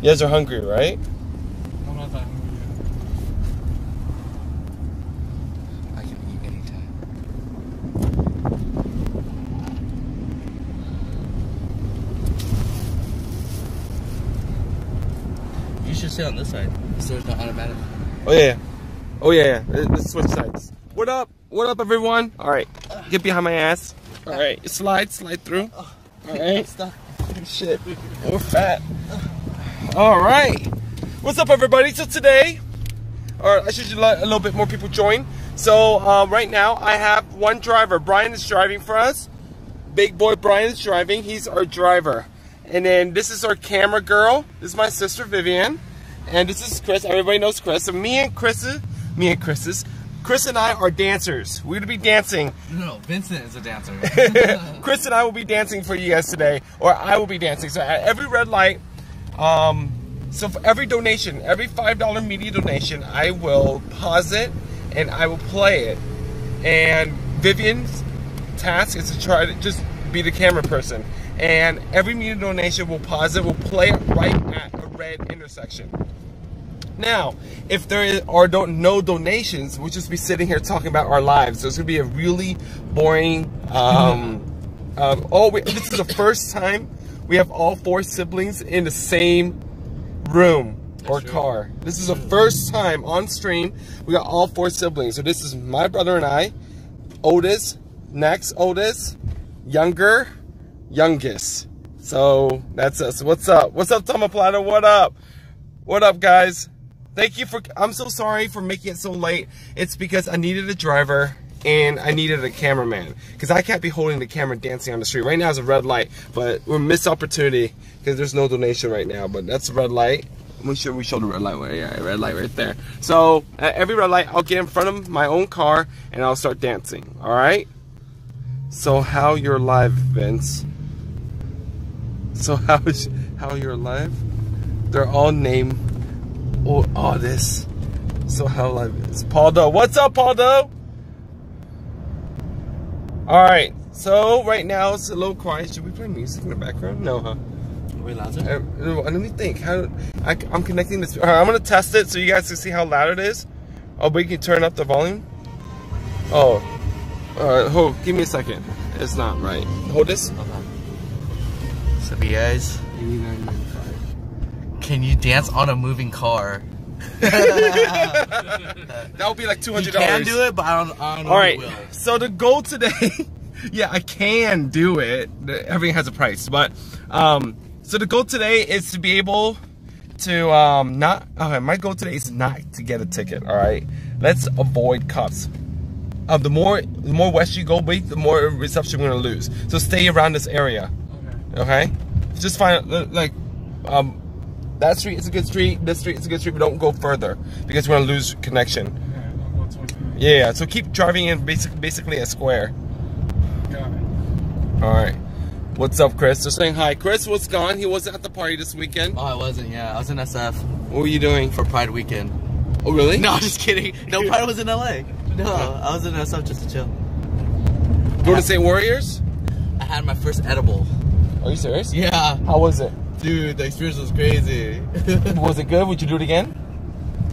You guys are hungry, right? I'm not that hungry I can eat anytime. You should sit on this side. So there's no automatic. Oh yeah. Oh yeah. yeah. Let's let's switch sides. What up? What up, everyone? All right. Get behind my ass. All right. Slide, slide through. Oh. All right. Stop. Shit. We're fat. Oh. All right. What's up, everybody? So today, or I should let a little bit more people join. So uh, right now, I have one driver. Brian is driving for us. Big boy Brian is driving. He's our driver. And then this is our camera girl. This is my sister Vivian. And this is Chris. Everybody knows Chris. So me and Chris, me and Chris's, Chris and I are dancers. We're gonna be dancing. No, Vincent is a dancer. Chris and I will be dancing for you guys today, or I will be dancing. So at every red light, um, so for every donation, every five dollar media donation, I will pause it and I will play it. And Vivian's task is to try to just be the camera person. And every media donation will pause it, will play it right at a red intersection. Now, if there is, are don't, no donations, we'll just be sitting here talking about our lives. So it's gonna be a really boring. Um, um, oh, we, this is the first time we have all four siblings in the same room or true. car. This is the first time on stream we got all four siblings. So this is my brother and I, Otis, next Otis, younger, youngest. So that's us. What's up? What's up, Tama Plata? What up? What up, guys? Thank you for. I'm so sorry for making it so late. It's because I needed a driver and I needed a cameraman because I can't be holding the camera dancing on the street. Right now it's a red light, but we're missed opportunity because there's no donation right now. But that's a red light. We should we show the red light. Yeah, red light right there. So at every red light, I'll get in front of my own car and I'll start dancing. All right. So how you're live, Vince? So how is how you're live? They're all named oh, oh this. So how live is Paul Doe? What's up, Paul Doe? All right. So right now it's a little quiet. Should we play music in the background? No, huh? Are we allowed to? Uh, let me think. How I, am connecting this. All right, I'm gonna test it so you guys can see how loud it is. Oh, but you can turn up the volume. Oh, all right. Hold. Give me a second. It's not right. Hold this. So you guys, can you dance on a moving car? That would be like two hundred dollars. hundred can do it, but I don't, I don't know All if right. you will. So the goal today, yeah, I can do it. Everything has a price, but um, so the goal today is to be able to um not. Okay, my goal today is not to get a ticket. All right, let's avoid cops. Um, the more the more west you go, wait, the more reception we're gonna lose. So stay around this area. Okay. Okay, just find uh, like um. That street is a good street. This street is a good street. But don't go further because we're gonna lose connection. Yeah, I'll go towards you. Yeah, so keep driving in basic, basically a square. Got it. All right. What's up, Chris? They're saying hi. Chris was gone. He wasn't at the party this weekend. Oh, I wasn't. Yeah, I was in SF What were you doing? for Pride Weekend. Oh, really? No, I'm just kidding. No, Pride was in LA. No, oh. I was in SF just to chill. Golden State Warriors? I had my first edible. Are you serious? Yeah, How was it? Dude, the experience was crazy. Was it good? Would you do it again?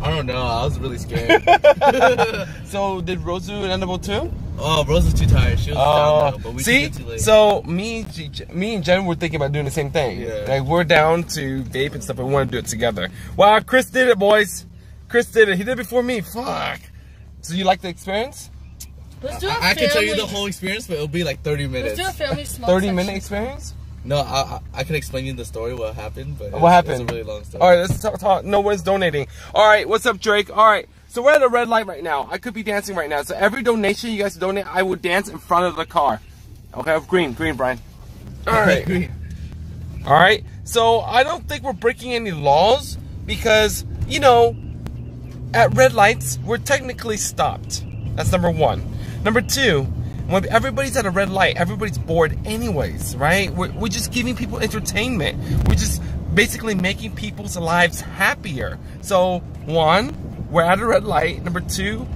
I don't know. I was really scared. So did Rosu and Edible too? oh, Rose was too tired. She was Oh, down though, but we see, took too late. so me, me and Jen were thinking about doing the same thing. Yeah. Like we're down to vape and stuff, but we want to do it together. Wow, Chris did it, boys. Chris did it. He did it before me. Fuck. So you like the experience? Let's do a I, I can tell you the whole experience, but it'll be like 30 minutes. Let's do a family small 30 section. minute experience? No, I, I can explain you the story what happened, but What it's, happened? It's a really long story. All right, let's talk, talk. No one's donating. All right, what's up, Drake? All right, so we're at a red light right now. I could be dancing right now. So every donation you guys donate, I will dance in front of the car. Okay, green, green, Brian. All right, green. All right. So I don't think we're breaking any laws because you know, at red lights we're technically stopped. That's number one. Number two. When everybody's at a red light, everybody's bored anyways, right? We're, we're just giving people entertainment. We're just basically making people's lives happier. So, one, we're at a red light. Number two,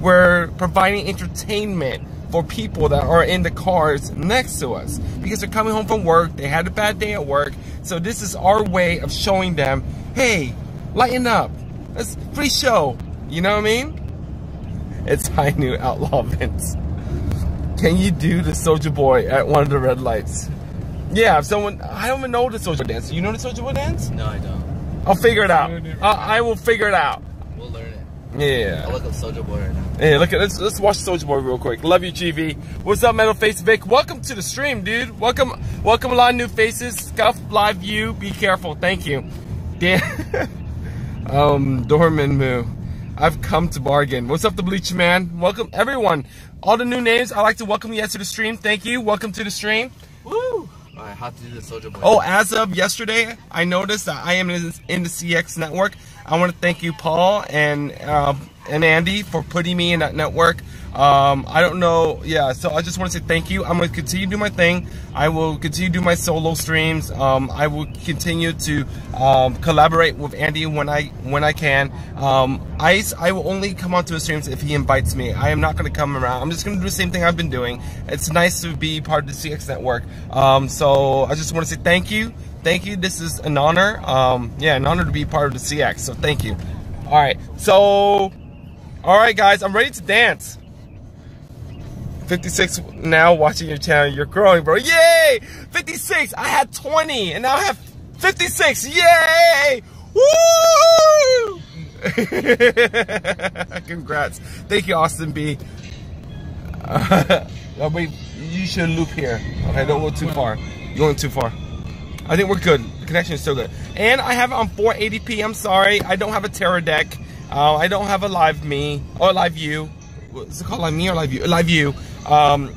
we're providing entertainment for people that are in the cars next to us because they're coming home from work. They had a bad day at work. So this is our way of showing them, hey, lighten up. It's free show. You know what I mean? It's High New Outlaw Vince. Can you do the Soldier Boy at one of the red lights? Yeah, if someone, I don't even know the Soldier dance. You know the Soldier Boy dance? No, I don't. I'll figure it out. I, I will figure it out. We'll learn it. Yeah. I'll look up Soldier Boy right now. Hey, look at let's let's watch Soldier Boy real quick. Love you, GV. What's up, Metal Face Vic? Welcome to the stream, dude. Welcome, welcome a lot of new faces. Scuff live view. Be careful. Thank you. Dan, um, Dorman Moo. I've come to bargain. What's up, the Bleach Man? Welcome everyone. All the new names. I'd like to welcome you guys to the stream. Thank you. Welcome to the stream. Woo! Alright, how to do the Soldier Boy. Oh, as of yesterday, I noticed that I am in, in the CX network. I want to thank you, Paul and uh, and Andy, for putting me in that network. Um, I don't know, yeah. So I just want to say thank you. I'm going to continue to do my thing. I will continue to do my solo streams. Um, I will continue to um, collaborate with Andy when I when I can. Um, Ice, I will only come onto his streams if he invites me. I am not going to come around. I'm just going to do the same thing I've been doing. It's nice to be part of the CX network. Um, so I just want to say thank you thank you. This is an honor. Um, yeah, an honor to be part of the CX. So thank you. All right. So, all right, guys, I'm ready to dance. 56 now watching your channel. You're growing, bro. Yay! 56. I had 20, and now I have 56. Yay! Woo! Congrats. Thank you, Austin B. wait, you should loop here. Okay, don't go too far. You're going too far. I think we're good. The connection is still good. And I have it on 480p. I'm sorry. I don't have a Teradek. Uh, I don't have a live me or a live view. What's it called? Live me or LiveU? Live You. Um,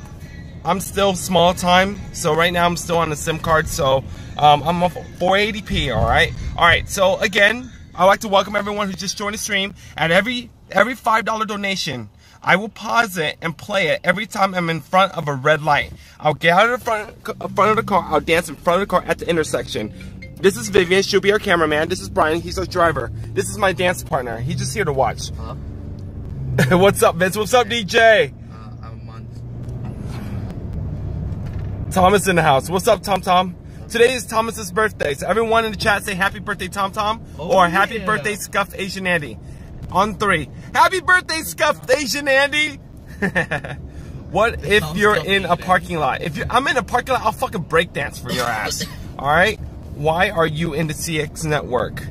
I'm still small time. So right now I'm still on the SIM card. So um, I'm on 480p. All right. All right. So again, I'd like to welcome everyone who just joined the stream. At every every five dollar donation, I will pause it and play it every time I'm in front of a red light. I'll get out of the front, front of the car, I'll dance in front of the car at the intersection. This is Vivian, she'll be our cameraman. This is Brian, he's our driver. This is my dance partner. He's just here to watch. Huh? What's up, Vince? What's up, DJ? Uh, I'm on. Thomas in the house. What's up, Tom Tom? Today is Thomas's birthday, so everyone in the chat say happy birthday, Tom Tom, Oh, or happy yeah. birthday, Scuff Asian Andy. On three. Happy birthday, Scuff Asian Andy! what if Tom you're in a Asian parking lot? If you're, I'm in a parking lot, I'll fucking break dance for your ass. All right? Why are you in the CX network?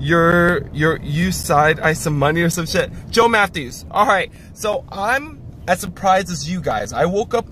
You're you're side I some money or some shit. Joe Matthews. All right. So I'm as surprised as you guys. I woke up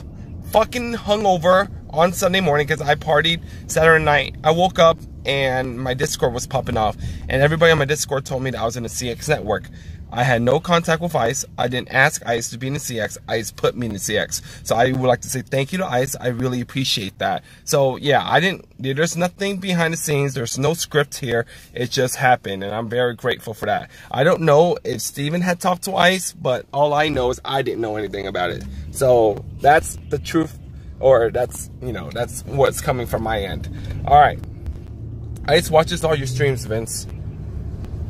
fucking hungover on Sunday morning because I partied Saturday night. I woke up and my Discord was popping off, and everybody on my Discord told me that I was in the CX network. I had no contact with ICE. I didn't ask ICE to be in the CX. ICE put me in the CX. So I would like to say thank you to ICE. I really appreciate that. So yeah, I didn't, there's nothing behind the scenes. There's no script here. It just happened and I'm very grateful for that. I don't know if Steven had talked to ICE, but all I know is I didn't know anything about it. So that's the truth or that's, you know, that's what's coming from my end. All right. ICE watches all your streams, Vince.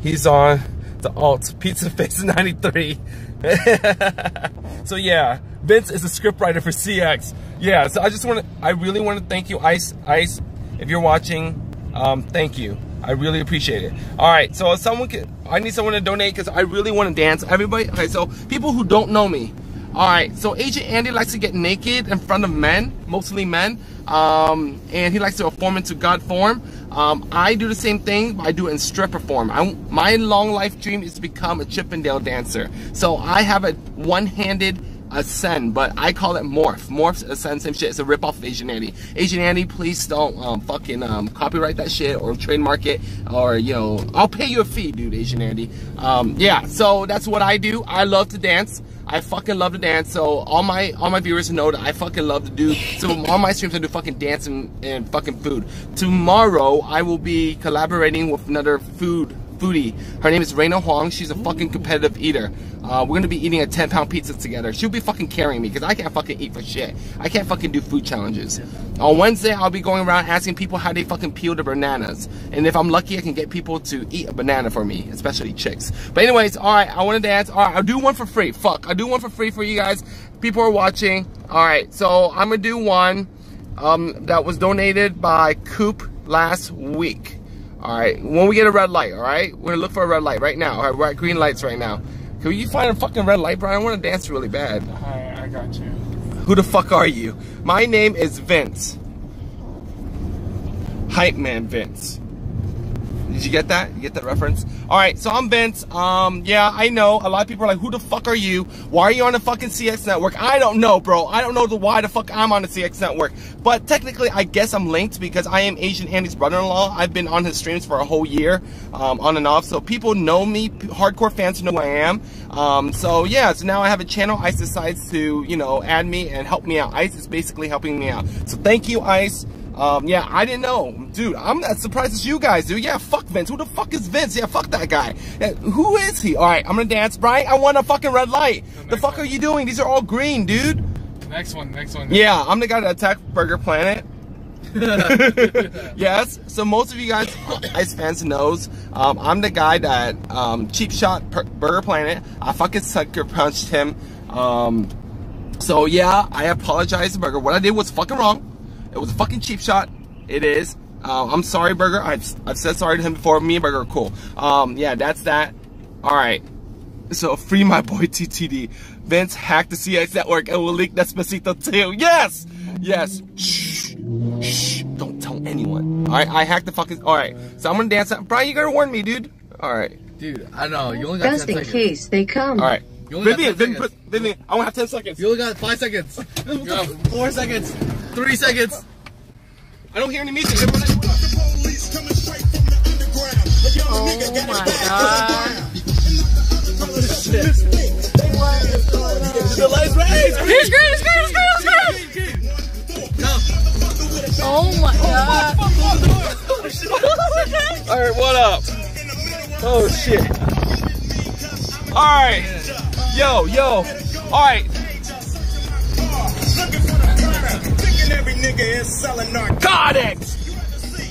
He's on the alt pizza face 93 so yeah vince is a scriptwriter for cx yeah so i just want to i really want to thank you ice ice. If you're watching um thank you. I really appreciate it. All right so if someone can i need someone to donate because i really want to dance. Everybody okay so people who don't know me. All right so asian andy likes to get naked in front of men mostly men. Um, and he likes to form into god form um, I do the same thing, I do it in stripper form. I, my long life dream is to become a Chippendale dancer. So I have a one-handed ascend, but I call it morph. Morph ascend, same shit. It's a ripoff of Asian Andy. Asian Andy, please don't um, fucking um, copyright that shit or trademark it, or you know, I'll pay you a fee, dude. Asian Andy. Um, yeah, so that's what I do. I love to dance. I fucking love to dance, so all my all my viewers know that I fucking love to do. So all my streams, I do fucking dance and, and fucking food. Tomorrow, I will be collaborating with another food foodie. Her name is Raina Huang. She's a fucking competitive eater. Uh, we're gonna be eating a 10 pound pizza together. She'll be fucking carrying me because I can't fucking eat for shit. I can't fucking do food challenges. On Wednesday, I'll be going around asking people how they fucking peel the bananas. And if I'm lucky, I can get people to eat a banana for me, especially chicks. But anyways, alright, I wanna dance. Alright, I'll do one for free. Fuck, I'll do one for free for you guys. People are watching. Alright, so I'm gonna do one um, that was donated by Coop last week. All right, when we get a red light, all right, we're gonna look for a red light right now. All right, we're at green lights right now. Can you find a fucking red light, Brian? I want to dance really bad. Alright, I got you. Who the fuck are you? My name is Vince. Hype Man Vince. Did you get that? You get that reference? All right, so I'm Vince. Um, yeah, I know. A lot of people are like, "Who the fuck are you? Why are you on the fucking CX network?" I don't know, bro. I don't know the why the fuck I'm on the CX network. But technically, I guess I'm linked because I am Asian Andy's brother-in-law. I've been on his streams for a whole year, um, on and off. So people know me. Hardcore fans know who I am. Um, so yeah, so now I have a channel. Ice decides to, you know, add me and help me out. Ice is basically helping me out. So thank you, Ice. Um, yeah, I didn't know. Dude, I'm as surprised as you guys, dude. Yeah, fuck Vince. Who the fuck is Vince? Yeah, fuck that guy. Yeah, who is he? All right, I'm gonna dance. Brian, I want a fucking red light. The next fuck are you doing? These are all green, dude. Next one, next one. Yeah, I'm the guy that attacked Burger Planet. yes, so most of you guys, Ice fans, knows um, I'm the guy that um, cheap shot per- Burger Planet. I fucking sucker punched him. Um, so yeah, I apologize to Burger. What I did was fucking wrong. It was a fucking cheap shot. It is. Uh, I'm sorry, Burger. I've, I've said sorry to him before. Me and Burger are cool. Um, yeah, that's that. All right. So free my boy TTD. Vince hacked the CX network and will leak Despacito too. Yes! Yes. Shh. Shh. Don't tell anyone. Alright, I hacked the fucking. Alright. So I'm gonna dance. out- Brian, you gotta warn me, dude. Alright. Dude, I know. You only got Just 10 in seconds. case they come. Alright. You only got Vivian, 10 Vivian, put, Vivian, I wanna have 10 seconds. You only got 5 seconds. Go. 4 seconds. 3 seconds. I don't hear any music. Everyone, everyone. Oh, oh my god. The lights raised. He's green, he's green, he's green, he's green! Oh my god. Alright, what up? Oh shit. Alright. Yo, yo. Alright. Got it!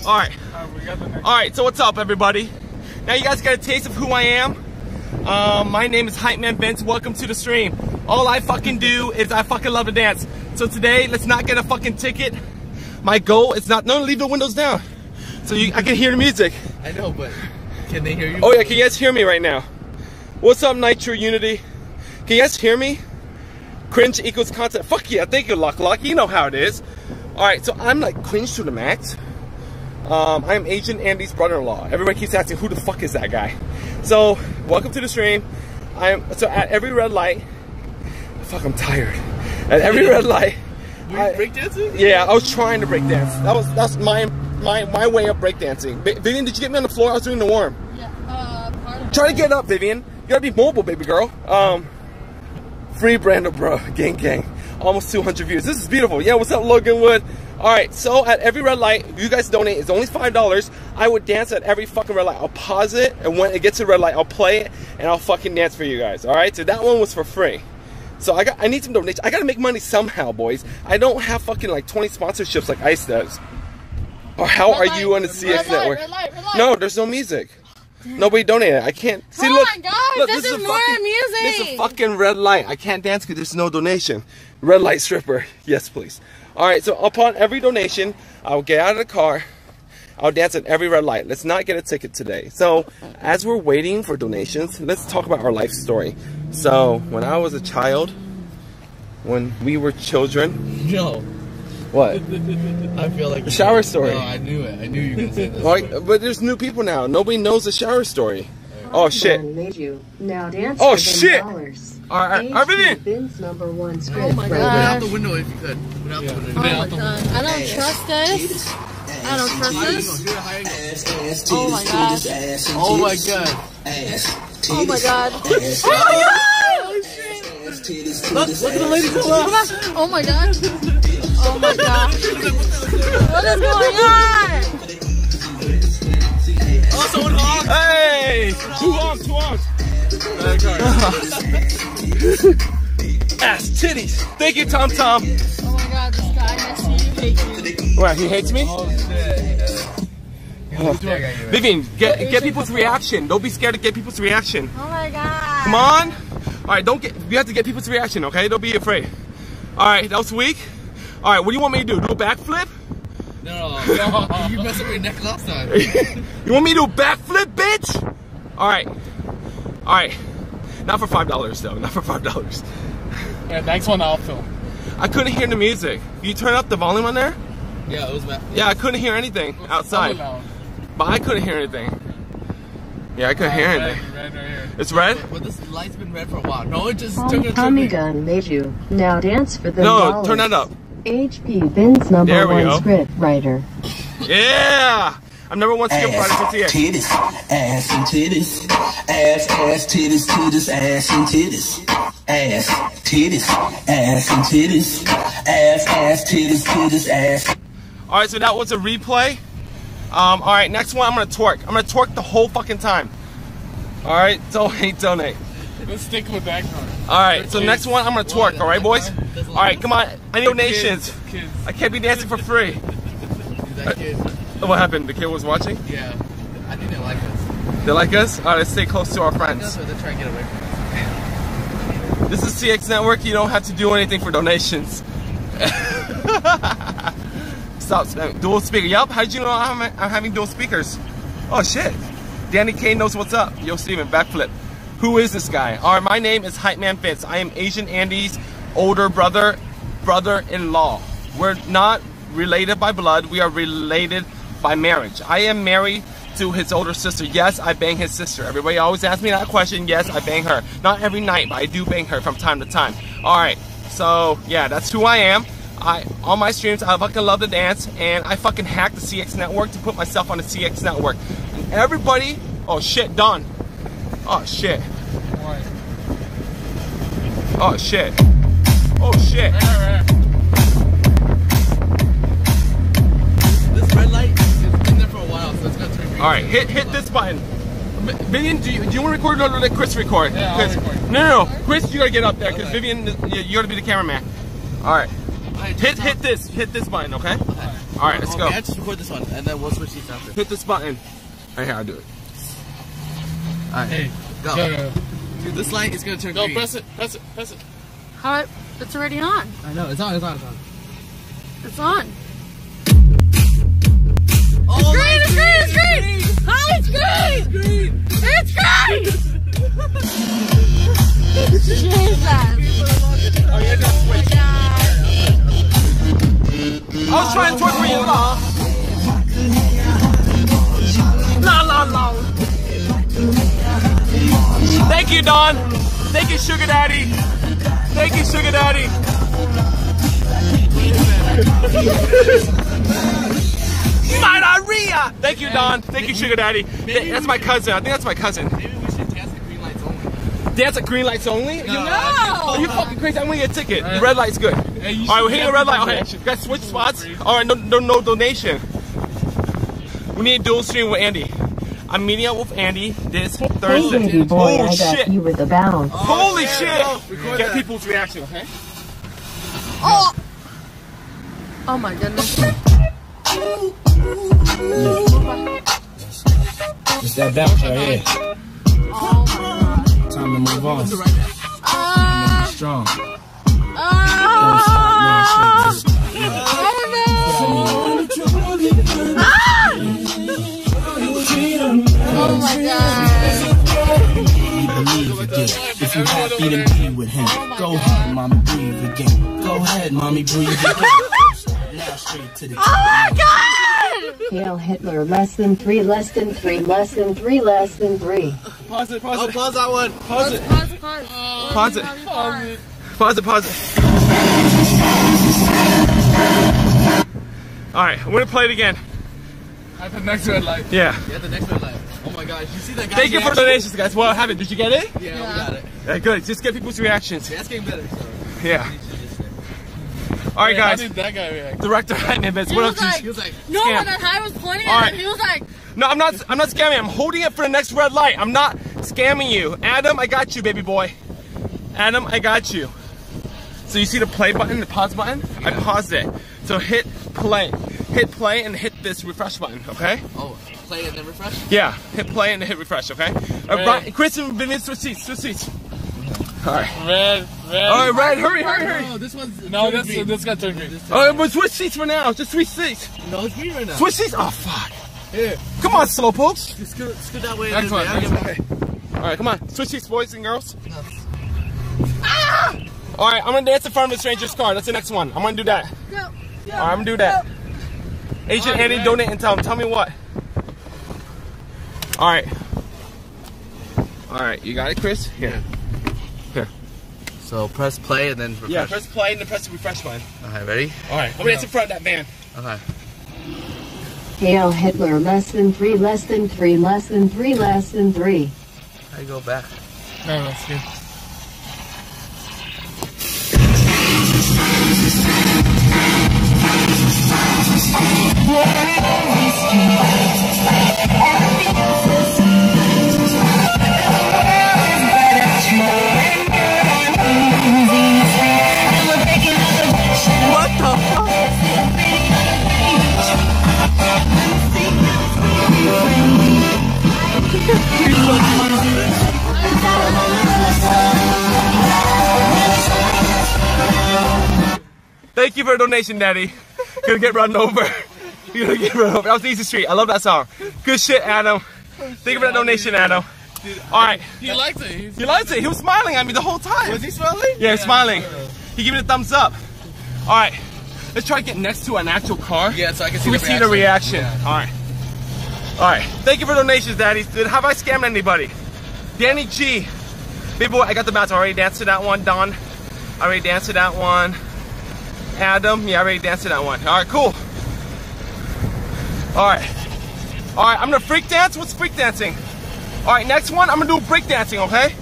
Alright. Alright, we got the next Alright, so what's up, everybody? Now you guys got a taste of who I am. Um, my name is Hype Man Vince. Welcome to the stream. All I fucking do is I fucking love to dance. So today, let's not get a fucking ticket. My goal is not no leave the windows down, so you, I can hear the music. I know, but can they hear you? Oh yeah, can you guys hear me right now? What's up, Nitro Unity? Can you guys hear me? Cringe equals content. Fuck yeah, thank you, Luck Luck. You know how it is. Alright, so I'm like cringe to the max. Um, I'm Asian Andy's brother-in-law. Everybody keeps asking, who the fuck is that guy? So, welcome to the stream. I'm so at every red light. Fuck, I'm tired. At every red light. Were I- you breakdancing? Yeah, I was trying to break dance. That was that's my my my way of breakdancing. Vi- Vivian, did you get me on the floor? I was doing the worm. Yeah, uh, part of Try to get up, Vivian. You gotta be mobile, baby girl. Um, free Brando, bro. Gang, gang. Almost 200 views. This is beautiful. Yeah, what's up, Logan Wood? All right, so at every red light, you guys donate. It's only five dollars. I would dance at every fucking red light. I'll pause it, and when it gets to red light, I'll play it, and I'll fucking dance for you guys. All right. So that one was for free. So I got, I need some donations. I gotta make money somehow, boys. I don't have fucking like 20 sponsorships like Ice does. Or how Red are light, you on the CX light, network? red light, red. No, there's no music. Nobody donated. I can't. See, Come look. on, guys, look, this is a more fucking- music. This is a fucking red light. I can't dance because there's no donation. Red light stripper. Yes, please. All right. So upon every donation, I'll get out of the car. I'll dance at every red light. Let's not get a ticket today. So, as we're waiting for donations, let's talk about our life story. So, when I was a child, when we were children, No. What? I feel like The shower story. No, I knew it. I knew you were gonna say this. Like, but there's new people now. Nobody knows the shower story. Oh shit. Man made you. Now dance Oh, for them shit. dollars. All right, Age all right, Vivian. Vin's number one Oh script. my right Put God. out the window if you could. Put out the window. Oh my god. I don't trust this. I don't trust this. Do it higher again. Oh my god. Oh my god. Oh my god. Oh my god! Look, look at the lady to the. Oh my god. Oh my god. What is going on? Oh, someone honked. Hey! Two arms, two arms. Ass titties. Thank you, Tom Tom. Oh my god, this guy to you hates you. What, he hates me? Oh shit. Vivian, get get people's reaction. Don't be scared to get people's reaction. Oh my god. Come on. All right, don't get. You have to get people's reaction, okay? Don't be afraid. All right, that was weak. All right, what do you want me to do? Do a backflip? No, no. you messed up your neck last time. You want me to do a backflip, bitch? All right, all right. Not for five dollars though. Not for five dollars. Yeah, next one I'll film. I couldn't hear the music. You turn up the volume on there? Yeah, it was bad. Yeah, I couldn't hear anything outside, Loud. but I couldn't hear anything. Yeah, I couldn't hear Red, anything. red right here. It's red. But this light's been red for a while. No, it just took Tommy, a Tommy took Gun made you. Now dance for the No, dollars. turn that up. HP Ben's number There we one go. script writer. Yeah, I'm number one skin ass, product for TX. titties, ass and titties, ass, ass, titties, titties, ass and titties, ass, titties, ass and titties, ass, ass, titties, titties, ass. All right, so that was a replay. Um, all right, next one I'm gonna twerk. I'm gonna twerk the whole fucking time. All right, donate, donate. Let's stick with that card. All right, so next one I'm gonna twerk. All right, boys. All right, come on. I need donations. Kids, kids. I can't be dancing for free. that kid. Uh, what happened? The kid was watching. Yeah, I think they like us. They like us. All right, let's stay close to our friends. they're trying to get away from us. This is CX Network. You don't have to do anything for donations. Stop spamming. Dual speaker. Yup. How did you know I'm, I'm having dual speakers? Oh shit. Danny Kane knows what's up. Yo, Steven, backflip. Who is this guy? All right, my name is Hype Man Vince. I am Asian Andy's older brother, brother-in-law. We're not related by blood. We are related by marriage. I am married to his older sister. Yes, I bang his sister. Everybody always asks me that question. Yes, I bang her. Not every night, but I do bang her from time to time. All right, so yeah, that's who I am. I on my streams, I fucking love to dance, and I fucking hacked the CX network to put myself on the CX network. And everybody, oh shit, Don. Oh shit. Oh shit. Oh shit. Right, right, right. This red light has been there for a while, so it's gonna turn green. All right, hit hit this button. Vivian, do you, do you want to record or let Chris record? Yeah, I'll record. No, no, no, Chris, you gotta get up there because Okay. Vivian, you, you gotta be the cameraman. All right, Alright, hit hit this, hit this button, okay? All right, let's okay, go. I just record this one, and then we'll switch these after. Hit this button. Right here, I'll do it. Alright, Hey, go. go, go. Dude, this light is gonna turn Go, green. press it, press it, press it. How? It's already on. I know, it's on, it's on, it's on. It's on. Oh, Green! It's green! It's green! Oh, it's green! It's green! Jesus! Oh, yeah, just Oh switch. I was trying to twerk for you, oh, la. La la la. Thank you, Don. Thank you, Sugar Daddy. Thank you, Sugar Daddy. Diarrhea. Thank you, Don. Thank you, Sugar Daddy. That's my cousin. I think that's my cousin. Maybe we should dance the green lights only. Dance at green lights only? You- No! Are you fucking crazy? I'm gonna get a ticket. The red light's good. Hey, All right, we're hitting a get red light. Okay, reaction. guys, switch spots. All right, no, no, no donation. We need a dual stream with Andy. I'm meeting up with Andy this Hey Thursday. baby boy, oh I got shit! you with a bounce. Holy yeah, shit! no, Get that. people's reaction, okay? Oh! Oh my goodness. It's that bounce right here. Oh my god. Time to move on. Ah! Strong. Ah! Oh my god. You believe again. If you happy, then be with him. Oh Go ahead, mommy, breathe again. Go ahead, mommy, breathe again. Now straight to the Oh my god! Hail Hitler, less than three, less than three, less than three, less than three. Pause it, pause Oh, it, pause that one. pause it, Pause it, pause it. Pause it. Pause it. pause it, pause it. All right, I'm gonna play it again. At the next red light. Yeah. Yeah, the next red light. Oh my gosh, you see that guy? Thank you for the donations, guys. Well, have it. Did you get it? Yeah, we got it. Yeah, good. Just get people's reactions. Yeah, it's getting better. So. Yeah. All right, Hey, How guys. did that guy react? Director Hernandez, He what was up, like, He was like, no, Scam. when I was pointing All at right. him, he was like, No, I'm not. I'm not scamming. I'm holding it for the next red light. I'm not scamming you, Adam. I got you, baby boy. Adam, I got you. So you see the play button, the pause button? I paused it. So hit play, hit play, and hit this refresh button. Okay? oh, play and then refresh. Yeah. Hit play and hit refresh. Okay? Uh, Right. Brian, Chris and Vivian, switch seats. Switch seats. All right. Red, red. All right, red. Hurry, hurry, hurry. No, this one's No, this green. this got turned green. All right, but switch seats for now. Just switch seats. No, it's green right now. Switch seats. Oh fuck. Here, Come on, slowpokes. just scoot, scoot that way. Next one, I'll next get one. back. All right, come on. Switch seats, boys and girls. No. Ah! All right, I'm gonna dance in front of a stranger's car. That's the next one. I'm gonna do that. Go. All right, I'm gonna do that. Asian Andy, donate and tell him. Tell me what. All right. All right, you got it, Chris. Here. So press play and then refresh. Yeah, press play and then press the refresh button. All right, ready? All right, I'm gonna dance in front of that van. Okay. Hail Hitler, less than three, less than three, less than three, less than three. I go back. No, that's good. Thank you for a donation, Daddy. Gonna get run over. You're gonna get run over. That was Easy Street. I love that song. Good shit, Adam. Thank you for that donation, Adam. All right. He liked it. He's, He likes it. He was smiling at me the whole time. Was he smiling? Yeah, smiling. He gave me the thumbs up. All right. Let's try to get next to an actual car. Yeah, so I can see So we the see the reaction. All right. All right. Thank you for donations, Daddy. Did, have I scammed anybody? Danny G. Big boy, I got the mounts. I already danced to that one. Don, I already danced to that one. Adam, yeah, I already danced to that one. All right, cool. All right. All right, I'm gonna freak dance. What's freak dancing? All right, next one, I'm gonna do break dancing, okay?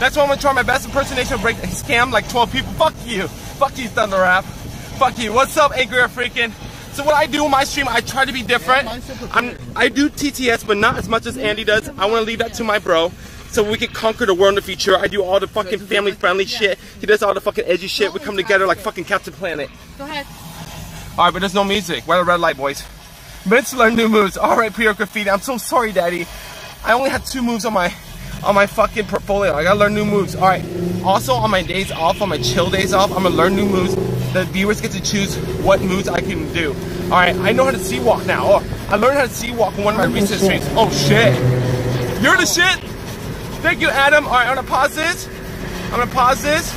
Next one, I'm gonna try my best impersonation of break. Scam like 12 people. Fuck you. Fuck you, Thunder Rap. Fuck you. What's up, Angry or Freaking? So what I do on my stream, I try to be different. I'm, I do TTS, but not as much as Andy does. I want to leave that to my bro, so we can conquer the world in the future. I do all the fucking family-friendly shit. He does all the fucking edgy shit. We come together like fucking Captain Planet. Go ahead. All right, but there's no music. We're at a red light, boys. Minutes to learn new moves. All right, Pierre Graffiti. I'm so sorry, Daddy. I only had two moves on my on my fucking portfolio. I gotta learn new moves. All right. Also, on my days off, on my chill days off, I'm gonna learn new moves. The viewers get to choose what moves I can do. All right. I know how to C-walk now. Oh, I learned how to C-walk in one of my recent streams. Oh shit. You're the shit. Thank you, Adam. All right, I'm gonna pause this. I'm gonna pause this.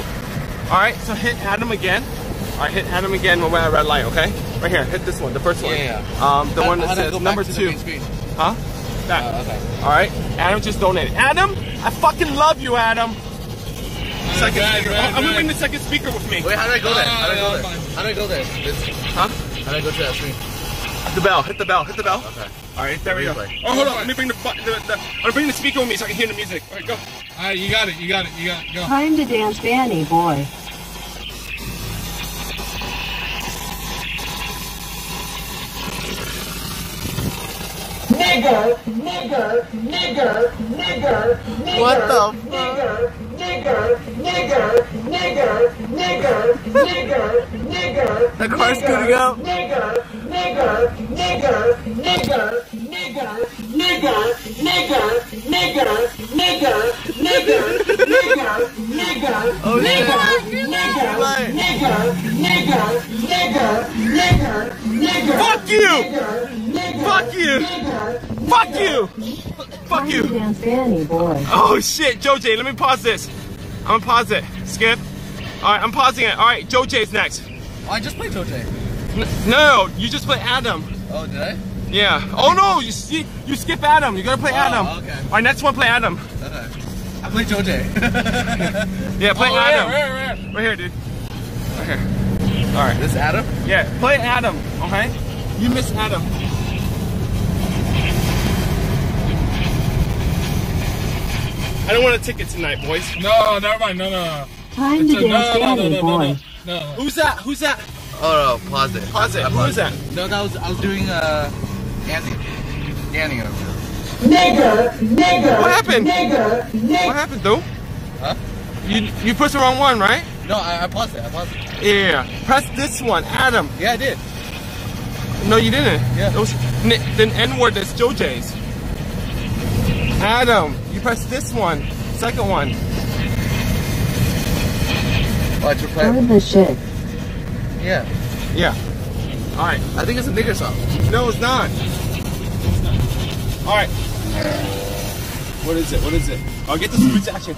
All right. So hit Adam again. All right, hit Adam again when we're at red light. Okay. Right here. Hit this one. The first one. Yeah, yeah. Um, the How- one that I says back number two. Huh? That. Uh, okay. All right. Adam just donated. Adam, I fucking love you, Adam. Second Right, speaker. right, I'm gonna bring the second speaker with me. Wait, how do I go there? How do I go there? How do I go there? Huh? how do I go to that screen? Hit the bell. Hit the bell. Hit the bell. Okay. All right. There we go. Replay. Oh, hold on. Let me bring the, bu- the, the I'm gonna bring the speaker with me so I can hear the music. All right, go. All right, you got it. You got it. You got it. Go. Time to dance, Danny boy. nigger, nigger, nigger, nigger, nigger, What the nigger, nigger, nigger, nigger, nigger, nigger, nigger. The car's coming up. Nigger, nigger, nigger, nigger, nigger, nigger, nigger, nigger, nigger, nigger, nigger, nigger, Oh, shit. nigger, nigger, Right. nigger, nigger, nigger, nigger, nigger. Fuck you. Nigger, nigger, Fuck you. nigger, Fuck you. Fuck Time to you. dance, Danny boy. Oh shit, Joe J. Let me pause this. I'm gonna pause it. Skip. All right, I'm pausing it. All right, Joe J's next. Oh, I just played Joe J. N- no, you just play Adam. Oh, did I? Yeah. Oh no, you see, you skip Adam. You gotta play Adam. okay. All right, next one, play Adam. Okay. I play Joe J. Yeah, play Oh, Adam. Right, right, right. Right here, dude. Right here. All right. this Adam? Yeah, play Adam. Okay. You miss Adam. I don't want a ticket tonight, boys. No, never mind. No, no, no. Time It's to a- no, no, no, no, no, boy. no, no. Who's that? Who's that? Oh no, pause it. Pause it. I Who that? No, that was I was doing uh Andy. Andy over there. nigger, nigger. What happened? Nigger, What happened, dude? Huh? You you pushed the wrong one, right? No, I, I paused it. I paused it. Yeah. Press this one, Adam. Yeah, I did. No, you didn't. Yeah. It was the N word. That's Joe J's. Adam, you press this one, second one. Watch your play. Heard the shit. Yeah. Yeah. All right. I think it's a nigger song. No, it's not. All right. What is it? What is it? I'll get the switch action.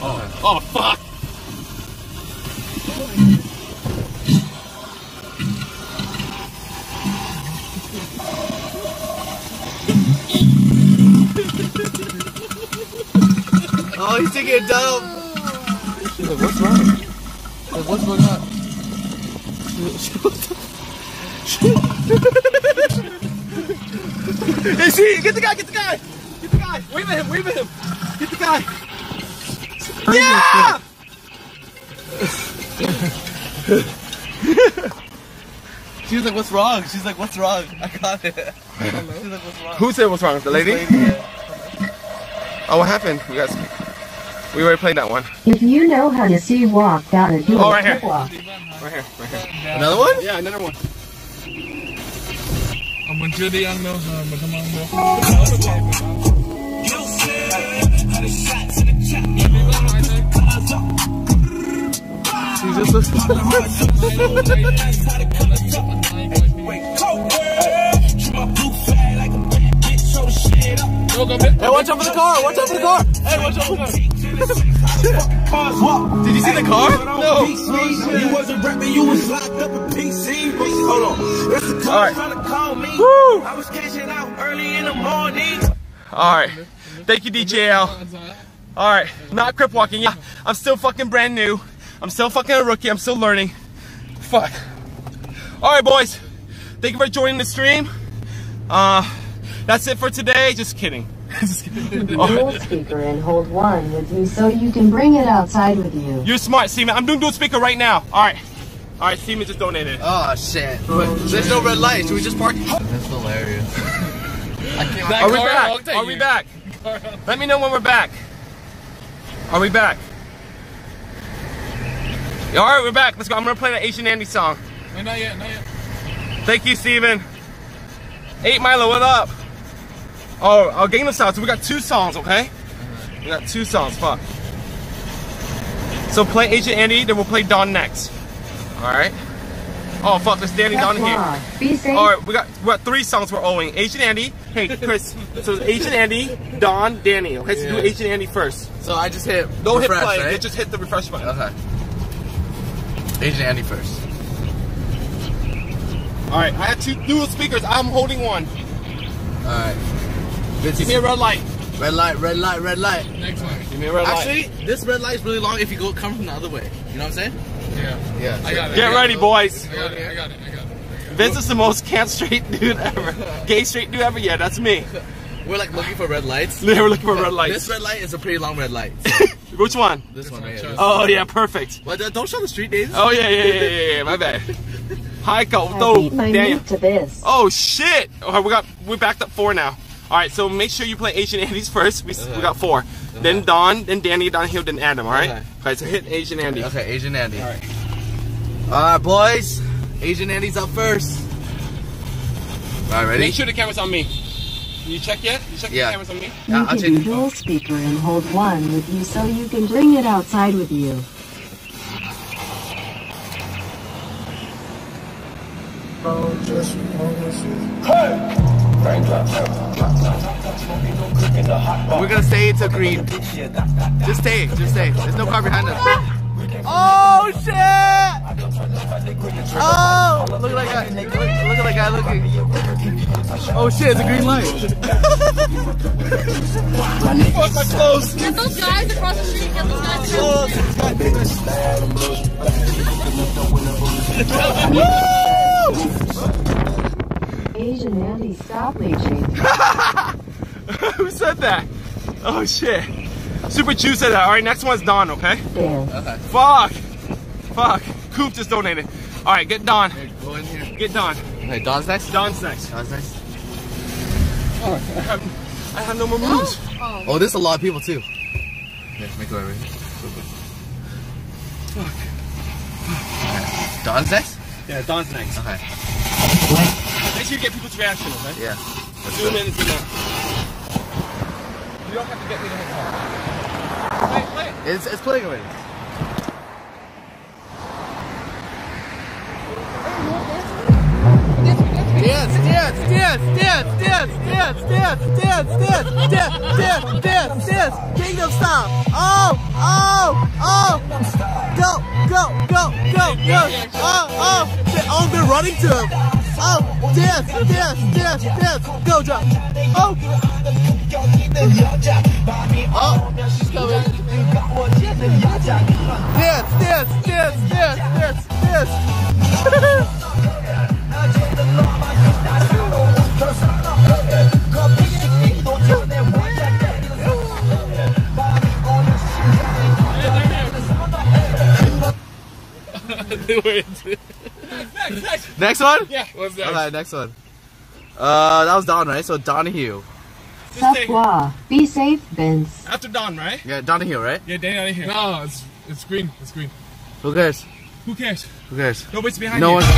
Oh. Oh fuck. Oh, he's taking it down. She's like, what's wrong? Like, what's going on? Hey, see, get the guy, get the guy, get the guy. Wave at him, wave at him. Get the guy. Yeah. She's like, what's wrong? She's like, what's wrong? I got it. She's like, what's wrong? Who said what's wrong? The lady? yeah. Oh, what happened? We got. We already played that one. If you know how to see walk, gotta do Oh, a right here. flip walk. Right here, right here. Another one? Yeah, another one. I'm do the young no, uh, but come on, bro. She just looks. Hey, watch out for the car! Watch out for the car! Hey, watch out for the car! Did you see the car? No. You wasn't rapping, you was locked up in PC. Hold on. It's the All right. trying to call me. Woo! I was cashing out early in the morning. All right. Thank you, DJL. All right. Not crip walking. Yeah, I'm still fucking brand new. I'm still fucking a rookie. I'm still learning. Fuck. All right, boys. Thank you for joining the stream. Uh, that's it for today. Just kidding. Just kidding. Dual speaker and hold one with you so you can bring it outside with you. You're smart, Seaman. I'm doing dual speaker right now. All right. All right, Seaman just donated. Oh, shit. But there's no red light. Should we just park? That's hilarious. I can't. That Are we back? Are we back? Let me know when we're back. Are we back? All right, we're back. Let's go. I'm gonna play the Asian Andy song. Wait, not yet, not yet. Thank you, Steven. Eight Milo, what up? Oh, our Gangnam Style. So we got two songs, okay? We got two songs. Fuck. So play Asian Andy, then we'll play Don next. All right. Oh fuck, there's Danny Don That's here. Be safe. All right, we got we got three songs we're owing. Asian Andy. Hey, Chris. so Asian Andy, Don, Danny. Okay, so do Asian Andy first. So I just hit. Don't refresh, hit play. Right? Just hit the refresh button. Okay. Asian Andy first. All right, I have two dual speakers. I'm holding one. All right. This Give me a red light. red light, red light, red light. Next one. Give me a red light. Actually, this red light is really long if you go come from the other way. You know what I'm saying? Yeah. Yeah. I got it. Get I got ready, it. boys. I got it. I got it. I got it. Vince is the most camp straight dude ever. Gay straight dude ever. Yeah, that's me. We're like looking for red lights. They were looking for red lights. This red light is a pretty long red light. Which one? This one right here. Oh yeah, perfect. But uh, don't show the street names. Oh yeah, yeah, yeah, yeah, yeah. My bad. Hi, I Koto. beat my Daniel. meat to this. Oh shit! All right, we got we backed up four now. All right, so make sure you play Asian Andy's first. We, we got 4 uh-huh. Then Don, then Danny, Donahue, then Adam. All right. Okay. All right, so hit Asian Andy. Okay, Asian Andy. All right. All right, boys. Asian Andy's up first. All right, ready? Make sure the camera's on me. You check yet? You check Yeah. the camera's on me? Yeah, You I'll can take dual speaker and hold one with you so you can bring it outside with you. We're gonna stay to green. Just stay, just stay. There's no car behind us. Oh shit! Oh, look at that guy. Look, look at that guy looking. Oh shit, it's a green light. Fuck my clothes. Get those guys across the street. Get those guys. across- Asian Andy, stop leeching. Who said that? Oh shit. Super Chew said that. All right, next one's Don. Okay. Dan. Fuck. Fuck. Coop just donated. All right, get Don. Go in here. Get Don. Okay, Don's next. Don's next. Don's next. I have, I have no more moves. Oh, there's a lot of people too. Here, make it over here. Fuck. Don's next? Yeah, Don's next. Okay. Make sure you get people's reaction. Okay. Yeah. Zoom in and zoom out. You don't have to get me the whole car. Play, play. It's, it's playing already. Dance, dance, dance, dance, dance, dance, dance, dance, dance, dance, dance, dance, dance, Kingdom style. Oh, oh, oh. Go, go, go, go, go. Oh, oh. Oh, they're running to him. Oh, dance, dance, dance, dance. Go, drop. Oh. Oh, she's coming. Dance, dance, dance, dance, dance, dance. Wait. Next one? Yeah, what's that? Alright, next one. Uh, that was Don, right? So Donahue. Safwa. Be safe, Vince. After dawn, right? Yeah, Donahue, right? Yeah, Danny out of here. No, it's it's green. It's green. Who cares? Who cares? Who cares? Nobody's behind No you. one. Go!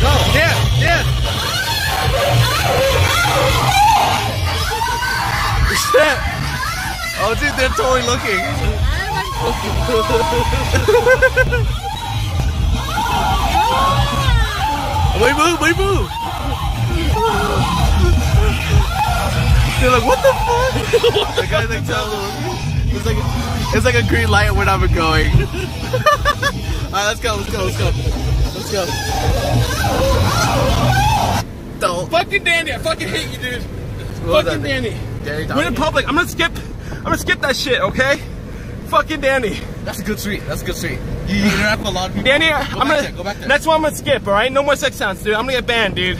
Go! Dance! Dance! Shit! Oh, dude, they're totally looking. Wait, move! Wait, move! They're like, what the fuck? the guy's like, tell them. It's like, it's like a green light when I'm going. Alright, let's go, let's go, let's go. Let's go. Don't. Fucking Danny, I fucking hate you, dude. fucking? Danny. Danny We're in public. I'm gonna skip. I'm gonna skip that shit, okay? Fucking Danny. That's a good street. That's a good street. You, you interact with a lot of people. Danny, go I'm gonna. there, go back there. Next one I'm gonna skip, alright? No more sex sounds, dude. I'm gonna get banned, dude.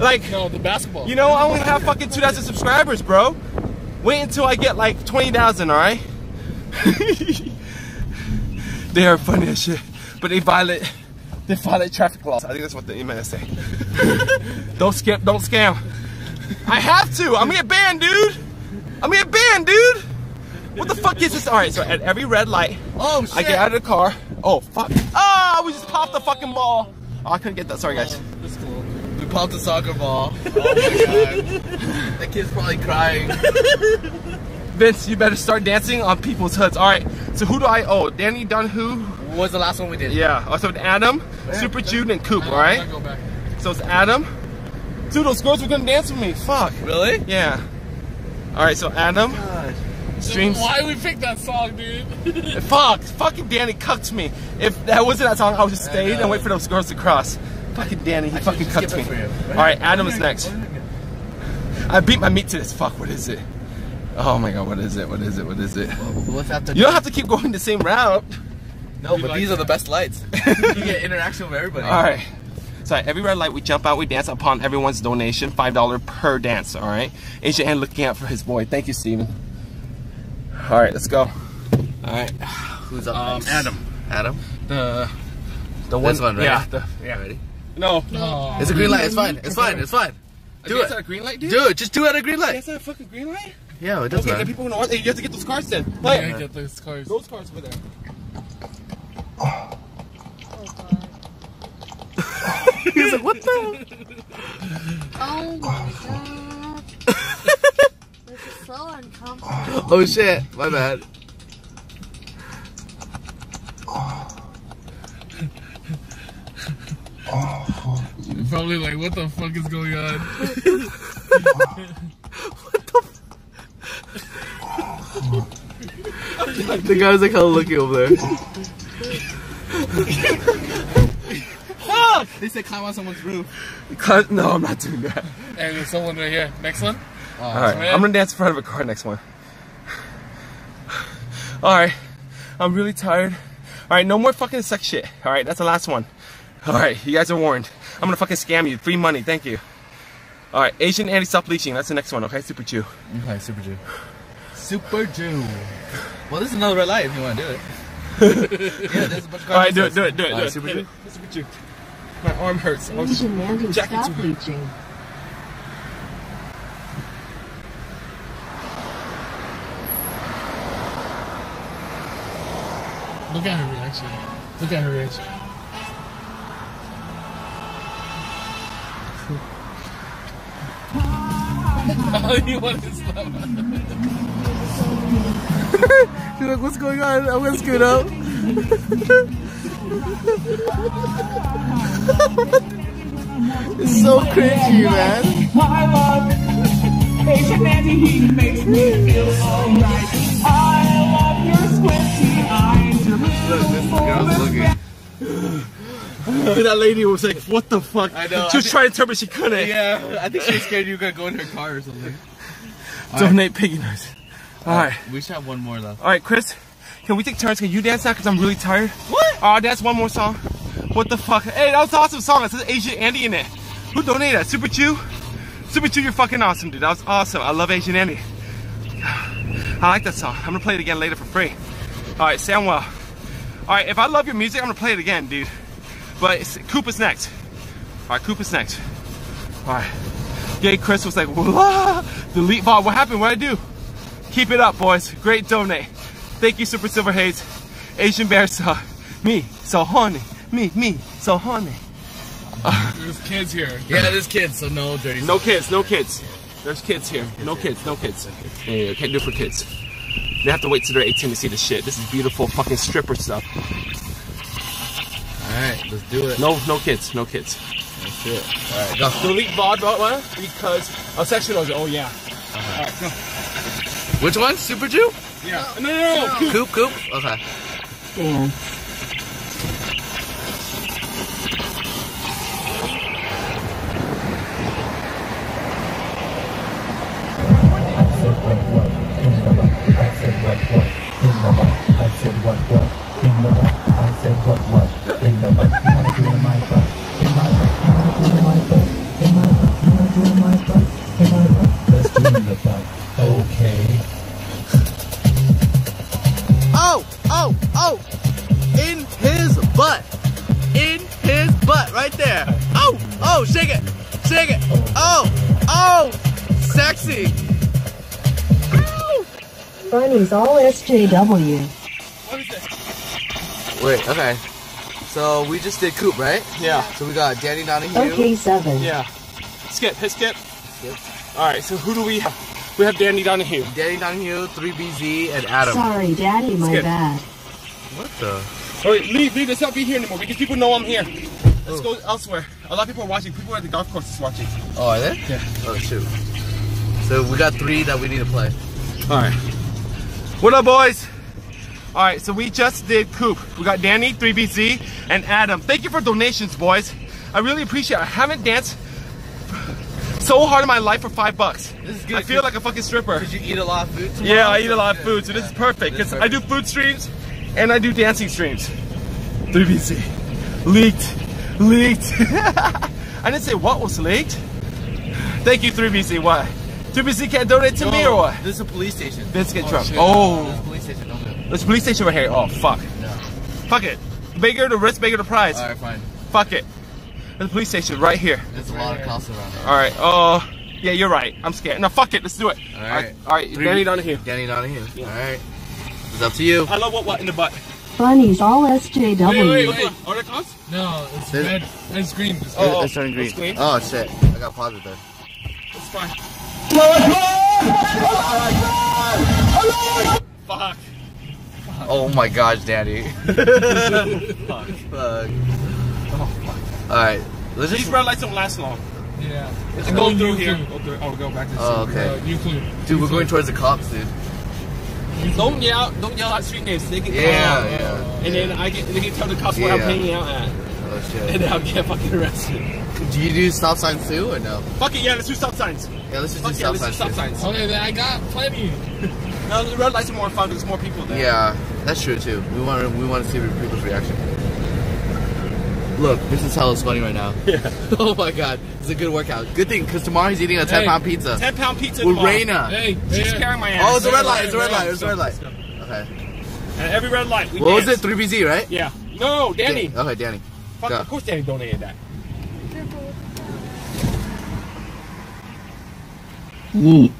Like, No, the basketball. you know, I only have fucking 2,000 subscribers, bro. Wait until I get like 20,000, alright? they are funny as shit, but they violate. They violate traffic laws. I think that's what the email is saying. don't skip, don't scam. I have to. I'm gonna get banned, dude. I'm gonna get banned, dude. What the fuck is this? All right, so at every red light, Oh shit! I get out of the car. Oh fuck! Oh, we just popped the fucking ball. Oh, I couldn't get that. Sorry, guys. We popped a soccer ball. Oh my god. that kid's probably crying. Vince, you better start dancing on people's hoods. All right. So who do I owe? Danny Donahue. What was the last one we did? Yeah. Oh, also Adam, Super Jude, and Coop. All right. So it's Adam. Dude, those girls were gonna dance with me. Fuck. Really? Yeah. All right. So Adam. Streams. Why we picked that song, dude? Fuck. Fucking Danny cucked me. If that wasn't that song, I would just stay and wait for those girls to cross. Fucking Danny, he fucking skip cucked me. All right, Adam is next. I beat my meat to this. Fuck. What is it? Oh my god. What is it? What is it? What is it? What's after? You don't have to keep going the same route. no, but these are the best lights. you get interaction with everybody. All right. So at every red light, we jump out, we dance upon everyone's donation, five dollar per dance. All right. Asian and looking out for his boy. Thank you, Steven. All right, let's go. All right. Who's up Um, next? Adam. Adam. The the This one, right? Yeah. The, yeah. Ready? No. no. It's a green light. It's fine. It's fine. It's fine. Do it. at a green light, dude. Do it. Just do it at a green light. Dance at a fucking green light. Yeah, it does Okay, then people gonna watch. Hey, you have to get those cards then. I Play. get those cars. Those cards over there. He's like, what the? Oh my god. this is so uncomfortable. Oh shit. My bad. Probably like, what the fuck is going on? The guy's like, hella looking over there. They said climb on someone's roof. Cut. No, I'm not doing that. And there's someone right here. Next one. All right. I'm gonna dance in front of a car next one. All right, I'm really tired. All right, no more fucking sex shit. All right, that's the last one. All right, you guys are warned. I'm gonna fucking scam you. Free money, thank you. All right, Asian anti-self bleaching. That's the next one. Okay, super chew. Okay, Super Jew. Super Jew. Well, this is another red light if you want to do it. yeah, there's a bunch of All right, do it, do it, do it, All do right, it. Super Jew. Super chew. My arm hurts. Asian man who Jack, stop it's- bleaching. Look at her reaction. Look at her reaction. All you want is love. She's like, what's going on? I'm gonna scoot up. it's so so cringy, man. My love, Asian Andy, he makes me feel alright. I love your squinty eyes. Your Look, this girl's looking. that lady was like, what the fuck? I know, She was trying to tell me she couldn't. Yeah, I think she was scared you were gonna go in her car or something. Donate piggy nose. Alright. We should have one more though. Alright, Chris, can we take turns? Can you dance now? Because I'm really tired. What? Oh, I'll dance one more song. What the fuck? Hey, that was an awesome song. It says Asian Andy in it. Who donated that? Super Chew? Super Chew, you're fucking awesome, dude. That was awesome. I love Asian Andy. I like that song. I'm gonna play it again later for free. Alright, sound well. Alright, if I love your music, I'm gonna play it again, dude. But it's, Coop is next. Alright, Coop is next. Alright. Gay Chris was like, Whoa, delete VOD. What happened? What'd I do? Keep it up, boys. Great donate. Thank you, Super Silver Haze. Asian Bear saw me so horny. Me, me, so horny. There's kids here. Yeah, there's kids, so no dirty. No kids, no kids. There's kids here. No kids, no kids. Yeah, yeah, can't do it for kids. They have to wait till they're 18 to see this shit. This is beautiful fucking stripper stuff. Alright, let's do it. No, no kids, no kids. Let's do it. Alright, go. Delete VOD, what, what? Because a section knows it. Oh, yeah. Alright, go. Which one? Super Jew? Yeah. No, no, no. Coop. Coop, Coop? Okay. Dance. Right there. Oh, oh, shake it, shake it. Oh, oh, sexy. Bunnies all SJW. Wait, okay. So we just did Coop, right? Yeah. So we got Danny Donahue. Okay, 7. Yeah. Skip, hit skip. Skip. Alright, so who do we have? We have Danny Donahue. Danny Donahue, 3BZ, and Adam. Sorry, Daddy, my Skip. bad. What the? Oh, wait, leave, leave. Let's not be here anymore because people know I'm here. Let's go elsewhere. A lot of people are watching. People at the golf course is watching. Oh, are they? Yeah. Oh, shoot. So we got three that we need to play. Alright. What up, boys? Alright, so we just did Coop. We got Danny, 3BZ, and Adam. Thank you for donations, boys. I really appreciate it. I haven't danced so hard in my life for five bucks. This is good. I feel like a fucking stripper. Did you eat a lot of food tomorrow? Yeah, I eat a lot of food, so this is perfect. Because I do food streams and I do dancing streams. 3BC. Leaked. Leaked. I didn't say what was leaked. Thank you, 3BC. Why? 3BC can't donate to me or what? This is a police station. Let's get Oh, drunk. Oh, This is a police station. Don't do it. there's a police station right here. Oh, fuck. No. Fuck it. Bigger the risk, bigger the prize. All right, fine. Fuck it. There's a police station right here. There's a lot of cops around here. All right. Oh, yeah, you're right. I'm scared. No, fuck it. Let's do it. All right. All right. Three- Danny Donahue. Danny Donahue. All right. It's up to you. I love what what in the butt. Bunnies all SJW. wait, wait. Are there cops? No, it's There's- red. It's green. It's Oh, green. it's turning green. it's green? Oh shit! I got paused there. It's fine. Fuck. Oh my gosh, Danny. Fuck. Fuck. All right. Let's These just. red lights don't last long. Yeah. Let's And go through here. clue. Go through. Oh, go back to the Oh, Uh, okay. you clue. Dude, we're going towards the cops, dude. Don't yell. Don't yell out street names. They can come Yeah, out. yeah. And then I get. They can tell the cops where I'm Yeah. hanging out at, Oh and shit. then I'll get fucking arrested. Do you do stop signs too or no? Fuck it. Yeah. Let's do stop signs. Yeah, let's just do Fuck yeah. stop Let's do signs. stop too. signs. Okay, then I got plenty. No, the red lights are more fun because there's more people there. Yeah, that's true too. We want to, we want to see people's reaction. Look, this is hella sweating right now. Yeah. oh my god, it's a good workout. Good thing, because tomorrow he's eating a 10 Hey. pound pizza. Ten pound pizza. With tomorrow. Raina. Hey, She's hey, carrying my oh, ass. Oh, it's a red light, it's a red light, it's a red light. go, let's. Okay. And every red light. We What was it? 3BZ, right? Yeah. No, Danny. Okay, Danny. Fuck, of course Danny donated that. Yeet.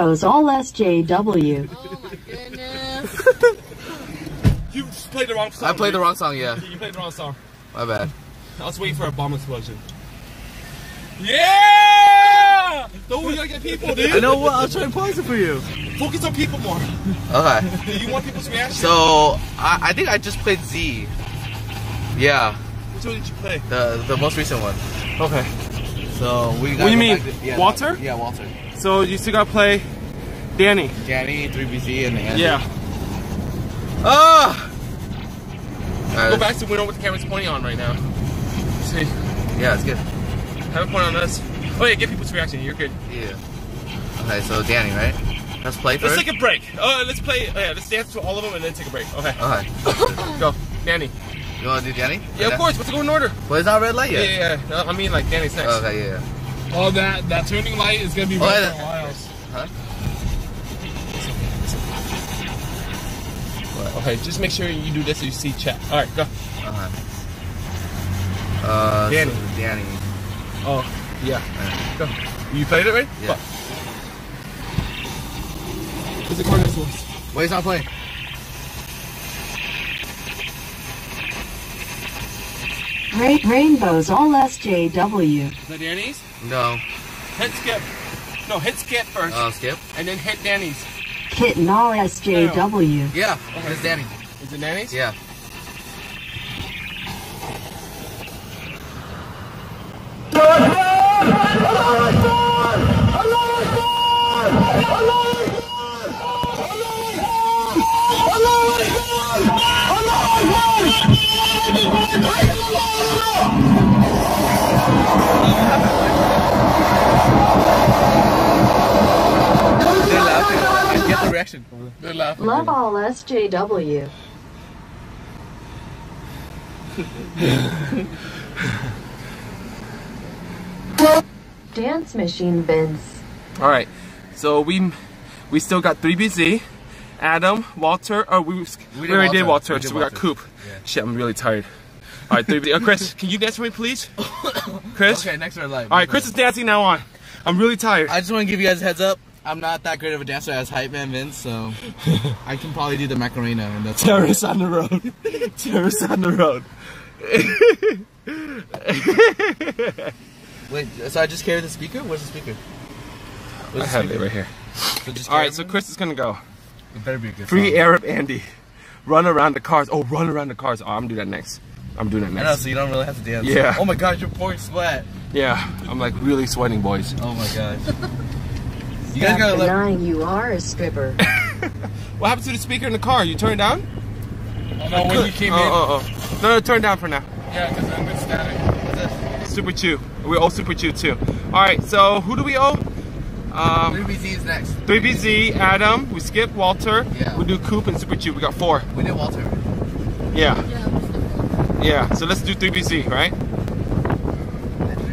Rainbows all SJW. Oh You just played the wrong song. I played the wrong song, yeah. You played the wrong song. My bad. I was waiting for a bomb explosion. Yeah! Don't we gotta get people, dude. I know what, I'll try and pause it for you. Focus on people more. Okay. Do You want people's reaction. So, I, I think I just played Z. Yeah, which one did you play? the the most recent one. Okay. So, we got What do you mean? Walter? Yeah, Walter. So you still gotta play Danny. Danny, 3BZ, and Andy. Yeah. Ah! Go back to the window with the camera's pointing on right now. See, Yeah, it's good. have a point on us. Oh yeah, get people's reaction. You're good. Yeah. Okay, so Danny, right? Let's play Let's take a break. Uh, let's play. Oh, yeah, let's dance to all of them and then take a break. Okay. Okay. Go, Danny. You wanna do Danny? Yeah, of course. Let's go in order. But it's not red light Yeah, yet. yeah. yeah. No, I mean, like Danny's next. Okay, yeah, yeah. Oh, that that turning light is gonna be Oh, for a while. Huh? Okay, just make sure you do this so you see chat. All right, go. Uh-huh. Uh, Danny. so Danny. Oh, yeah. Go. You played it right? Yeah. What's the Cardinals voice? Wait, he's not playing. Ra- rainbows all SJW. Is that Danny's? No. Hit skip. No, hit skip first, Uh, skip? and then hit Danny's. Kitten all SJW. Yeah, it's Danny. Is it Danny's? Yeah. They're laughing. Get the reaction. They're laughing. Love all SJW. Dance machine Vince. All right. So we we still got 3BZ, Adam, Walter. Oh, we, we, did already did Walter. Walter. We did so we got Walter. Coop. Shit, I'm really tired. All right, 3BZ. Oh, Chris, can you dance for me, please? Chris. Okay, next red live. All right, Chris is dancing now on. I'm really tired. I just want to give you guys a heads up. I'm not that great of a dancer as Hype Man Vince, so I can probably do the Macarena, and that's Terrorists on the road. Terrorists on the road. Wait, so I just carry the speaker? Where's the speaker? I Where's the have it right here. So just All carry right, so? Chris is gonna go. It better be a good Free song. Arab Andy. Run around the cars. Oh, run around the cars. Oh, I'm gonna do that next. I'm doing that I know, next. so you don't really have to dance. Yeah. Oh my god, you're pouring sweat. Yeah, I'm like really sweating, boys. Oh my gosh. You guys gotta After let. you are a stripper. What happened to the speaker in the car? You turned down? Oh, no, when you came oh, in. oh, oh. No, no, turn down for now. Yeah, because I'm with static. Super Chew. We owe Super Chew too. All right, so who do we owe? Um, 3BZ is next. 3BZ, Adam. We skip Walter. Yeah. We do Coop and Super Chew. We got four. We did Walter. Yeah. Yeah. So let's do 3BZ, right?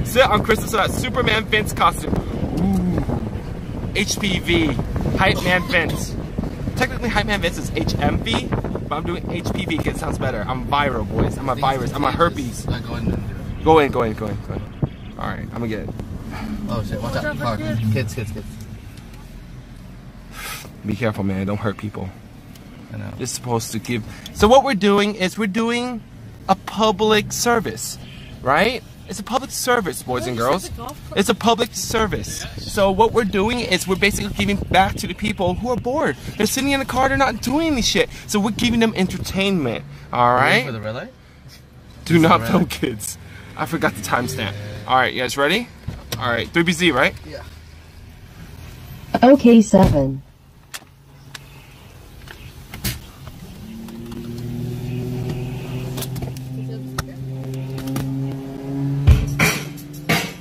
Sit on Crystal Side. Superman Vince costume. HPV. Hype Man Vince. Technically, Hype Man Vince is HMV, but I'm doing HPV because it sounds better. I'm viral, boys. I'm a virus. I'm a herpes. Not going and do. Go in, go in, go in, go in. All right, I'm gonna get it. Oh shit, watch out. Park. Kids, kids, kids. Be careful, man. Don't hurt people. I know. It's supposed to give. So what we're doing is we're doing a public service, right? It's a public service, boys and girls. It's a public service. So what we're doing is we're basically giving back to the people who are bored. They're sitting in the car. They're not doing any shit. So we're giving them entertainment. All right. For the red light? Do not red film kids. I forgot the timestamp. All right, you guys ready? All right, 3BZ, right? Yeah. Okay, seven.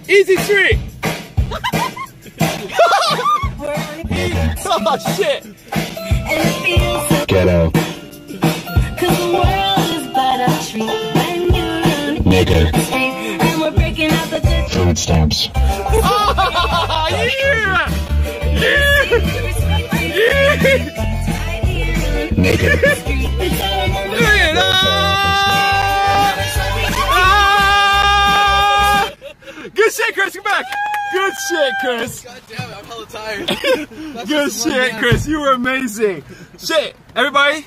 Easy three. oh shit. Get out. Cause the world is but a tree when you Nigger. and we're breaking out the good Food stamps. Oh, yeah! Yeah! Yeah! Nigger. Good shit, Chris. Come back. Good shit, Chris. God damn it, I'm hella tired. Good shit. Chris. You were amazing. Shit, everybody.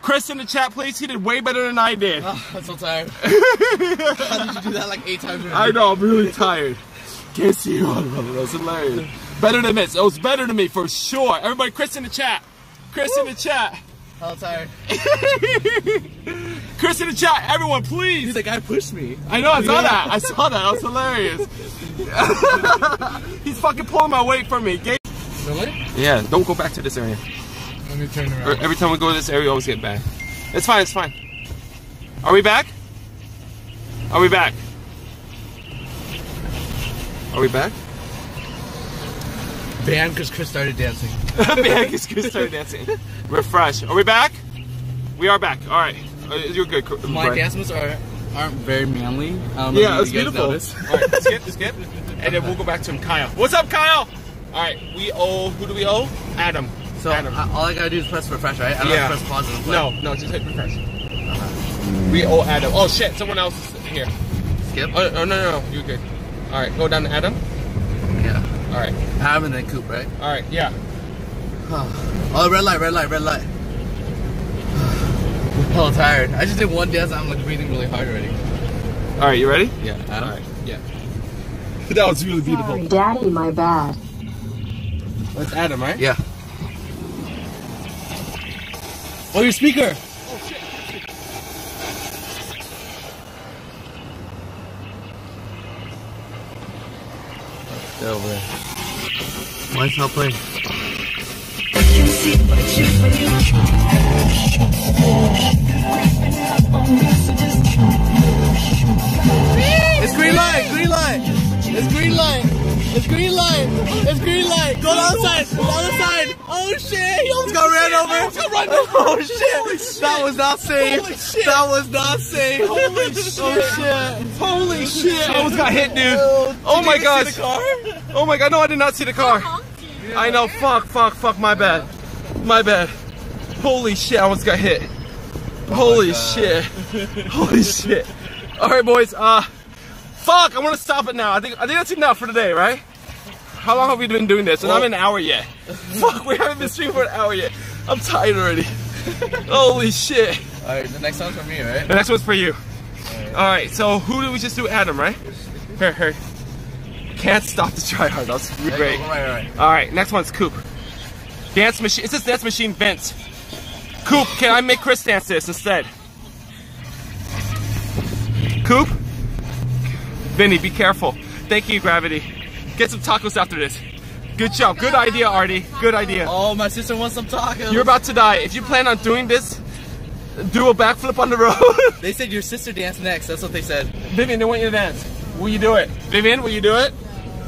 Chris in the chat, please. He did way better than I did. Ah, I'm so tired. How did you do that like eight times? I know, I'm really tired. Can't see you on brother. That's hilarious. Better than this. It was better than me for sure. Everybody, Chris in the chat. Chris in the chat. Oh, Hella tired. Chris in the chat. Everyone, please. He's like, guy pushed me. I know, I saw that. I saw that. That was hilarious. He's fucking pulling my weight from me. Really? Yeah, don't go back to this area. Let me turn around. Every time we go to this area, we always get back. It's fine, it's fine. Are we back? Are we back? Are we back? Banned because Chris started dancing. Man, because Chris started dancing. Refresh. Are we back? We are back. All right. Uh, You're good. My Brian. dance moves are aren't very manly. I Yeah, if it's you guys beautiful. noticed. All right, let's skip, let's skip. And then we'll go back to him, Kyle. What's up, Kyle? All right, we owe, who do we owe? Adam. So Adam. I, all I gotta do is press refresh, right? I don't Yeah. have to press pause and play. No, no, just hit refresh. We owe Adam. Oh shit, someone else is here. Skip? Oh, no, no, no, you're good. All right, go down to Adam. Yeah. All right, Adam and then Coop, right? all right, yeah. Oh, red light, red light, red light. I'm hella tired. I just did one dance. And I'm like breathing really hard already. All right, you ready? Yeah. Adam. All right, yeah. That was really beautiful. Sorry, Daddy, my bad. That's Adam, right? Yeah. Oh, your speaker. Get over there. Mine's not playing. It's green light, green light. It's green light. It's green light. It's green light. Go to the other side. Go to the other side. Oh shit. He almost got ran over. Oh shit. That was not safe. That was not safe. Holy shit. Oh shit. Holy shit! I almost got hit, dude. Oh my gosh. Oh my god, no, I did not see the car. I know, fuck, fuck, fuck, my bad. My bad. Holy shit, I almost got hit. Holy shit. Holy shit. Alright, boys, uh, fuck, I want to stop it now. I think, I think that's enough for today, right? How long have we been doing this? And I'm an hour yet. fuck, we haven't been streaming for an hour yet. I'm tired already. Holy shit. Alright, the next one's for me, right? The next one's for you. Alright, so who did we just do? Adam, right? Here, here. Can't stop the try hard. That's Right, great. right, right. Alright, next one's Coop. Dance machine. It this dance machine Vince. Coop, can I make Chris dance this instead? Coop? Vinny, be careful. Thank you, Gravity. Get some tacos after this. Good job. Good idea, Artie. Good idea. Oh, my sister wants some tacos. You're about to die. If you plan on doing this, do a backflip on the road. They said your sister dance next. That's what they said. Vivian, they want you to dance. Will you do it? Vivian, will you do it?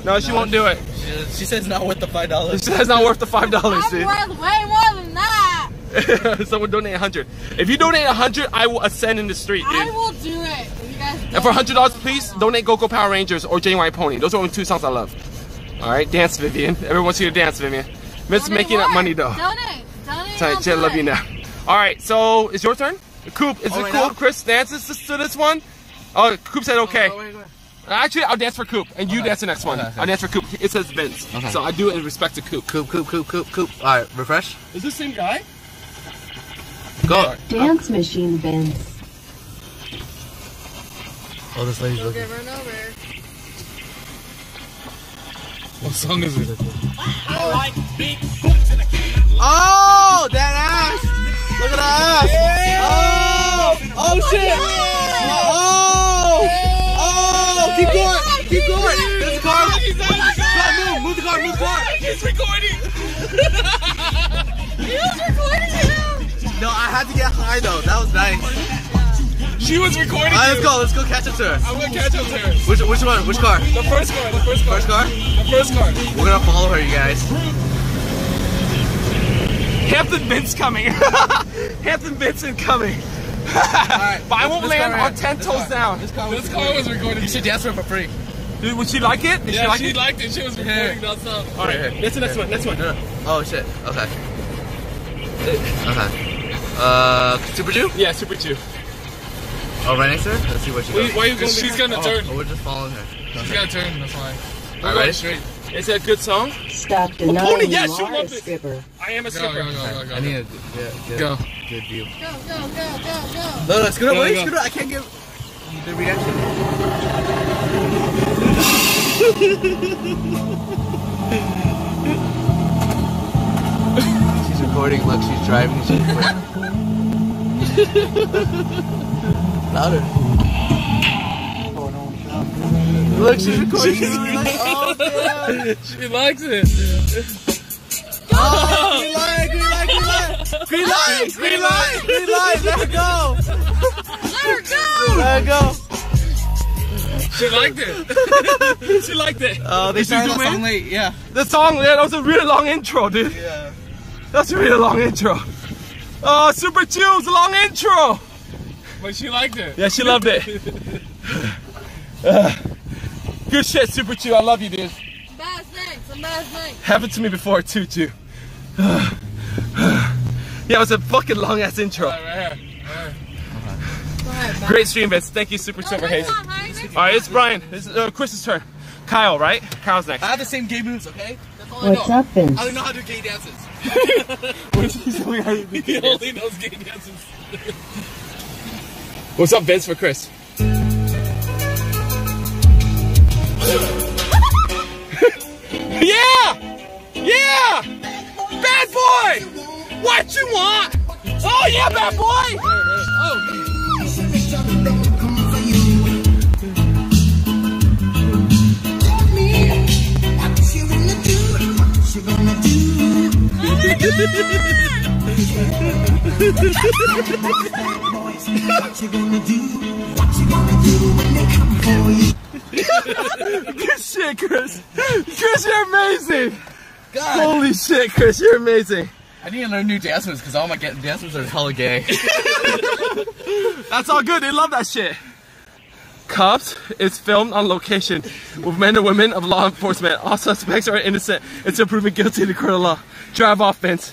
No, she won't do it. She, she says not worth the five dollars. She says not worth the five dollars, I'm dude. worth way more than that. Someone donate a hundred. If you donate a hundred, I will ascend in the street, I will do it. You guys And for a hundred dollars, please donate Go Go Power Rangers or JY Pony. Those are only two songs I love. All right, dance, Vivian. Everyone wants you to dance, Vivian. Miss Donate making that what? money though. Donate. Donate. Sorry, I'll Jen, love you now. All right, so it's your turn. Coop, is Oh, it right cool? now? Chris dances to, to this one. Oh, Coop said okay. Oh, wait, wait. Uh, actually, I'll dance for Coop, and you Okay. dance the next one. Okay, okay. I'll dance for Coop. It says Vince, Okay. so I do it in respect to Coop. Coop, coop, coop, coop, coop. All right, refresh. Is this same guy? Go. Dance machine Vince. Oh, this lady's looking. Get run over. What song is it? Oh, that ass! Look at that ass! Oh, oh shit! Oh, oh, keep going, keep going. There's a car. Go, move, move the car, move the car. He's recording. He was recording him. No, I had to get high though. That was nice. She was recording. All right, let's go. Let's go catch up to her. I'm gonna catch up to her. Which, which one? Which car? The first car. The first car. First car? The first car. We're gonna follow her, you guys. Hampton Vince coming. Hampton Vincent coming. Alright, but I won't land on ten This toes car. down. This car This car was recording. You should dance for it for free. Dude, would she like it? Did Yeah, she like she it? liked it. She was recording nonstop. All right. That's the next one. Next one. Oh shit. Okay. Okay. Uh, Super Jew? Yeah, Super Two. Oh, right next to her? Let's see what she Why, does. why are you going? Because she's gonna Oh, turn. oh, we're just following her. She's gonna turn. That's why. All right, ready? Is it a good song? Stop Pony, denying yes, you you are a loved it. I am a Go, go, go, go, go. I need a good, good, Go. good view. Go, go, go, go, go. No, no, screw it, Go, wait, go. screw it. I can't get the reaction. she's recording. Look, she's driving. She's recording. Louder. Look, she's recording. She's like, oh. She likes it. Oh, green light, green light, green light. Green light, green light. Let her go. Let her go! Let her go. She liked it. she liked it. Oh, they started the song late. Yeah. The song, yeah, that was a really long intro, dude. Yeah. That's a really long intro. Oh, Super a long intro. But she liked it. Yeah, she loved it. Uh, good shit, Super Chew. I love you, dude. Bad things, some bad things. Happened to me before too, too. yeah, it was a fucking long ass intro. Right, right here. Go ahead, Great stream, Vince. Thank you, Super Silver Haze. All right, it's Brian. It's uh, Chris's turn. Kyle, right? Kyle's next. I have the same gay moves, okay? That's all I What's know. up, Vince? I don't know how to do gay dances. He only knows gay dances. What's up, Vince, for Chris? What you want? Oh, yeah, bad boy! Oh. You're gonna do what you're gonna do when they come for you. Good shit, Chris. Chris, you're amazing. God, Holy shit, Chris, you're amazing. I need to learn new dance moves because all my ga- dance moves are hella gay. That's all good. They love that shit. Cops is filmed on location with men and women of law enforcement. All suspects are innocent until proven guilty to the court of law. Drive off, Vince.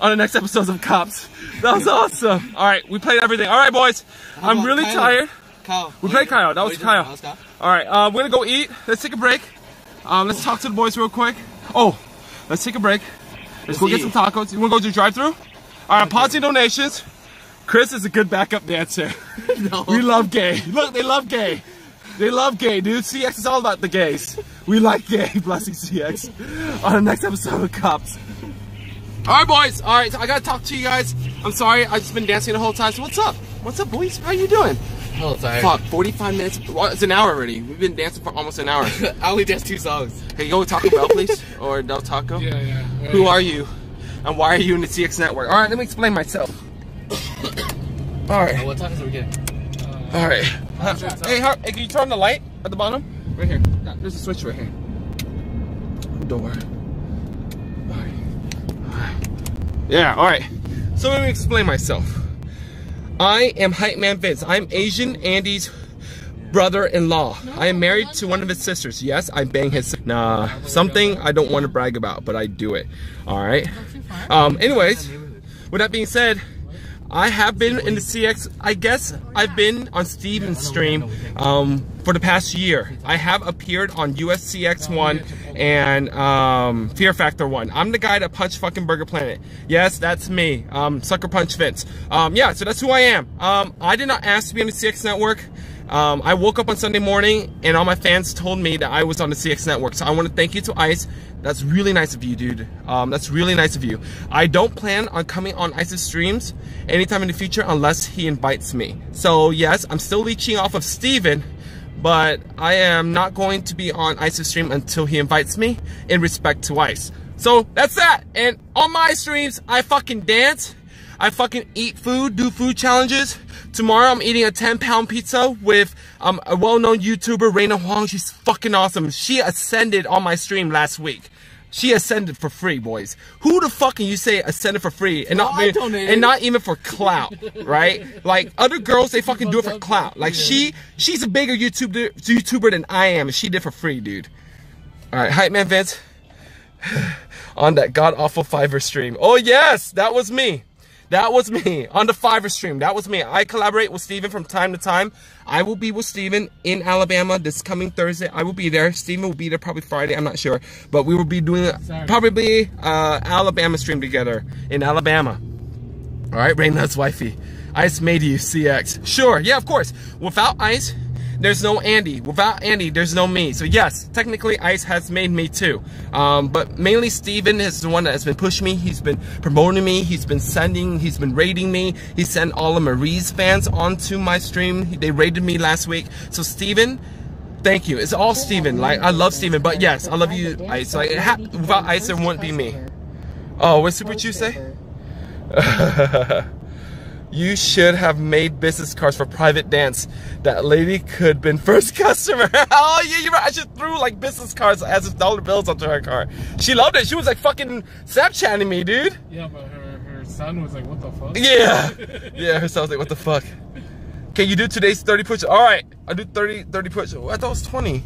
On the next episodes of Cops. That was awesome. All right, we played everything. All right, boys. I'm really Kyler? tired. Kyle. We played Kyle. That was? Kyle. That was Kyle? All right, uh, we're gonna go eat. Let's take a break. Um, let's talk to the boys real quick. Oh, let's take a break. Let's go get some tacos. You wanna go do drive-through? All right, pausing donations. Chris is a good backup dancer. No. We love gay. Look, they love gay. They love gay, dude. CX is all about the gays. We like gay. Blessing CX. On the next episode of Cops. All right, boys. All right, so I gotta talk to you guys. I'm sorry, I've just been dancing the whole time. So what's up? What's up, boys? How you doing? Hella tired. Fuck, 45 minutes. Well, it's an hour already. We've been dancing for almost an hour. I only danced two songs. Can you go to Taco Bell, please? Or Del Taco? Yeah, yeah. Right. Who are you? And why are you in the CX network? All right, let me explain myself. All right. What time is it we getting? Uh, all right. Hey, how, hey, can you turn the light at the bottom? Right here. There's a switch right here. Door. All right. All right. Yeah, all right. So let me explain myself. I am Hype Man Vince. I'm Asian Andy's brother-in-law. I am married to one of his sisters. Yes, I bang his. Nah, something I don't want to brag about, but I do it. All right. Um. Anyways, with that being said, I have been in the CX. I guess I've been on Steven's stream um, for the past year. I have appeared on USCX one and um, Fear Factor one. I'm the guy that punched fucking Burger Planet. Yes, that's me. Um, Sucker Punch Vince. Um, yeah, so that's who I am. Um, I did not ask to be on the CX network. Um, I woke up on Sunday morning and all my fans told me that I was on the CX network. So I want to thank you to Ice. That's really nice of you, dude. Um, that's really nice of you. I don't plan on coming on Ice's streams anytime in the future unless he invites me. So yes, I'm still leeching off of Steven, but I am not going to be on Ice's stream until he invites me in respect to Ice. So that's that. And on my streams, I fucking dance. I fucking eat food, do food challenges. Tomorrow I'm eating a 10 pound pizza with um, a well-known YouTuber, Raina Huang. She's fucking awesome. She ascended on my stream last week. She ascended for free, boys. Who the fuck can you say ascended for free and not Oh, I and not even for clout, right? Like other girls, they fucking do it for clout. Like she, she's a bigger YouTuber YouTuber than I am, and she did for free, dude. All right, hype man Vince on that god awful Fiverr stream. Oh yes, that was me. That was me on the Fiverr stream. That was me. I collaborate with Steven from time to time. I will be with Steven in Alabama this coming Thursday. I will be there. Steven will be there probably Friday. I'm not sure. But we will be doing probably uh, Alabama stream together in Alabama. All right, Rain Nuts Wifey. Ice made you, CX. Sure, yeah, of course. Without Ice, there's no Andy. Without Andy, there's no me. So yes, technically Ice has made me too. Um, but mainly Steven is the one that has been pushing me. He's been promoting me. He's been sending, he's been rating me. He sent all of Marie's fans onto my stream. They rated me last week. So Steven, thank you. It's all Steven. Like, I love Steven. But yes, I love you, Ice. Like, without Ice, there wouldn't be me. Oh, what Super say? You should have made business cards for private dance. That lady could been first customer. oh yeah, you're right. I just threw like business cards as if dollar bills onto her car. She loved it. She was like fucking Snapchatting me, dude. Yeah, but her, her son was like, what the fuck? Yeah. yeah, her son was like, what the fuck? Can you do today's 30 push? All right, I do 30, 30 push. Oh, I thought it was 20.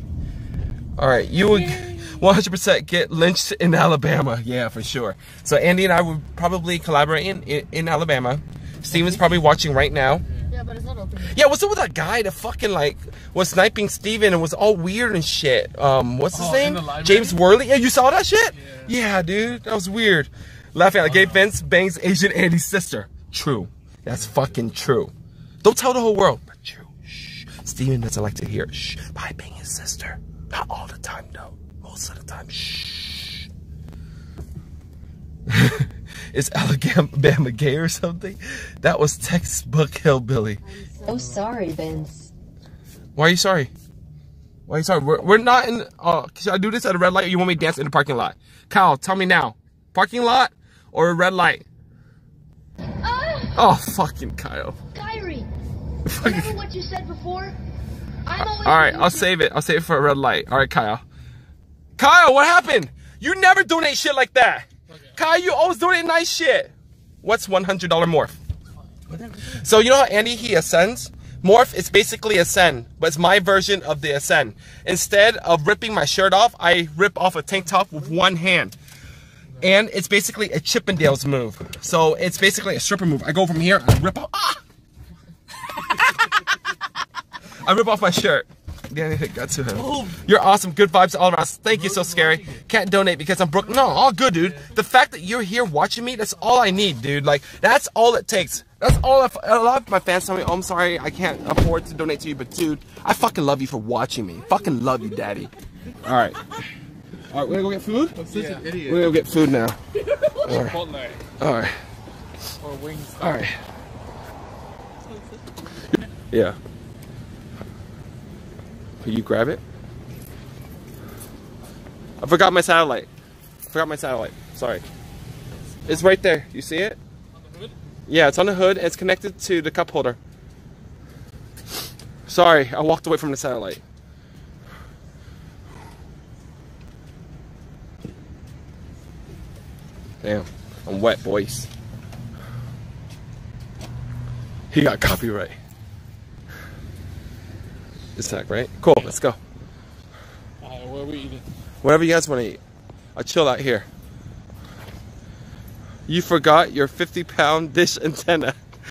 All right, you would 100% get lynched in Alabama. Yeah, for sure. So Andy and I would probably collaborate in, in, in Alabama. Steven's probably watching right now. Yeah, but it's not open. Yeah, what's up with that guy that fucking like was sniping Steven and was all weird and shit? Um, what's his Oh, name? James Worley. Yeah, you saw that shit? Yeah, dude, that was weird. Laughing at Gabe Vince bangs Asian Andy's sister. True. That's fucking true. Don't tell the whole world, but true. Shh. Steven doesn't like to hear. Shh. by I bang his sister. Not all the time, though. Most of the time. Shh. Is Alabama gay or something? That was textbook hillbilly. So sorry, Vince. Why are you sorry? Why are you sorry? We're, we're not in. Uh, should I do this at a red light or you want me to dance in the parking lot? Kyle, tell me now. Parking lot or a red light? Oh, fucking Kyle. Kyrie, remember what you said before? I'm always All right, I'll save it. I'll save it for a red light. All right, Kyle. Kyle, what happened? You never donate shit like that. Kyle, you always donate nice shit. What's $100 morph? So you know how Andy, he ascends? Morph is basically ascend, but it's my version of the ascend. Instead of ripping my shirt off, I rip off a tank top with one hand. And it's basically a Chippendales move. So it's basically a stripper move. I go from here, I rip off. Ah! I rip off my shirt. Yeah, it got to him. Oh. You're awesome. Good vibes all around. Thank you, so scary. Can't donate because I'm broke. No, all good, dude. The fact that you're here watching me, that's all I need, dude. Like, that's all it takes. That's all I, a lot of my fans tell me, oh, I'm sorry, I can't afford to donate to you, but dude, I fucking love you for watching me. Fucking love you, daddy. All right. All right, we're gonna go get food? I'm such an idiot. We're gonna go get food now. all right. All right. Or wings. All right. Yeah. Can you grab it? I forgot my satellite. I forgot my satellite. Sorry. It's right there. You see it? Yeah, it's on the hood. It's connected to the cup holder. Sorry, I walked away from the satellite. Damn, I'm wet, boys. He got copyright. It's that right? Cool, let's go. Alright, what are we eating? Whatever you guys want to eat. I'll chill out here. You forgot your 50 pound dish antenna.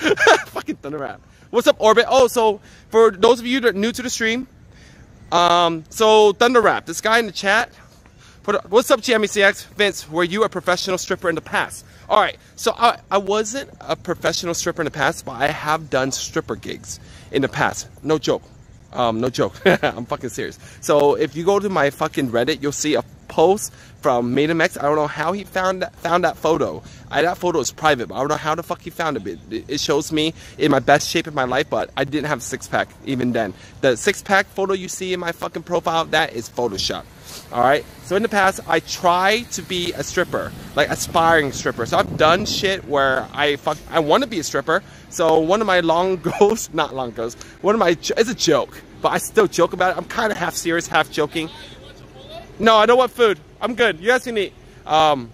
Fucking thunder rap. What's up, Orbit? Oh, so for those of you that are new to the stream, um, so Thunder Rap, this guy in the chat, put, what's up, GMECX? Vince, were you a professional stripper in the past? All right, so I, I wasn't a professional stripper in the past, but I have done stripper gigs in the past. No joke. Um, no joke. I'm fucking serious. So if you go to my fucking Reddit, you'll see a post from Metamex. I don't know how he found that, found that photo. I, that photo is private, but I don't know how the fuck he found it. It, it shows me in my best shape of my life, but I didn't have a six pack even then. The six pack photo you see in my fucking profile, that is Photoshop. All right. So in the past, I try to be a stripper, like aspiring stripper. So I've done shit where I fuck, I want to be a stripper. So one of my long goals, not long goals, one of my, it's a joke, but I still joke about it. I'm kind of half serious, half joking. No, I don't want food. I'm good. You guys can eat. Um,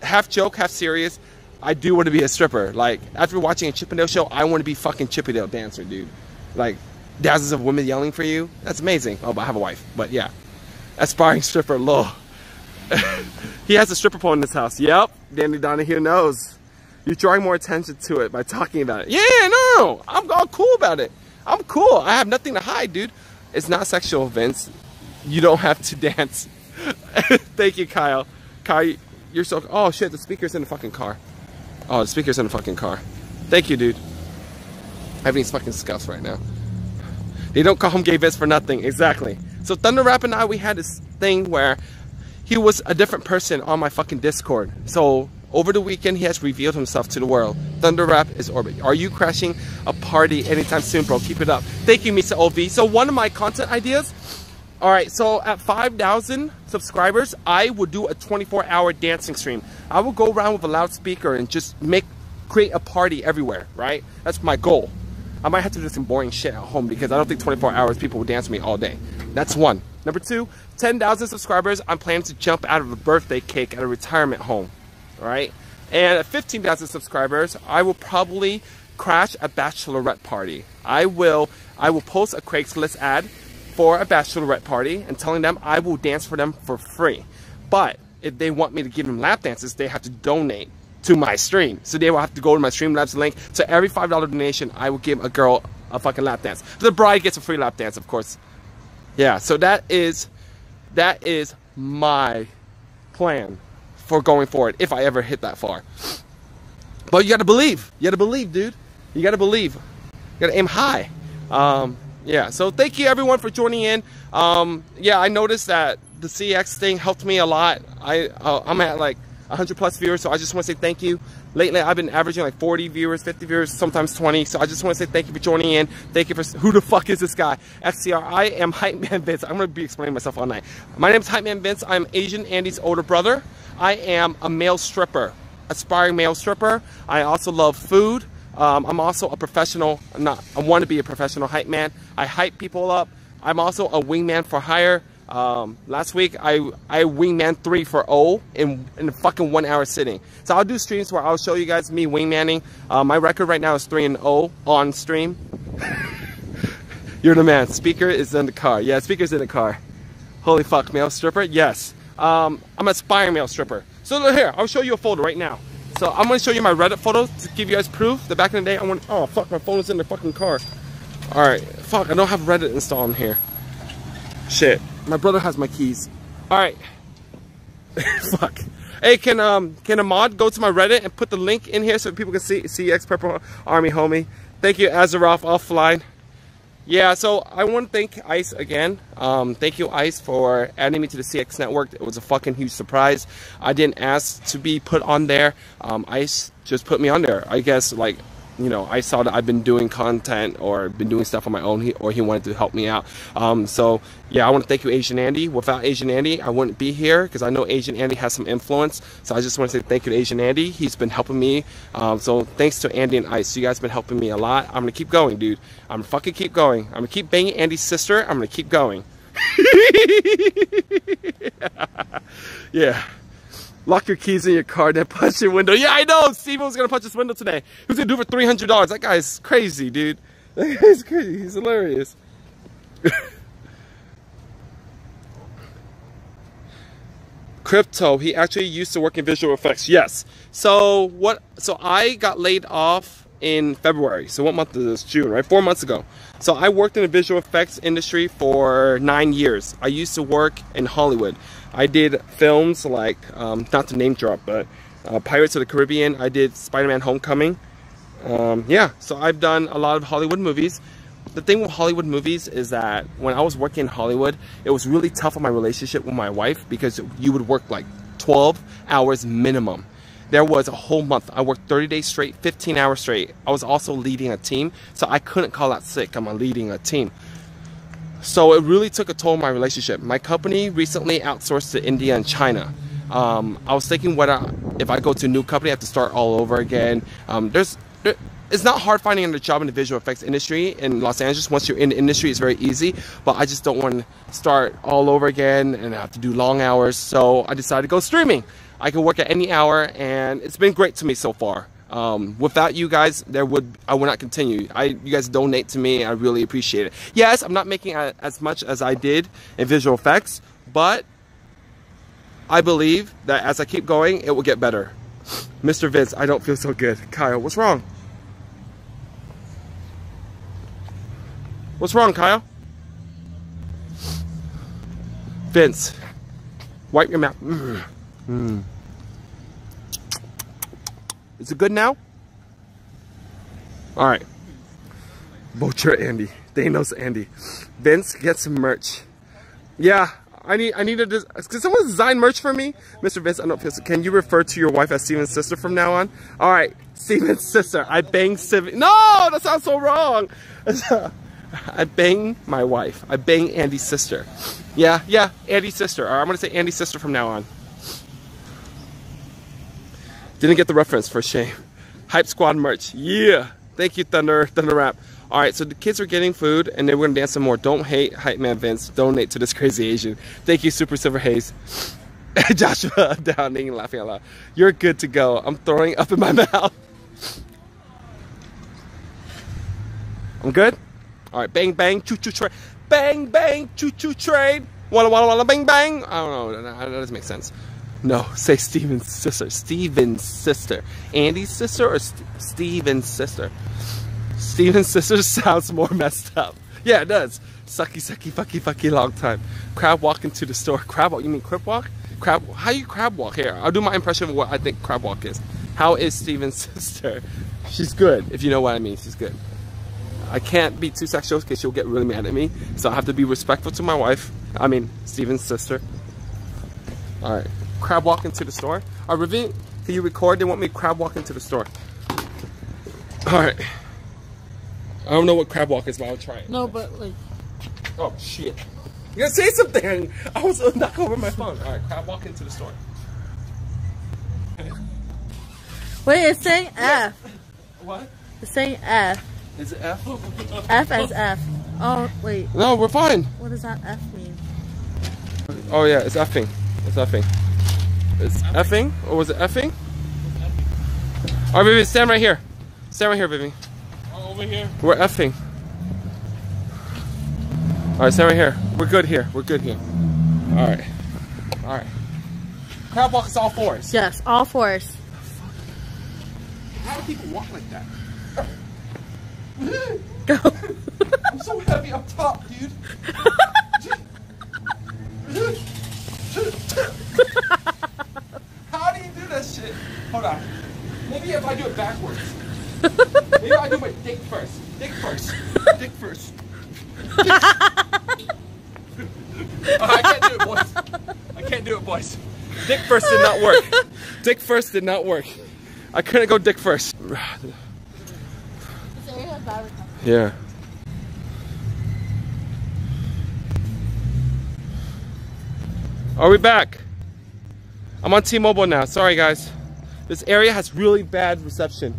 half joke, half serious. I do want to be a stripper. Like after watching a Chippendale show, I want to be fucking Chippendale dancer, dude. Like thousands of women yelling for you. That's amazing. Oh, but I have a wife. But yeah, aspiring stripper, lol. he has a stripper pole in his house. Yep, Danny Donahue knows. You're drawing more attention to it by talking about it. Yeah, no, I'm all cool about it. I'm cool. I have nothing to hide, dude. It's not sexual, Vince. You don't have to dance. Thank you, Kyle. Kyle, you're so. Oh shit, the speaker's in the fucking car. Oh, the speaker's in the fucking car. Thank you, dude. I have these fucking scuffs right now. They don't call him Gay vets for nothing. Exactly. So Thunder Rap and I, we had this thing where he was a different person on my fucking Discord. So over the weekend, he has revealed himself to the world. Thunder Rap is Orbit. Are you crashing a party anytime soon, bro? Keep it up. Thank you, Misa OV. So one of my content ideas, all right, so at 5,000 subscribers, I will do a 24-hour dancing stream. I will go around with a loudspeaker and just make, create a party everywhere, right? That's my goal. I might have to do some boring shit at home because I don't think 24 hours people will dance with me all day. That's one. Number two, 10,000 subscribers, I'm planning to jump out of a birthday cake at a retirement home, all right? And at 15,000 subscribers, I will probably crash a bachelorette party. I will, I will post a Craigslist ad for a bachelorette party and telling them I will dance for them for free. But if they want me to give them lap dances, they have to donate to my stream. So they will have to go to my Streamlabs link. So every $5 donation, I will give a girl a fucking lap dance. The bride gets a free lap dance, of course. Yeah, so that is that is my plan for going forward if I ever hit that far. But you gotta believe. You gotta believe, dude. You gotta believe. You gotta aim high. Um, yeah, so thank you everyone for joining in. Um, yeah, I noticed that the CX thing helped me a lot. I uh, I'm at like 100 plus viewers, so I just want to say thank you. Lately, I've been averaging like 40 viewers, 50 viewers, sometimes 20. So I just want to say thank you for joining in. Thank you for who the fuck is this guy? FCR. I am Hype Man Vince. I'm gonna be explaining myself all night. My name is Hype Man Vince. I'm Asian Andy's older brother. I am a male stripper, aspiring male stripper. I also love food. Um, I'm also a professional. I'm not. I want to be a professional hype man. I hype people up. I'm also a wingman for hire. Um, last week I I wingman three for O in in a fucking one hour sitting. So I'll do streams where I'll show you guys me wingmanning. Uh, my record right now is three and O on stream. You're the man. Speaker is in the car. Yeah, speaker's in the car. Holy fuck, male stripper? Yes. Um, I'm an aspiring male stripper. So look here, I'll show you a folder right now. So I'm gonna show you my Reddit photos to give you guys proof that back in the day I went, oh fuck, my phone is in the fucking car. All right, fuck, I don't have Reddit installed in here. Shit, my brother has my keys. All right, fuck. Hey, can um can a mod go to my Reddit and put the link in here so people can see CX Purple Army homie? Thank you, Azeroth offline. Yeah, so I want to thank ICE again. Um, thank you, ICE, for adding me to the CX network. It was a fucking huge surprise. I didn't ask to be put on there. Um, ICE just put me on there. I guess, like, you know, I saw that I've been doing content or been doing stuff on my own, he, or he wanted to help me out. Um, so, yeah, I want to thank you, Asian Andy. Without Asian Andy, I wouldn't be here because I know Asian Andy has some influence. So I just want to say thank you to Asian Andy. He's been helping me. Um, so thanks to Andy and Ice. You guys been helping me a lot. I'm to keep going, dude. I'm to fucking keep going. I'm to keep banging Andy's sister. I'm to keep going. yeah. Lock your keys in your car, then punch your window. Yeah, I know. Steven was gonna punch his window today. He was gonna do it for three hundred dollars. That guy's crazy, dude. That guy's crazy. He's hilarious. Crypto. He actually used to work in visual effects. Yes. So what? So I got laid off in February. So what month is this? June, right? Four months ago. So I worked in the visual effects industry for nine years. I used to work in Hollywood. I did films like, um, not to name drop, but uh, Pirates of the Caribbean. I did Spider-Man Homecoming. Um, yeah, so I've done a lot of Hollywood movies. The thing with Hollywood movies is that when I was working in Hollywood, it was really tough on my relationship with my wife because you would work like 12 hours minimum. There was a whole month. I worked 30 days straight, 15 hours straight. I was also leading a team, so I couldn't call out sick. I'm leading a team. So it really took a toll on my relationship. My company recently outsourced to India and China. Um, I was thinking whether if I go to a new company, I have to start all over again. Um, there's, there, it's not hard finding a job in the visual effects industry in Los Angeles. Once you're in the industry, it's very easy. But I just don't want to start all over again and have to do long hours. So I decided to go streaming. I can work at any hour, and it's been great to me so far. Um, without you guys, there would I would not continue. I you guys donate to me. I really appreciate it. Yes, I'm not making a, as much as I did in visual effects, but I believe that as I keep going, it will get better. Mr. Vince, I don't feel so good. Kyle, what's wrong? What's wrong, Kyle? Vince, wipe your mouth. Mm. Mm. Is it good now? All right. Butcher Andy. Thanos Andy. Vince, get some merch. Yeah, I need I need to des- can someone design merch for me? Mr. Vince, I don't feel so. Can you refer to your wife as Steven's sister from now on? All right, Steven's sister. I bang Steven. No, that sounds so wrong. I bang my wife. I bang Andy's sister. Yeah, yeah, Andy's sister. Right, I'm gonna say Andy's sister from now on. Didn't get the reference for shame. Hype Squad merch. Yeah. Thank you, Thunder, Thunder Rap. All right, so the kids are getting food, and then we're gonna dance some more. Don't hate Hype Man Vince. Donate to this crazy Asian. Thank you, Super Silver Haze. Joshua Downing, laughing out loud. You're good to go. I'm throwing up in my mouth. I'm good? All right, bang, bang, choo choo train. Bang, bang, choo choo train. Walla, walla, walla, bang, bang. I don't know, that doesn't make sense. No, say Steven's sister. Steven's sister. Andy's sister or St Steven's sister? Steven's sister sounds more messed up. Yeah, it does. Sucky, sucky, fucky, fucky, long time. Crab walk into the store. Crab walk? You mean crab walk? Crab? How you crab walk here? I'll do my impression of what I think crab walk is. How is Steven's sister? She's good, if you know what I mean. She's good. I can't be too sexual because she'll get really mad at me. So I have to be respectful to my wife. I mean, Steven's sister. All right, crab walk into the store. Right, Rivian, can you record? They want me to crab walk into the store. All right. I don't know what crab walk is, but I'll try it. No, but like. Oh shit! You gotta say something. I was uh, knock over my phone. All right, crab walk into the store. Wait, it's saying F. What? It's saying F. Is it F? F as F. Oh, wait. No, we're fine. What does that F mean? Oh yeah, it's effing. It's effing. It's effing? Or was it effing? Alright, baby, stand right here. Stand right here, baby. Oh, over here. We're effing. Alright, stand right here. We're good here. We're good here. Alright. Alright. Crab walk is all fours. Yes, all fours. How do people walk like that? Go. I'm so heavy up top, dude. How do you do that shit? Hold on. Maybe if I do it backwards. Maybe I do my dick first. Dick first. Dick. Oh, I can't do it, boys. I can't do it, boys. Dick first did not work. Dick first did not work. I couldn't go dick first. Yeah. Are we back? I'm on T-Mobile now. Sorry, guys. This area has really bad reception.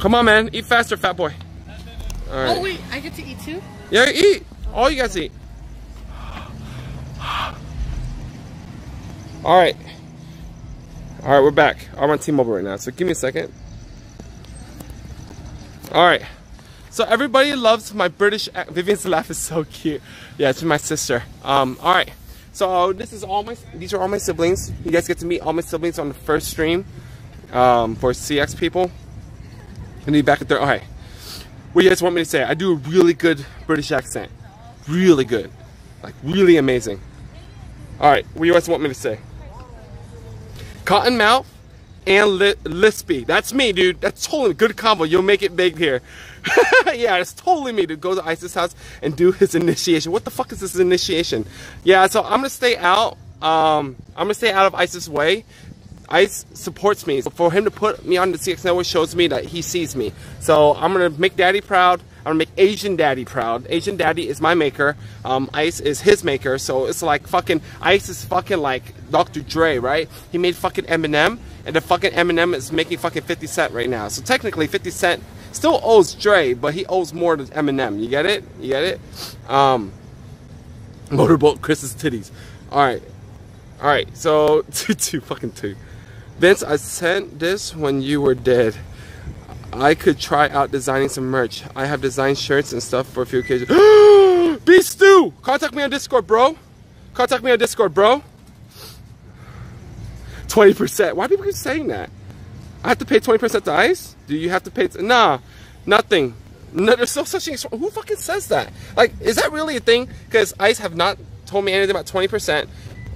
Come on, man. Eat faster, fat boy. All right. Oh, wait, I get to eat too? Yeah, eat. All you guys eat. All right. All right, we're back. I'm on T-Mobile right now, so give me a second. All right. So everybody loves my British. Vivian's laugh is so cute. Yeah, it's my sister. Um. All right. So this is all my. These are all my siblings. You guys get to meet all my siblings on the first stream. Um, for CX people. And be back at there. All right. What do you guys want me to say? I do a really good British accent. Really good. Like really amazing. All right. What do you guys want me to say? Cottonmouth and li- Lispy. That's me, dude. That's totally good combo. You'll make it big here. yeah, it's totally me to go to Ice's house and do his initiation. What the fuck is this initiation? Yeah, so I'm gonna stay out. Um, I'm gonna stay out of Ice's way. Ice supports me. For him to put me on the CX network shows me that he sees me. So I'm gonna make Daddy proud. I'm gonna make Asian Daddy proud. Asian Daddy is my maker. Um, Ice is his maker. So it's like fucking Ice is fucking like Dr. Dre, right? He made fucking Eminem, and the fucking Eminem is making fucking 50 Cent right now. So technically, 50 Cent still owes Dre, but he owes more to Eminem. You get it? You get it? Um, motorboat Chris's titties. All right, all right. So two, two, fucking two. Vince, I sent this when you were dead. I could try out designing some merch. I have designed shirts and stuff for a few occasions. Beast Stew! Contact me on Discord, bro. Contact me on Discord, bro. 20%. Why people keep saying that? I have to pay 20% to ICE? Do you have to pay? Nah, nothing. No, there's no such thing. Who fucking says that? Like, is that really a thing? Because ICE have not told me anything about 20%.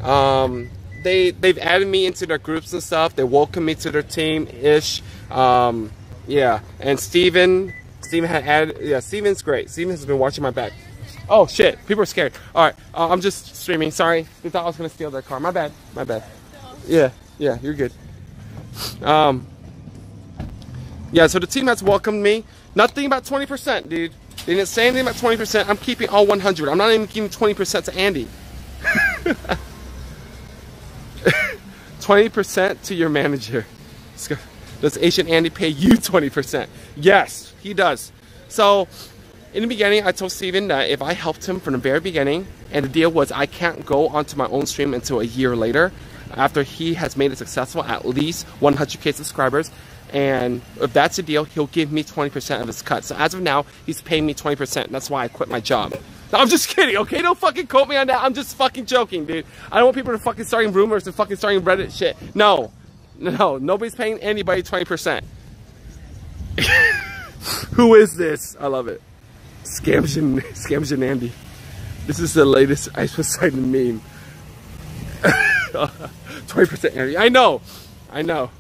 Um, they they've added me into their groups and stuff. They welcomed me to their team ish. Um, yeah, and Steven, Steven had added. Yeah, Steven's great. Steven has been watching my back. Oh shit! People are scared. All right, uh, I'm just streaming. Sorry, they thought I was gonna steal their car. My bad. My bad. Yeah, yeah, you're good. Um, yeah, so the team has welcomed me. Nothing about 20%, dude. They didn't say anything about 20%. I'm keeping all 100. I'm not even giving 20% to Andy. 20% to your manager. Does Asian Andy pay you 20%? Yes, he does. So, in the beginning, I told Steven that if I helped him from the very beginning, and the deal was I can't go onto my own stream until a year later, after he has made it successful, at least 100k subscribers. And if that's the deal, he'll give me 20% of his cut. So as of now, he's paying me 20%. That's why I quit my job. I'm just kidding, okay? Don't fucking quote me on that. I'm just fucking joking, dude. I don't want people to fucking starting rumors and fucking starting Reddit shit. No. No, nobody's paying anybody 20%. Who is this? I love it. Scamsion, Scamsion Andy. This is the latest Ice Poseidon meme. 20% Andy. I know. I know.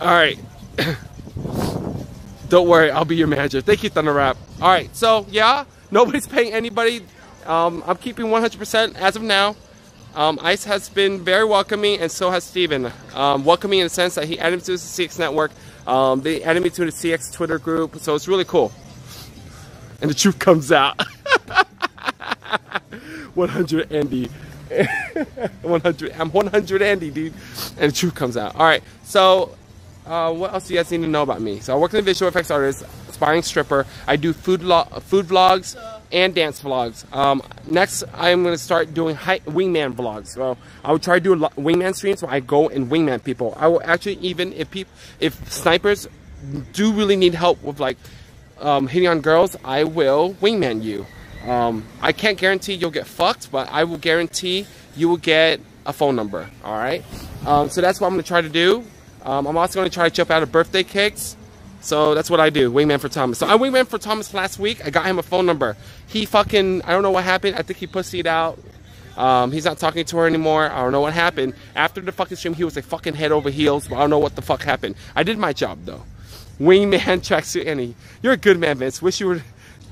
All right. Don't worry, I'll be your manager. Thank you, Thunder Rap. All right, so yeah, nobody's paying anybody. Um, I'm keeping 100% as of now. Um, Ice has been very welcoming, and so has Steven. Um, welcoming in the sense that he added me to the CX network. Um, they added me to the CX Twitter group, so it's really cool. And the truth comes out. 100 Andy. 100. I'm 100 Andy, dude. And the truth comes out. All right, so uh, what else do you guys need to know about me? So I work a visual effects artist, aspiring stripper. I do food food vlogs and dance vlogs. Um, next, I'm gonna start doing wingman vlogs. So I will try to do wingman streams where I go and wingman people. I will actually even if people if snipers do really need help with like um, hitting on girls, I will wingman you. Um, I can't guarantee you'll get fucked, but I will guarantee you will get a phone number. All right. Um, so that's what I'm gonna try to do. Um, I'm also gonna try to jump out of birthday cakes. So that's what I do, wingman for Thomas. So I wingman for Thomas last week. I got him a phone number. He fucking, I don't know what happened. I think he pussied out. Um, he's not talking to her anymore. I don't know what happened. After the fucking stream, he was like fucking head over heels. But I don't know what the fuck happened. I did my job though. Wingman tracksuit Annie. You're a good man, Vince. Wish you were,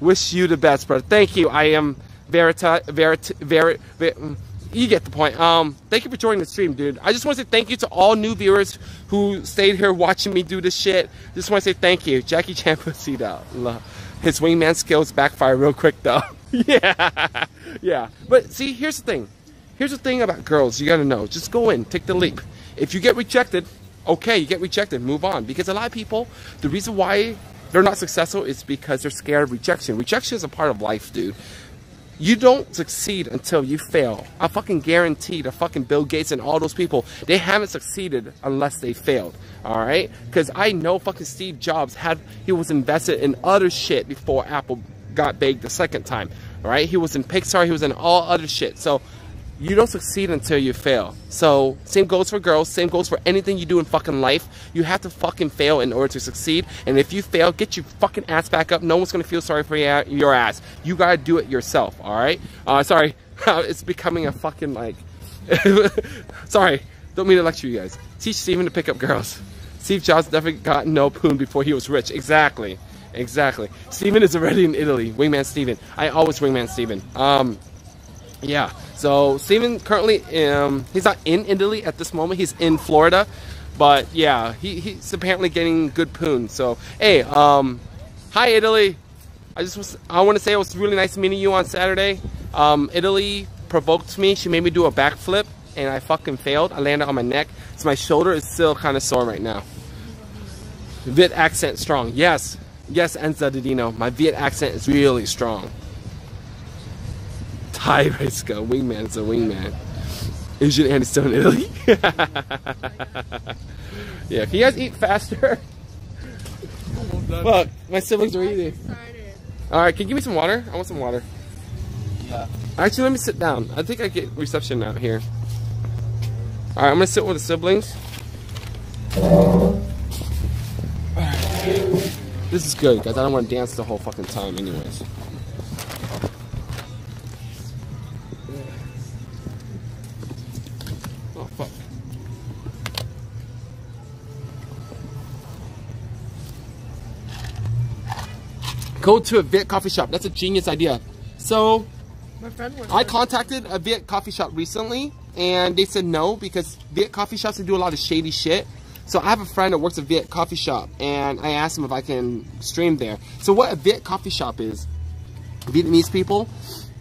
wish you the best, brother. Thank you. I am Verita, Verita, Verit, Ver- you get the point. Um, thank you for joining the stream, dude. I just want to say thank you to all new viewers who stayed here watching me do this shit. Just want to say thank you. Jackie Chan pussied out. His wingman skills backfire real quick though. yeah, yeah. But see, here's the thing. Here's the thing about girls. You gotta know. Just go in, take the leap. If you get rejected, okay, you get rejected, move on. Because a lot of people, the reason why they're not successful is because they're scared of rejection. Rejection is a part of life, dude. You don't succeed until you fail. I fucking guarantee the fucking Bill Gates and all those people, they haven't succeeded unless they failed. Alright? Because I know fucking Steve Jobs had, he was invested in other shit before Apple got big the second time. Alright? He was in Pixar, he was in all other shit. So, you don't succeed until you fail. So, same goes for girls, same goes for anything you do in fucking life. You have to fucking fail in order to succeed. And if you fail, get your fucking ass back up. No one's gonna feel sorry for your ass. You gotta do it yourself, alright? Uh, sorry, it's becoming a fucking like. sorry, don't mean to lecture you guys. Teach Steven to pick up girls. Steve Jobs definitely got no poon before he was rich. Exactly. Exactly. Steven is already in Italy. Wingman Steven. I always wingman Steven. Um, yeah. So Steven currently, um, he's not in Italy at this moment. He's in Florida, but yeah, he, he's apparently getting good poon. So hey, um, hi Italy. I just was, I want to say it was really nice meeting you on Saturday. Um, Italy provoked me. She made me do a backflip, and I fucking failed. I landed on my neck, so my shoulder is still kind of sore right now. Viet accent strong. Yes, yes, Enza Didino. My Viet accent is really strong. Thai Raiska, wingman's a wingman. Asian Andy still in Italy? yeah, can you guys eat faster? Look, my siblings are eating. Alright, can you give me some water? I want some water. Yeah. Actually, let me sit down. I think I get reception out here. Alright, I'm gonna sit with the siblings. This is good, guys. I don't want to dance the whole fucking time, anyways. Go to a Viet coffee shop. That's a genius idea. So, My friend went. I contacted a Viet coffee shop recently, and they said no because Viet coffee shops they do a lot of shady shit. So I have a friend that works at Viet coffee shop, and I asked him if I can stream there. So what a Viet coffee shop is, Vietnamese people,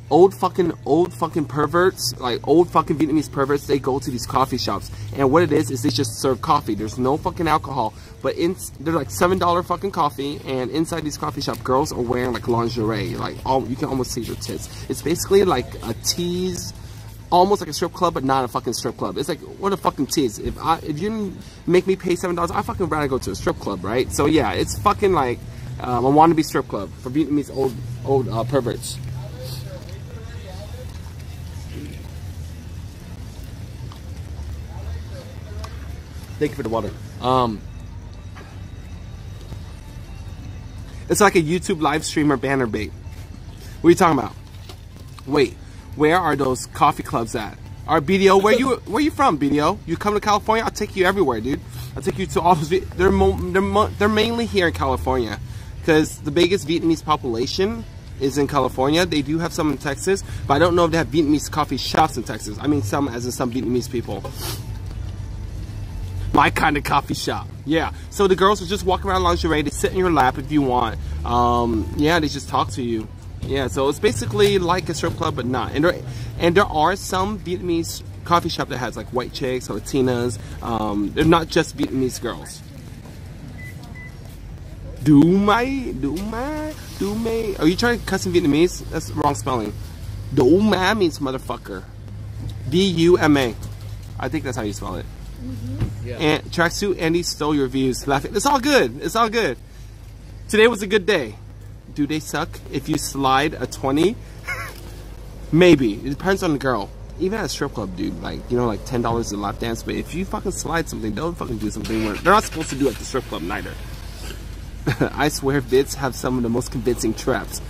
old fucking old fucking perverts, like old fucking Vietnamese perverts, they go to these coffee shops, and what it is is they just serve coffee. There's no fucking alcohol, but in they're like seven dollar fucking coffee, and inside these coffee shop, girls are wearing like lingerie, like all you can almost see their tits. It's basically like a tease almost like a strip club, but not a fucking strip club. It's like what a fucking tease. If I if you make me pay seven dollars, I fucking rather go to a strip club, right? So yeah, it's fucking like um, a wannabe strip club for Vietnamese old old uh, perverts. Thank you for the water. Um, it's like a YouTube live streamer banner bait. What are you talking about? Wait, where are those coffee clubs at? Our BDO, where you where you from, BDO? You come to California? I'll take you everywhere, dude. I'll take you to all those. They're they're they're mainly here in California, because the biggest Vietnamese population is in California. They do have some in Texas, but I don't know if they have Vietnamese coffee shops in Texas. I mean, some as in some Vietnamese people. My kind of coffee shop. Yeah. So the girls will just walk around lingerie. They sit in your lap if you want. Um, yeah, they just talk to you. Yeah. So it's basically like a strip club, but not. And there, and there are some Vietnamese coffee shop that has like white chicks or Latinas. Um, they're not just Vietnamese girls. Do my, do my, do my. Are you trying to cuss in Vietnamese? That's wrong spelling. Do ma means motherfucker. D U M A. I think that's how you spell it. And tracksuit Andy stole your views. Laughing. It's all good. It's all good. Today was a good day. Do they suck if you slide a 20? Maybe. It depends on the girl. Even at a strip club, dude, like, you know, like $10 a lap dance, but if you fucking slide something, don't fucking do something where they're not supposed to do at the strip club neither. I swear Bits have some of the most convincing traps.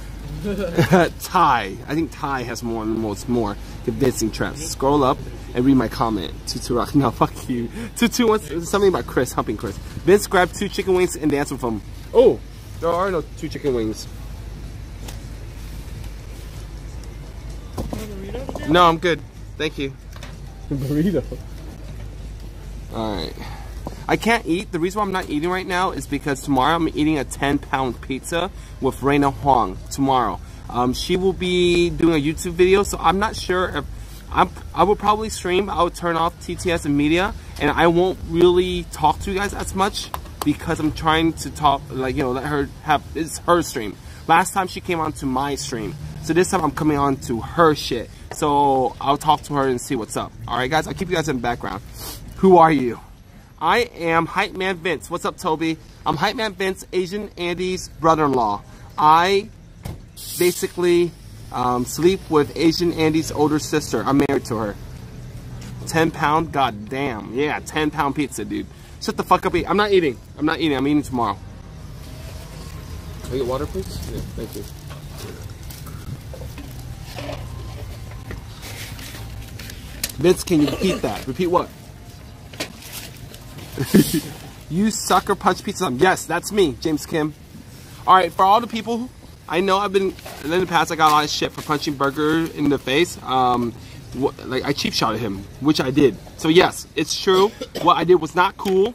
Ty. I think Ty has more and most more convincing traps. Mm-hmm. Scroll up and read my comment. Tutu Rock. No, fuck you. Tutu wants something about Chris, humping Chris. Vince grabbed two chicken wings and danced with them. Oh, there are no two chicken wings. No, I'm good. Thank you. Burrito. Alright. I can't eat. The reason why I'm not eating right now is because tomorrow I'm eating a 10 pound pizza with Raina Huang tomorrow. Um, she will be doing a YouTube video, so I'm not sure if I'm, I will probably stream. I will turn off TTS and media, and I won't really talk to you guys as much because I'm trying to talk, like, you know, let her have, it's her stream. Last time she came on to my stream. So this time I'm coming on to her shit. So I'll talk to her and see what's up. Alright guys, I'll keep you guys in the background. Who are you? I am Hype Man Vince. What's up, Toby? I'm Hype Man Vince, Asian Andy's brother-in-law. I basically um, sleep with Asian Andy's older sister. I'm married to her. 10 pound? God damn. Yeah, 10 pound pizza, dude. Shut the fuck up. eat- I'm not eating. I'm not eating. I'm eating tomorrow. Can I get water, please? Yeah, thank you. Vince, can you repeat that? Repeat what? you sucker punch pizza. Yes, that's me, James Kim. All right, for all the people, I know I've been in the past. I got a lot of shit for punching Burger in the face. Um, like I cheap shot at him, which I did. So yes, it's true. What I did was not cool.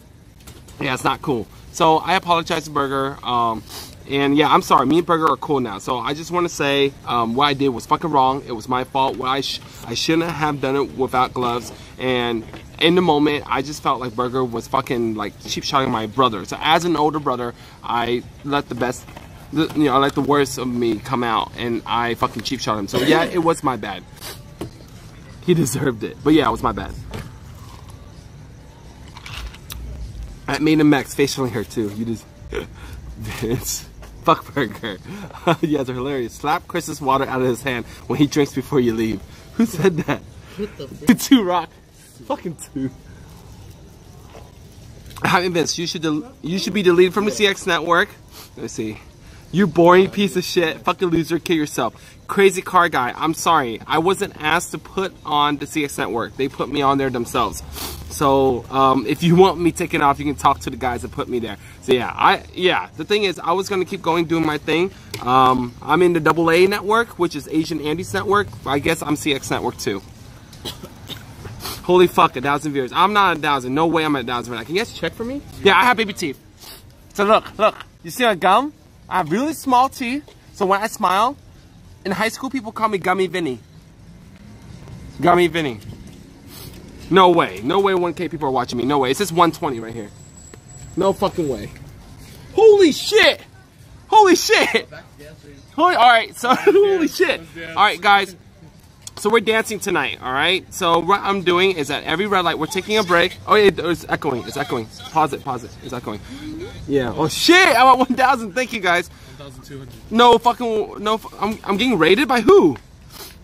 Yeah, it's not cool. So I apologize to Burger. Um, and yeah, I'm sorry. Me and Burger are cool now. So I just want to say um, what I did was fucking wrong. It was my fault. What I sh- I shouldn't have done it without gloves. And in the moment, I just felt like Burger was fucking like cheap shotting my brother. So as an older brother, I let the best, the, you know, I let the worst of me come out, and I fucking cheap shot him. So yeah, it was my bad. He deserved it. But yeah, it was my bad. I made him max facially hurt too. You just Vince. Fuck burger. yeah, they're hilarious. Slap Chris's water out of his hand when he drinks before you leave. Who said that? What the two rock. Fucking two. Hi, Vince. You should you should be deleted from the CX network. Let me see. You boring piece of shit. Fucking loser. Kill yourself. Crazy car guy. I'm sorry. I wasn't asked to put on the CX network. They put me on there themselves. So um, if you want me taken off, you can talk to the guys that put me there. So yeah, I yeah. The thing is, I was gonna keep going doing my thing. Um, I'm in the Double A network, which is Asian Andy's network. I guess I'm CX network too. Holy fuck, a thousand viewers. I'm not a thousand. No way I'm at a thousand right now. Can you guys check for me? Yeah, I have baby teeth. So look, look. You see my gum? I have really small teeth. So when I smile, in high school people call me Gummy Vinny. Gummy Vinny. No way. No way 1K people are watching me. No way. It says 120 right here. No fucking way. Holy shit! Holy shit! Holy, all right, so holy shit! All right, guys. So we're dancing tonight, all right? So what I'm doing is at every red light, we're taking a break. Oh, yeah, it's echoing. It's echoing. Pause it. Pause it. It's echoing. Yeah. Oh shit! I'm at 1,000. Thank you, guys. 1,200. No fucking no. I'm I'm getting rated by who?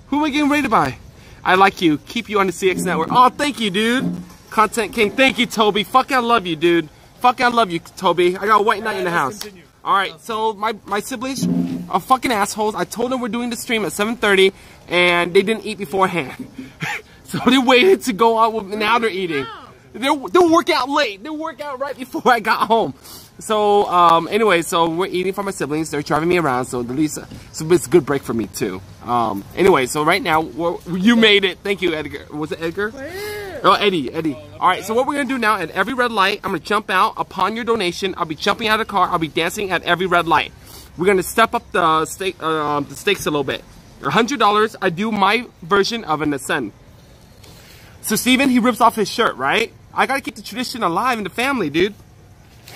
Who am I getting rated by? I like you. Keep you on the CX network. Oh, thank you, dude. Content King. Thank you, Toby. Fuck, I love you, dude. Fuck, I love you, Toby. I got a white knight in the house. All right, so my my siblings are fucking assholes. I told them we're doing the stream at 7:30, and they didn't eat beforehand. so they waited to go out with. Now they're eating. They'll they'll work out late. They'll work out right before I got home. So um, anyway, so we're eating for my siblings. They're driving me around, so the least so it's a good break for me too. Um, anyway, so right now we're, you made it. Thank you, Edgar. Was it Edgar? Oh, Eddie, Eddie. All right, so what we're gonna do now at every red light, I'm gonna jump out upon your donation. I'll be jumping out of the car. I'll be dancing at every red light. We're gonna step up the stake, uh, the stakes a little bit. Hundred dollars. I do my version of an ascend. So Steven, he rips off his shirt, right? I gotta keep the tradition alive in the family, dude.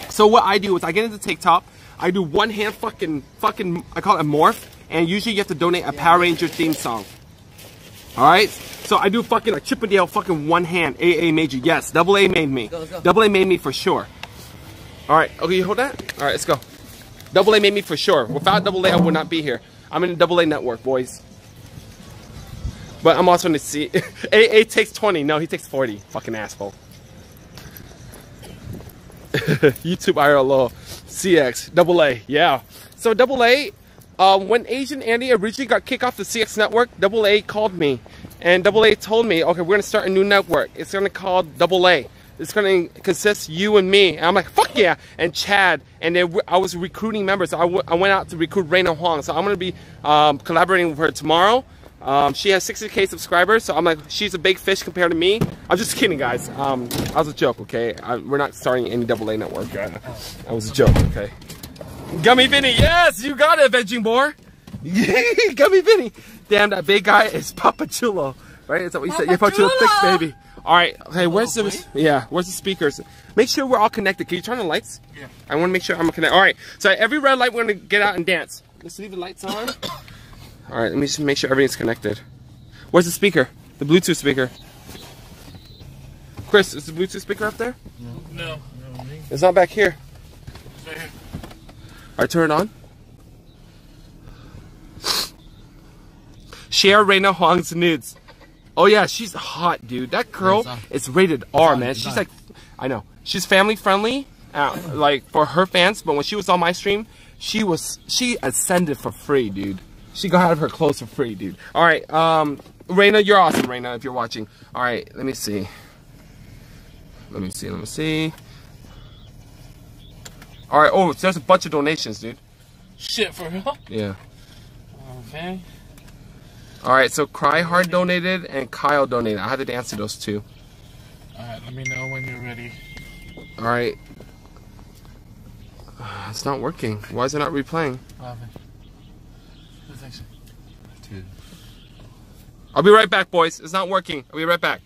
So what I do is I get into tank top, I do one hand fucking, fucking, I call it a morph, and usually you have to donate a Power Ranger theme song. Alright? So I do fucking a Chippendale fucking one hand, AA major. Yes, double A made me. Double A made me for sure. Alright, okay, you hold that? Alright, let's go. Double A made me for sure. Without double A, I would not be here. I'm in the double A network, boys. But I'm also in the C. AA takes 20. No, he takes 40. Fucking asshole. YouTube IRL CX double A yeah so double A uh, when Asian Andy originally got kicked off the CX network double A called me and double A told me okay we're gonna start a new network it's gonna call double A it's gonna consist you and me and I'm like fuck yeah and Chad and then I was recruiting members I, I went out to recruit Raina Huang so I'm gonna be um, collaborating with her tomorrow um, she has 60k subscribers, so I'm like, she's a big fish compared to me. I'm just kidding, guys. Um, that was a joke, okay? I, we're not starting any double A network. Uh, that was a joke, okay? Gummy Vinny, yes, you got it, Veggie Boar. Gummy Vinny. Damn, that big guy is Papa Chulo, right? Is that what you said? Yeah, Papa Chulo, thick baby. All right, okay, where's the, yeah, where's the speakers? Make sure we're all connected. Can you turn the lights? Yeah. I want to make sure I'm connected. All right, so every red light, we're going to get out and dance. Let's leave the lights on. All right, let me just make sure everything's connected. Where's the speaker? The Bluetooth speaker. Chris, is the Bluetooth speaker up there? No. no. It's not back here. It's right here. All right, turn it on. Share Raina Huang's nudes. Oh yeah, she's hot, dude. That girl is rated R, man. She's like, I know. She's family friendly, uh, like for her fans. But when she was on my stream, she was she ascended for free, dude. She got out of her clothes for free, dude. All right, um, Raina, you're awesome, Raina, if you're watching. All right, let me see. Let me see, let me see. All right, oh, there's a bunch of donations, dude. Shit, for real? Yeah. Okay. All right, so Cry Hard donated and Kyle donated. I had to answer those two. Alright, let me know when you're ready. All right. It's not working. Why is it not replaying? What happened? What's actually? Dude. I'll be right back, boys. It's not working. I'll be right back.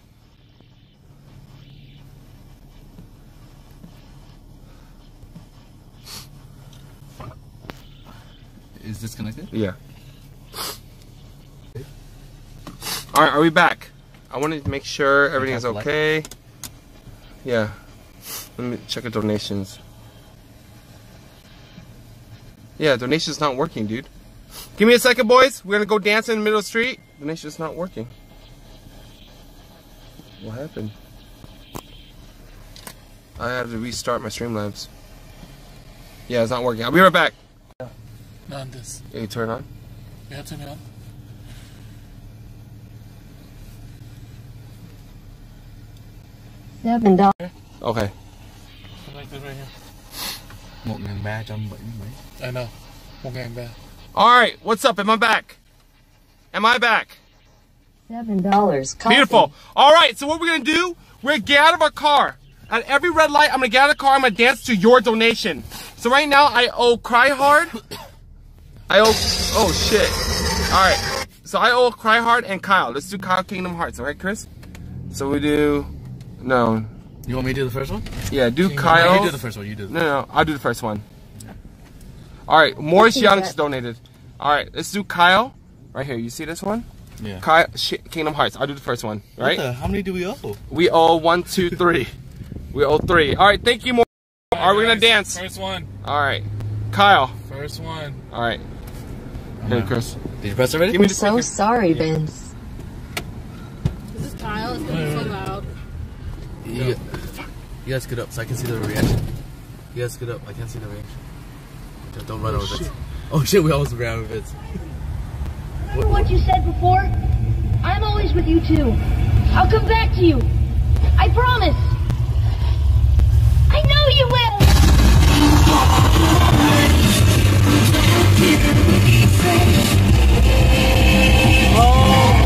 Is this connected? Yeah. All right, are we back? I wanted to make sure everything is Select. okay. Yeah. Let me check the donations. Yeah, donation's not working, dude. Give me a second, boys. We're gonna go dance in the middle of the street. Donation's not working. What happened? I have to restart my Streamlabs. Yeah, it's not working. I'll be right back. Not this. Can you turn on? Yeah, turn it on. Seven dollars. Okay. I like this right here. Một ngàn ba trăm bảy mươi mấy. I know. Một ngàn ba. All right, what's up? Am I back? Am I back? Seven dollars. Beautiful. All right, so what we're gonna do? We're gonna get out of our car. At every red light, I'm gonna get out of the car. I'm gonna dance to your donation. So right now, I owe Cry Hard. I owe. Oh shit. All right. So I owe Cry Hard and Kyle. Let's do Kyle Kingdom Hearts. All right, Chris. So we do. No. You want me to do the first one? Yeah, do Kingdom Kyle. Hearts. You do the first one, you do the No, no, I'll do the first one. All right, Morris think Young's donated. All right, let's do Kyle. Right here, you see this one? Yeah. Kyle, Sh- Kingdom Hearts. I'll do the first one. What Right? the- how many do we owe? We owe one, two, three. we owe three. All right, thank you, Morris. Are we gonna dance? First one. All right, Kyle. First one. All right. Hey, Chris. Did you press already? Give me I'm the so sorry, Vince. This is Kyle. It's gonna be so loud. You, you guys get up so I can see the reaction. You guys get up. I can't see the reaction. Just don't run over it. Oh shit, we almost ran over it. Remember what you said before? I'm always with you too. I'll come back to you. I promise. I know you will. Wait,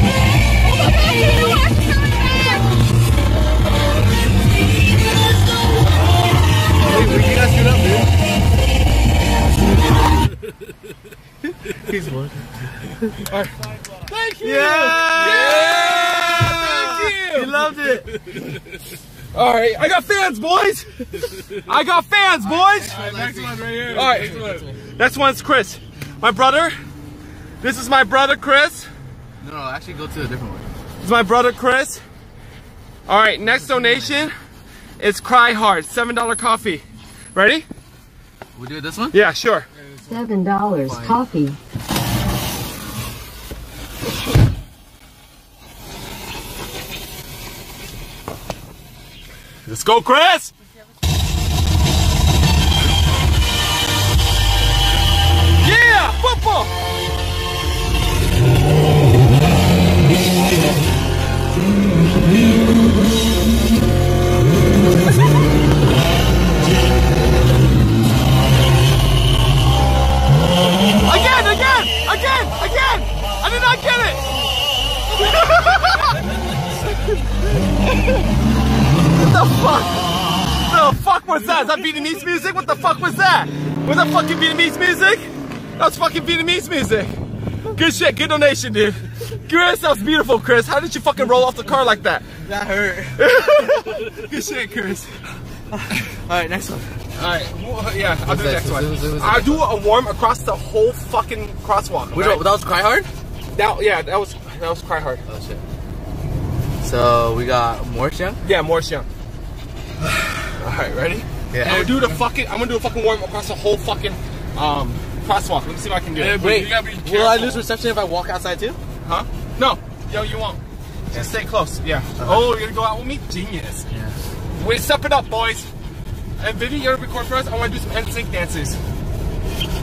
He's one. Thank you. Yeah! Thank you. He loved it. All right, I got fans, boys. I got fans, boys. All right, next one right here. All right, Next one. next one's Chris, my brother. This is my brother, Chris. No, no, actually go to a different one. This is my brother, Chris. All right, next donation is Cry Hard, seven dollar coffee. Ready? We do this one? Yeah, sure. Seven dollars. Coffee. Let's go, Chris. Yeah, football. What the fuck? What the fuck was that? Is that Vietnamese music? What the fuck was that? Was that fucking Vietnamese music? That was fucking Vietnamese music. Good shit, good donation, dude. Chris, that was beautiful, Chris. How did you fucking roll off the car like that? That hurt. good shit, Chris. Alright, next one. Alright, well, yeah, I'll do the next one. What's that? What's that? I'll do a warm across the whole fucking crosswalk. Which alright? one? That was Cry Hard? That, yeah, that was that was cry hard. Oh shit. So we got Morris Young? Yeah, Morris Young. Alright, ready? Yeah. I'm gonna do the fucking I'm gonna do a fucking warm across the whole fucking um crosswalk. Let me see if I can do Yeah, it. but you gotta be. Will I lose reception if I walk outside too? Huh? No. Yo, you won't. Just stay close. Yeah. Oh, you're gonna go out with me? Genius. Yeah. Wait, step it up, boys. And Vivi, you're gonna record for us? I wanna do some NSYNC dances.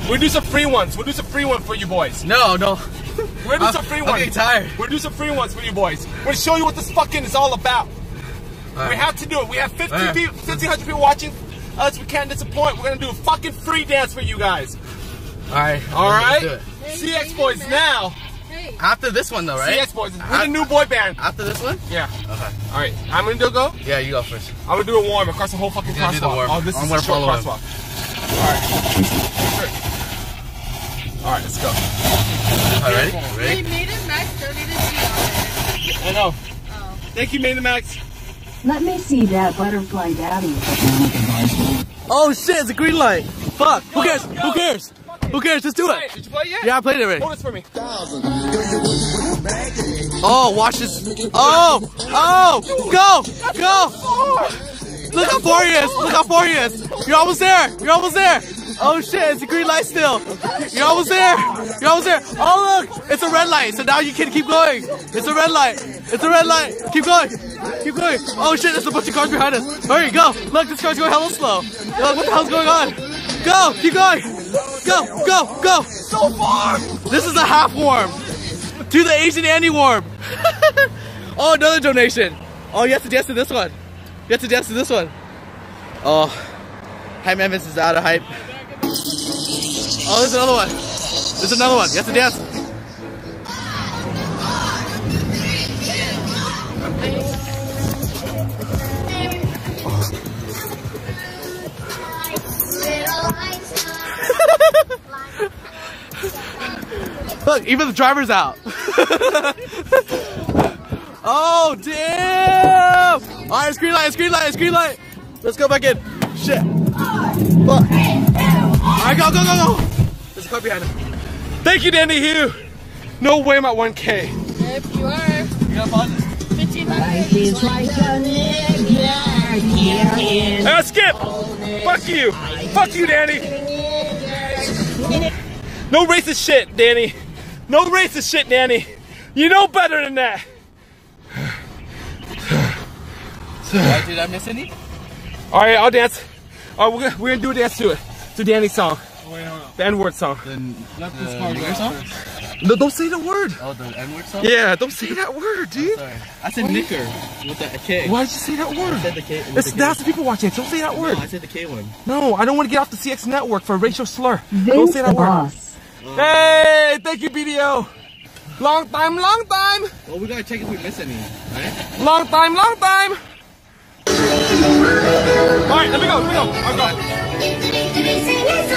We'll do some free ones. We'll do some free ones for you boys. No, no. We're gonna do some free I'm ones. getting tired. We're gonna do some free ones for you boys. We're gonna show you what this fucking is all about. We have to do it. We have 50 Alright. people, 1,500 people watching us. We can't disappoint. We're gonna do a fucking free dance for you guys. Alright. All right? Let's. CX Boys now. Hey. After this one though, right? CX Boys. We're the new boy band. After this one? Yeah. Okay. All right. I'm gonna do go. Yeah, you go first. I'm gonna do a warm across the whole fucking Yeah, do the crosswalk. warm. Oh, this I'm is gonna a short follow him. crosswalk. All right. All right. Let's go. All ready? Hey, Ready? Made and Max donated to you. I know. Oh. Thank you, made Main Max. Let me see that butterfly daddy. Oh shit, it's a green light. Fuck. Who cares? Who cares? Who cares? Let's do it. did you play it yet? Yeah, I played it already. Hold this for me. Oh, watch this. Oh, oh, go, go. Look how far he is. Look how far he is. You're almost there. You're almost there. Oh shit, it's a green light still. You're almost there. You're almost there. Oh look, it's a red light. So now you can keep going. It's a red light. It's a red light. Keep going. Keep going. Oh shit, there's a bunch of cars behind us. Hurry, go. Look, this car's going hella slow. Like, what the hell's going on? Go, keep going. Go, go, go. So far. This is a half warm. To the Asian Andy warm. oh, another donation. Oh, you have to dance to this one. You have to dance to this one. Oh, Hype Man Vince is out of hype. Oh, there's another one. There's another one. You have to dance. Look, even the driver's out. oh, damn! All right, it's green light, it's green light, it's green light. Let's go back in. Shit. Fuck. All right, go, go, go, go. There's a car behind him. Thank you, Danny Hugh. No way I'm at 1K. If you are. You got fun? 1500. Ah, skip! Fuck you! Fuck you, Danny! No racist shit, Danny. No racist shit, Danny. You know better than that. Why did I miss any? All right, I'll dance. All right, we're gonna, we're gonna do a dance to it. To Danny's song. Wait, hold. The N-word song. Let this car go song? No, don't say the word. Oh, the N-word song? Yeah, don't say that word, dude. Oh, sorry. I said knicker with the K. Why did you say that word? I word? said the K. with It's, the K. that's the people watching. Don't say that word. No, I said the K one. No, I don't want to get off the CX network for a racial slur. don't say the that word. boss. Hey, thank you, BDO. Long time, long time. Well, we gotta check if we miss any, right? Long time, long time. All right, let me go, let me go. I'll go.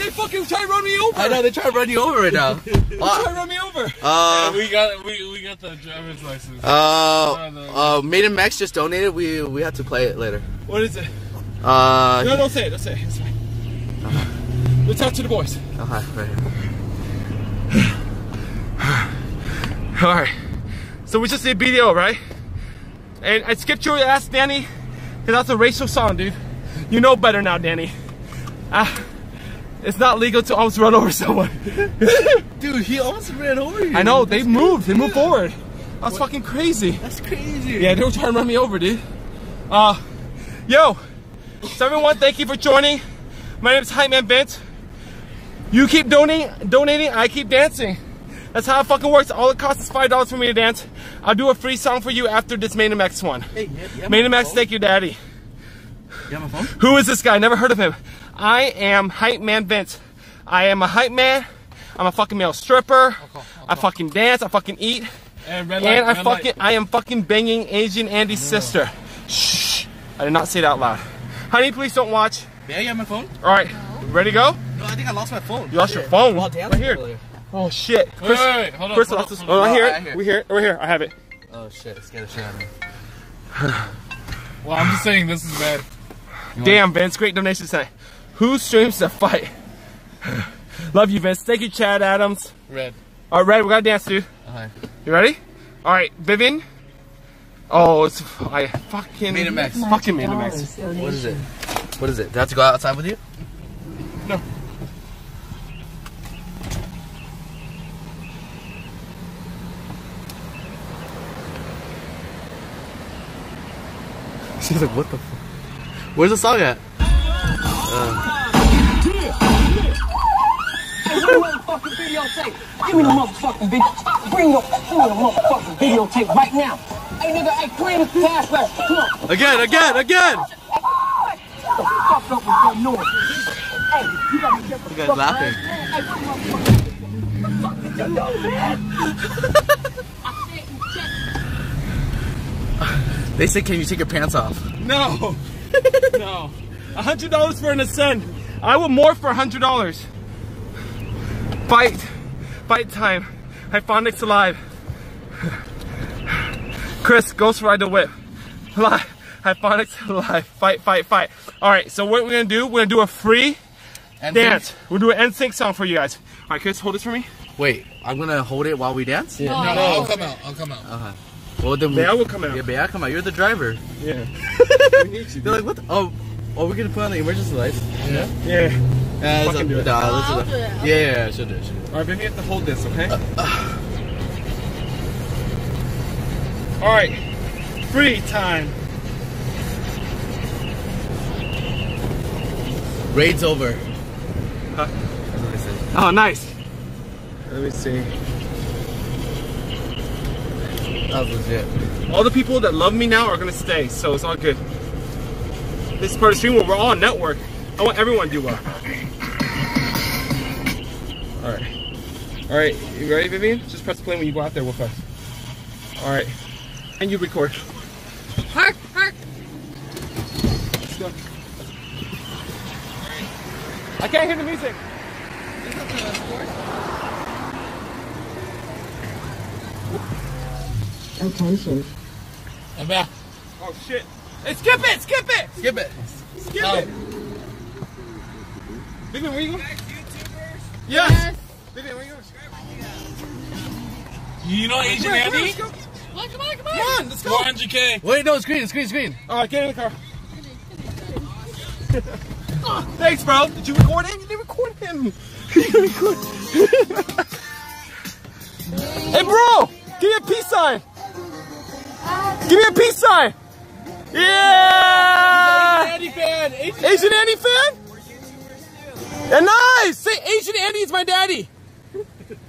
They fucking try to run me over. I know they tried to run you over right now. they Try to run me over. Uh, we got we, we got the driver's license. uh, uh, Maiden Max just donated. We we have to play it later. What is it? Uh, No, don't say it. Don't say it. It's fine. Let's talk to the boys. okay, right. All right. So we just did BDO, right? And I skipped your ass, Danny, because that's a racial song, dude. You know better now, Danny. Ah, it's not legal to almost run over someone. Dude, he almost ran over you. I know they moved. They moved forward. That's fucking crazy. That's crazy. Yeah, they were trying to run me over, dude. Uh, yo, so everyone, thank you for joining. My name is Hype Man Vince. You keep donating, donating, I keep dancing. That's how it fucking works. All it costs is five dollars for me to dance. I'll do a free song for you after this Main Max one. Hey, you have, you have Main my Max, thank you, Daddy. You have my phone? Who is this guy? Never heard of him. I am Hype Man Vince. I am a hype man. I'm a fucking male stripper. I fucking dance. I fucking eat. And red light. And I red light. fucking, I am fucking banging Asian Andy's mm. sister. Shh. I did not say that out loud. Honey, please don't watch. Yeah, you have my phone? All right, ready to go? No, I think I lost my phone. You lost your phone. Well, damn, right here. earlier. Oh shit. Chris, wait, wait, hold on. Chris hold lost on, his. hold Oh, on. right Oh, here. right here. We here. Over here. I have it. Oh shit, it scared the shit out of me. Well, I'm just saying this is bad. Damn, Vince. Great donation tonight. Who streams the fight? Love you, Vince. Thank you, Chad Adams. Red. All right, Red, we got to dance, dude. Okay. You ready? All right, Vivian. Oh, it's I fucking Made a mess. Fucking made a mess. What is it? What is it? Do I have to go outside with you? No. She's like, what the fuck? Where's the song at? Motherfucking videotape. Give me the motherfucking video. Bring your, bring your motherfucking videotape right now. Hey nigga, hey, play this pass back. Come on. Again, again, again! Shut the fuck up with your noise. Hey, you gotta be careful. You guys laughing. Hey, motherfucker. Your nose, man. They said, can you take your pants off? No. no. A hundred dollars for an ascend. I will morph for a hundred dollars. Fight. Fight time. Hyphonics alive. Chris, Ghost Ride the Whip. Live. Hyphonics alive. Fight, fight, fight. Alright, so what we're gonna do, we're gonna do a free dance. We'll do an NSYNC song for you guys. Alright, Chris, hold this for me. Wait, I'm gonna hold it while we dance? No, no, I'll come out. I'll come out. Uh-huh. Well, then Bea will come out. Yeah, Bea, come out. You're the driver. Yeah. They're like, what the? Oh, oh, we're gonna put on the emergency lights. Yeah? Yeah. Yeah, Fucking it's do it. nah, let's do do that. Yeah, yeah, yeah, should do it. Should do it. Alright, baby, you have to hold this, okay? Uh, uh. Alright. Free time. Raid's over. Huh? That's what they said. Oh, nice. Let me see. That was legit. All the people that love me now are gonna stay, so it's all good. This is part of the stream where we're all on network. I want everyone to do well. Alright. Alright, you ready, Vivian? Just press play when you go out there with us. Alright. And you record. Park, park. Let's go. I can't hear the music. Attention. I'm back. Oh shit. Hey, skip it! Skip it! Skip it. Skip Oh. it! Vivian, where you going? Yes! Yes. Vivian, where you going? You know Asian Come on, Andy? let's. Come on, come on, come on. Come on, let's go. 400k. Wait, no, screen, screen, screen. Alright, get in the car. Thanks, bro. Did you record him? You didn't record him. You record. hey, bro! Give me a peace sign. Give me a peace sign. Yeah! Asian Andy fan. Asian Asian Andy fan? And nice! Say Asian Andy is my daddy.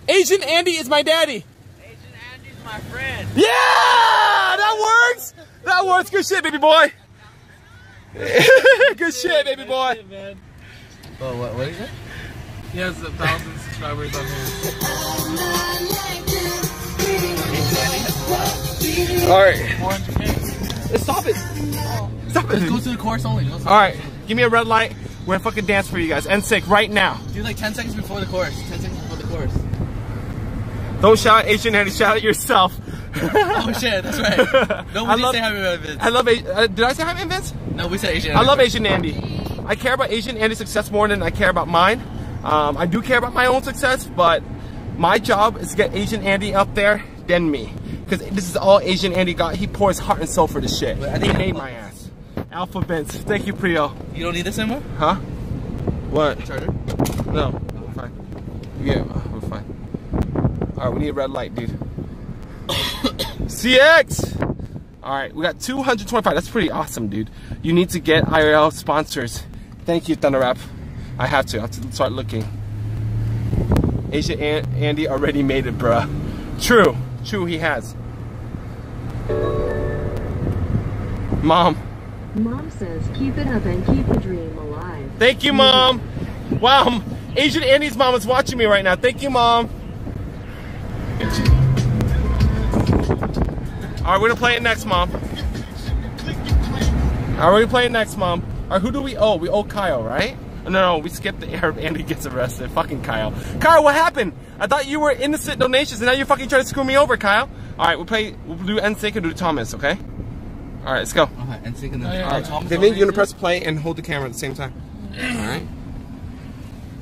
Asian Andy is my daddy. Asian Andy's my friend. Yeah! That works! That works. Good shit, baby boy. Good shit, baby boy. Oh, what, what is it? He has a thousand subscribers on his. All right. 400k. Stop it. Stop Let's go to the course only. Go to the All right. Give me a red light. We're gonna fucking dance for you guys. And sick right now. Do like 10 seconds before the chorus. 10 seconds before the chorus. Don't shout Asian Andy. Shout at yourself. Oh shit, that's right. No, we I love- say happy birthday. Vince. I love. Uh, did I say happy Vince? No, we said Asian. I love Asian Andy. I care about Asian Andy's success more than I care about mine. Um, I do care about my own success, but my job is to get Asian Andy up there than me. Because this is all Asian Andy got. He pours heart and soul for this shit. Wait, I He think- made my ass. Alpha Vince. Thank you, Priyo. You don't need this anymore? Huh? What? Charger? No, we're fine. Yeah, we're fine. All right, we need a red light, dude. CX! All right, we got 225. That's pretty awesome, dude. You need to get IRL sponsors. Thank you, Thunder Rap. I have to. I have to start looking. Asia An- Andy already made it, bruh. True. True, he has. Mom. Mom says keep it up and keep the dream alive. Thank you, Mom. Wow, Asian Andy's mom is watching me right now. Thank you, Mom. All right, we're gonna play it next, Mom. All right, we're gonna play it next, Mom. All right, who do we owe? We owe Kyle, right? No, no, we skipped the air. Andy gets arrested. Fucking Kyle. Kyle, what happened? I thought you were innocent donations, and now you're fucking trying to screw me over, Kyle. All right, we'll play. We'll do NSYNC and do Thomas, okay? All right, let's go. Okay, and second Oh, yeah. the Alright, Thomas Vivian, you're gonna press play and hold the camera at the same time. All right.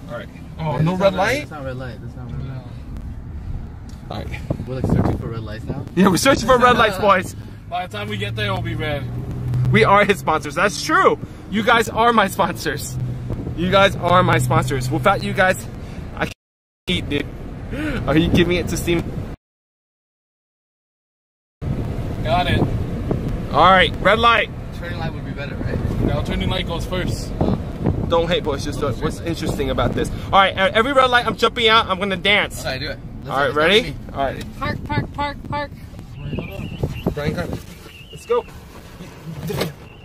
All right. Oh, Wait, no red not light. That's not red light. That's not red light. All right. We're like searching for red lights now. Yeah, we're searching for red lights, boys. By the time we get there, it'll be red. We are his sponsors. That's true. You guys are my sponsors. You guys are my sponsors. Without you guys, I can't eat, dude. Are you giving it to Steam? Got it. All right, red light. Turning light would be better, right? Now turning light goes first. Oh. Don't hate, boys. Just do it. What's interesting about this? All right, at every red light, I'm jumping out. I'm gonna dance. Okay, do it. Let's All right, ready? All right, Park, park, park, park. Brian, come. Let's go.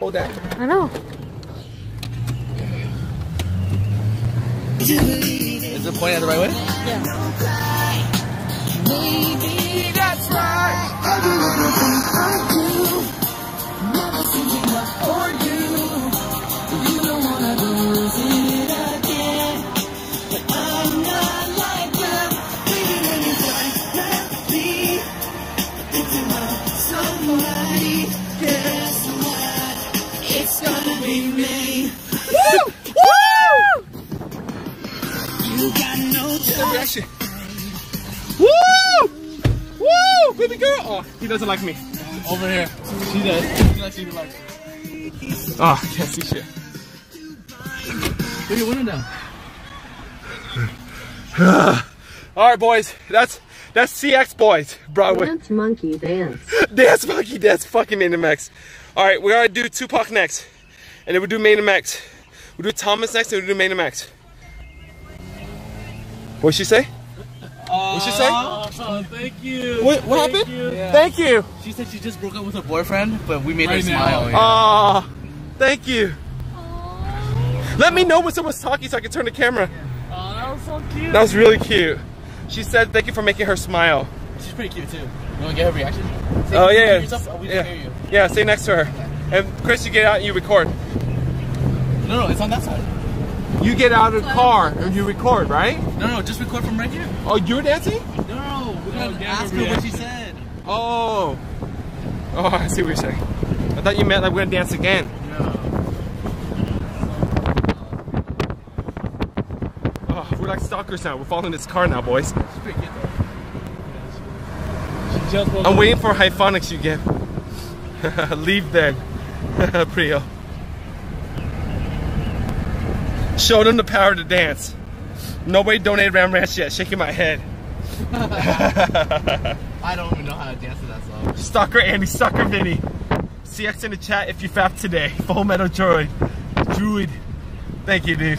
Hold that. I know. Is it pointing at the right way? It's no time. Woo! Woo! Baby girl! Oh, he doesn't like me. Over here. She does. She likes you to like. Oh, I can't see shit. Put your window down. All right, boys. That's that's CX boys, Broadway. Dance monkey dance. Dance monkey dance, fucking Main and Max. All right, we're gonna do Tupac next, and then we do Main Max. We do Thomas next, and we do Main Max. What'd she say? What'd she say? Oh, thank you. What, what Thank happened? you. Thank you. She said she just broke up with her boyfriend, but we made her Right now. smile. yeah. Aw, thank you. Let me know when someone's talking so I can turn the camera. Oh, that was so cute. That was really cute. She said thank you for making her smile. She's pretty cute too. You wanna get her reaction? Say- Oh yeah, yeah. yourself, yeah. hear you. Yeah, stay next to her. And Chris, you get out and you record. No, no, it's on that side. You get out of the car and you record, right? No, no, just record from right here. Oh, you're dancing? No, no, we're gonna give ask her her what she said. Oh. Oh, I see what you're saying. I thought you meant like we're gonna dance again. Oh, we're like stalkers now. We're following this car now, boys. I'm waiting for hyphonics you get. Leave then. Priyo. Show them the power to dance. Nobody donated Ram Ranch yet. Shaking my head. I don't even know how to dance to that song. Stalker Andy, Stalker Vinny. CX in the chat if you fap today. Full Metal Droid. Druid. Thank you, dude.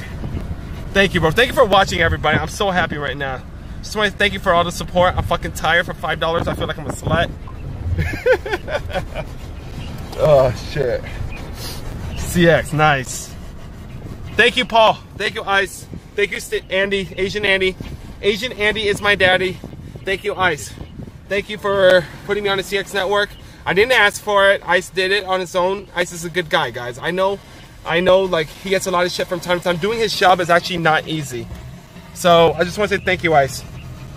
Thank you, bro. Thank you for watching, everybody. I'm so happy right now. Just want to thank you for all the support. I'm fucking tired for $5. I feel like I'm a slut. oh, shit. CX, nice. Thank you, Paul. Thank you, Ice. Thank you, Andy, Asian Andy. Asian Andy is my daddy. Thank you, Ice. Thank you for putting me on the CX network. I didn't ask for it. Ice did it on his own. Ice is a good guy, guys. I know, I know, like he gets a lot of shit from time to time. Doing his job is actually not easy. So I just want to say thank you, Ice.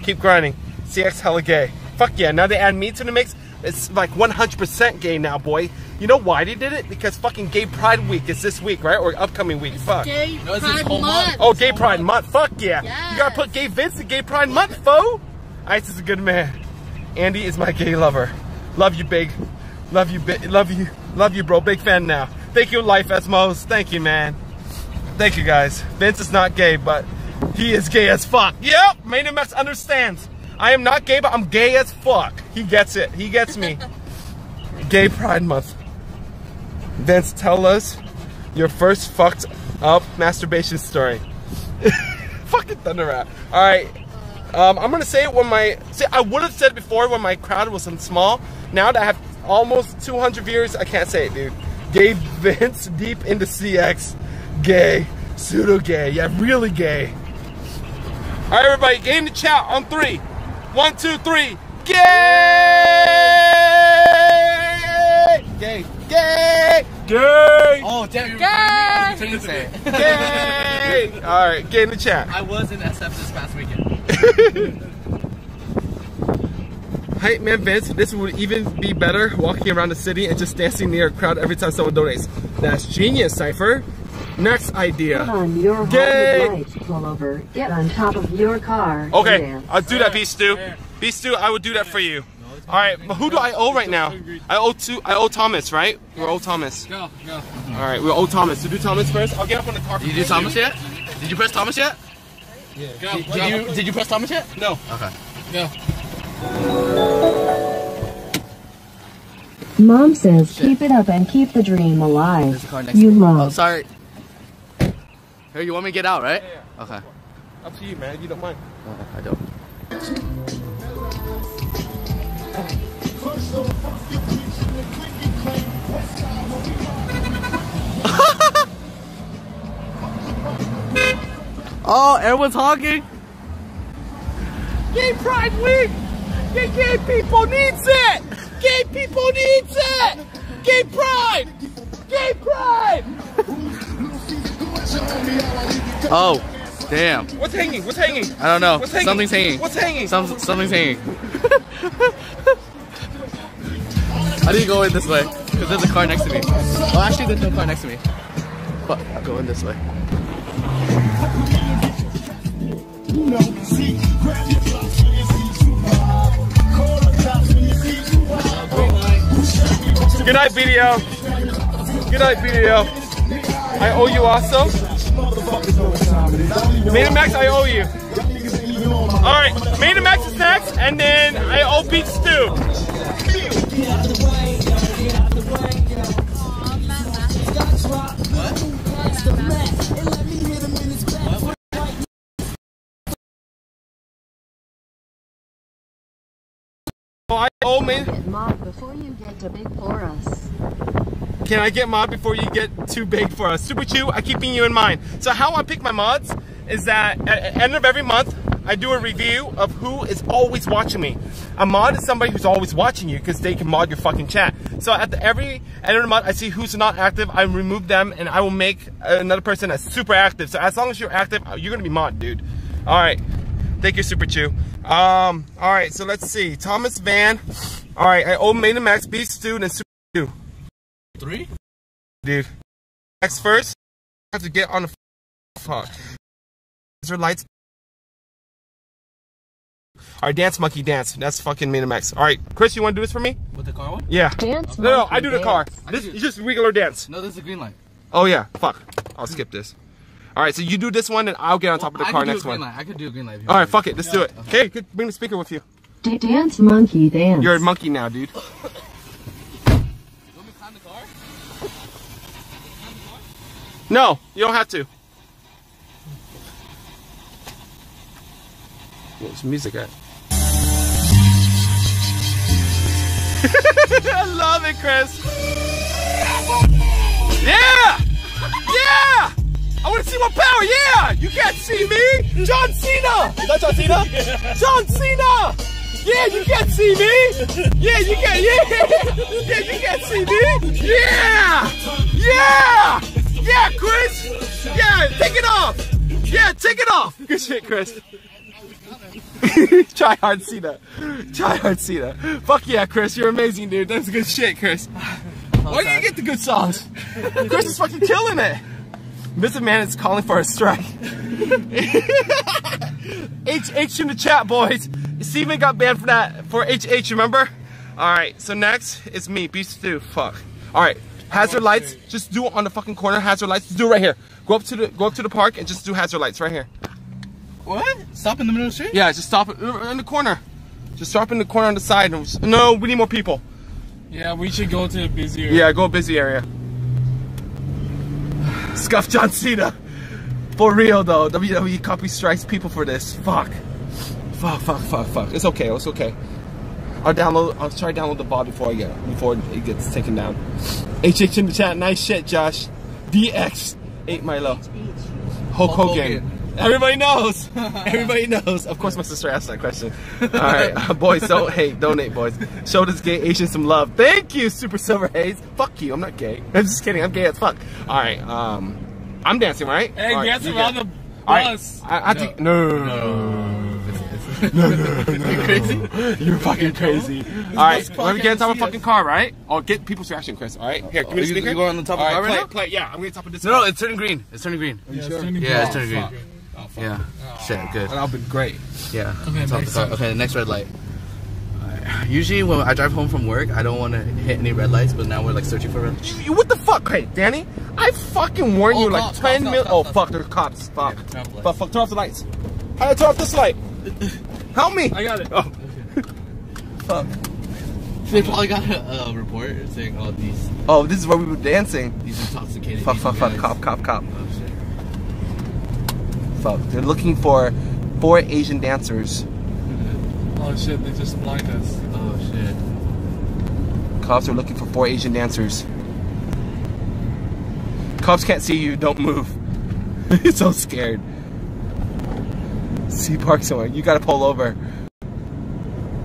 Keep grinding. CX hella gay. Fuck yeah. Now they add me to the mix. It's like 100% gay now, boy. You know why they did it? Because fucking Gay Pride Week is this week, right? Or upcoming week. Fuck. Gay No, Pride whole month. Month. Oh, Gay Pride Month. Fuck yeah. Yes. You gotta put Gay Vince in Gay Pride Month, foe. Ice is a good man. Andy is my gay lover. Love you, big. Love you, big. Love you. Love you, bro. Big fan now. Thank you, Life Esmos. Thank you, man. Thank you, guys. Vince is not gay, but he is gay as fuck. Yep. Main Max understands. I am not gay, but I'm gay as fuck. He gets it. He gets me. gay Pride Month. Vince, tell us your first fucked up masturbation story. Fucking thunder rap. All right. Um, I'm gonna say it when my see. I would have said it before when my crowd was small. Now that I have almost 200 viewers, I can't say it, dude. Gay Vince deep into CX, gay, pseudo gay, yeah, really gay. All right, everybody, game the chat on three. One, two, three. Gay, gay, gay, gay. Oh, damn, you're Gay. Turn this way. Gay! All right, get in the chat. I was in SF this past weekend. Hype man Vince, this would even be better walking around the city and just dancing near a crowd every time someone donates. That's genius, Cypher. Next idea. on your Gay. Hollywood pull over, get on top of your car. Okay, dance. I'll do that, Beast Stew. Beast Stew, I would do that for you. All right, but who do I owe right now? I owe to I owe Thomas, right? We're owe Thomas. Go, go. All right, we owe Thomas. So do Thomas first. I'll get up on the car. Did you do Thomas yet? Did you press Thomas yet? Go. Did, did you did you press Thomas yet? No. Okay. Go. Mom says keep it up and keep the dream alive. There's a car next You to me. Oh, sorry. Here, you want me to get out, right? Okay. Up to you, man. You don't mind. Uh, I don't. oh, everyone's honking. Gay Pride Week! Gay gay people needs it! Gay people needs it! Gay Pride! Gay Pride! Oh, damn. What's hanging? What's hanging? I don't know. Hanging? Something's hanging. What's hanging? Some, something's hanging. I need to go in this way because there's a car next to me. Oh, actually, there's no car next to me. But I'm going this way. Good night, video. Good night, video. I owe you also. Main Max, I owe you. All right, Main Max is next, and then I owe Beach Stew. Oh, I owe Main. Mod before you get too big for us. Can I get mod before you get too big for us? Super Chew, I keeping you in mind. So how I pick my mods is that at the end of every month, I do a review of who is always watching me. A mod is somebody who's always watching you because they can mod your fucking chat. So at the every end of the month, I see who's not active, I remove them, and I will make another person that's super active. So as long as you're active, you're gonna be mod, dude. All right, thank you, Super Chew. Um, all right, so let's see. Thomas Van. All right, I owe and Max, Beast Stew, and Super Chew. Three? Dude. Max first. I have to get on the fuck. Is there lights? Alright, dance monkey dance. That's fucking Minimax. Alright, Chris, you wanna do this for me? With the car one? Yeah. Dance No, no, monkey I do the car. dance. This is just regular dance. No, this is a green light. Oh yeah, fuck. I'll skip this. Alright, so you do this one and I'll get on top of the I car could do next a green one. light. I could do a green light. Alright, fuck it, let's do it. Okay, good, bring the speaker with you. D- dance monkey dance. You're a monkey now, dude. No, you don't have to. What's music at? I love it, Chris. Yeah! Yeah! I want to see more power. Yeah! You can't see me. John Cena. Is that John Cena? John Cena. Yeah, you can't see me. Yeah, you can't. Yeah, yeah, you can't see me. Yeah, yeah, yeah, Chris. Yeah, take it off. Yeah, take it off. Good shit, Chris. Try hard Cena. Try hard Cena. Fuck yeah, Chris. You're amazing, dude. That's good shit, Chris. Why do you get the good songs? Chris is fucking killing it. Mr. Man is calling for a strike. HH in the chat, boys. Steven got banned for that, for HH, remember? Alright, so next is me, Beast Stew. Fuck. Alright, hazard lights. Just do it on the fucking corner, hazard lights. Just do it right here. Go up to the go up to the park and just do hazard lights right here. What? Stop in the middle of the street? Yeah, just stop in the corner. Just stop in the corner on the side. No, we need more people. Yeah, we should go to a busier. Yeah, go a busy area. Scuff John Cena. For real though, WWE copy strikes people for this. Fuck. Fuck, fuck, fuck, fuck. It's okay, it's okay. I'll download, I'll try to download the bot before I get, before it gets taken down. HH in the chat, nice shit, Josh. DX, 8 Milo. Hulk Hogan. Everybody knows. Everybody knows. Of course, my sister asked that question. All right, uh, boys, don't hate. Donate, boys. Show this gay Asian some love. Thank you, Super Silver Haze. Fuck you. I'm not gay. I'm just kidding. I'm gay as fuck. All right. Um, I'm dancing, right? Hey, All right, dance you around get- the All right, bus. I, I think no, no, no, no, no, no, crazy? You're fucking crazy. All right, let me get on top of a fucking car, right? Oh, get people's reaction, Chris. All right, here, give me the oh, you- speaker. you go on the top of the car right now? Play, yeah, I'm gonna top of this. No, no, it's turning green. It's turning green. Yeah, it's turning oh, Yeah, it's green. turning Oh, green. Yeah. Shit, good. That'll be great. Yeah. Okay, top the car. Okay, the next red light. Usually when I drive home from work, I don't want to hit any red lights, but now we're like searching for red. You- What the fuck, hey, Danny? I fucking warned Oh, you like 10 cops, mil. cops, Oh, cops. fuck, there's cops. Fuck. Yeah. Fuck, fuck, turn off the lights. I turn off this light. Help me. I got it. Oh. Fuck. They probably got a uh, report saying, "Oh, these Oh, this is where we were dancing. these intoxicated." Fuck, fuck, fuck, cop, cop, cop. Oh shit. Fuck. They're looking for four Asian dancers. Oh shit, they just blind us. Oh shit. Cops are looking for four Asian dancers. Cops can't see you, don't move. He's so scared. See park somewhere. You gotta pull over.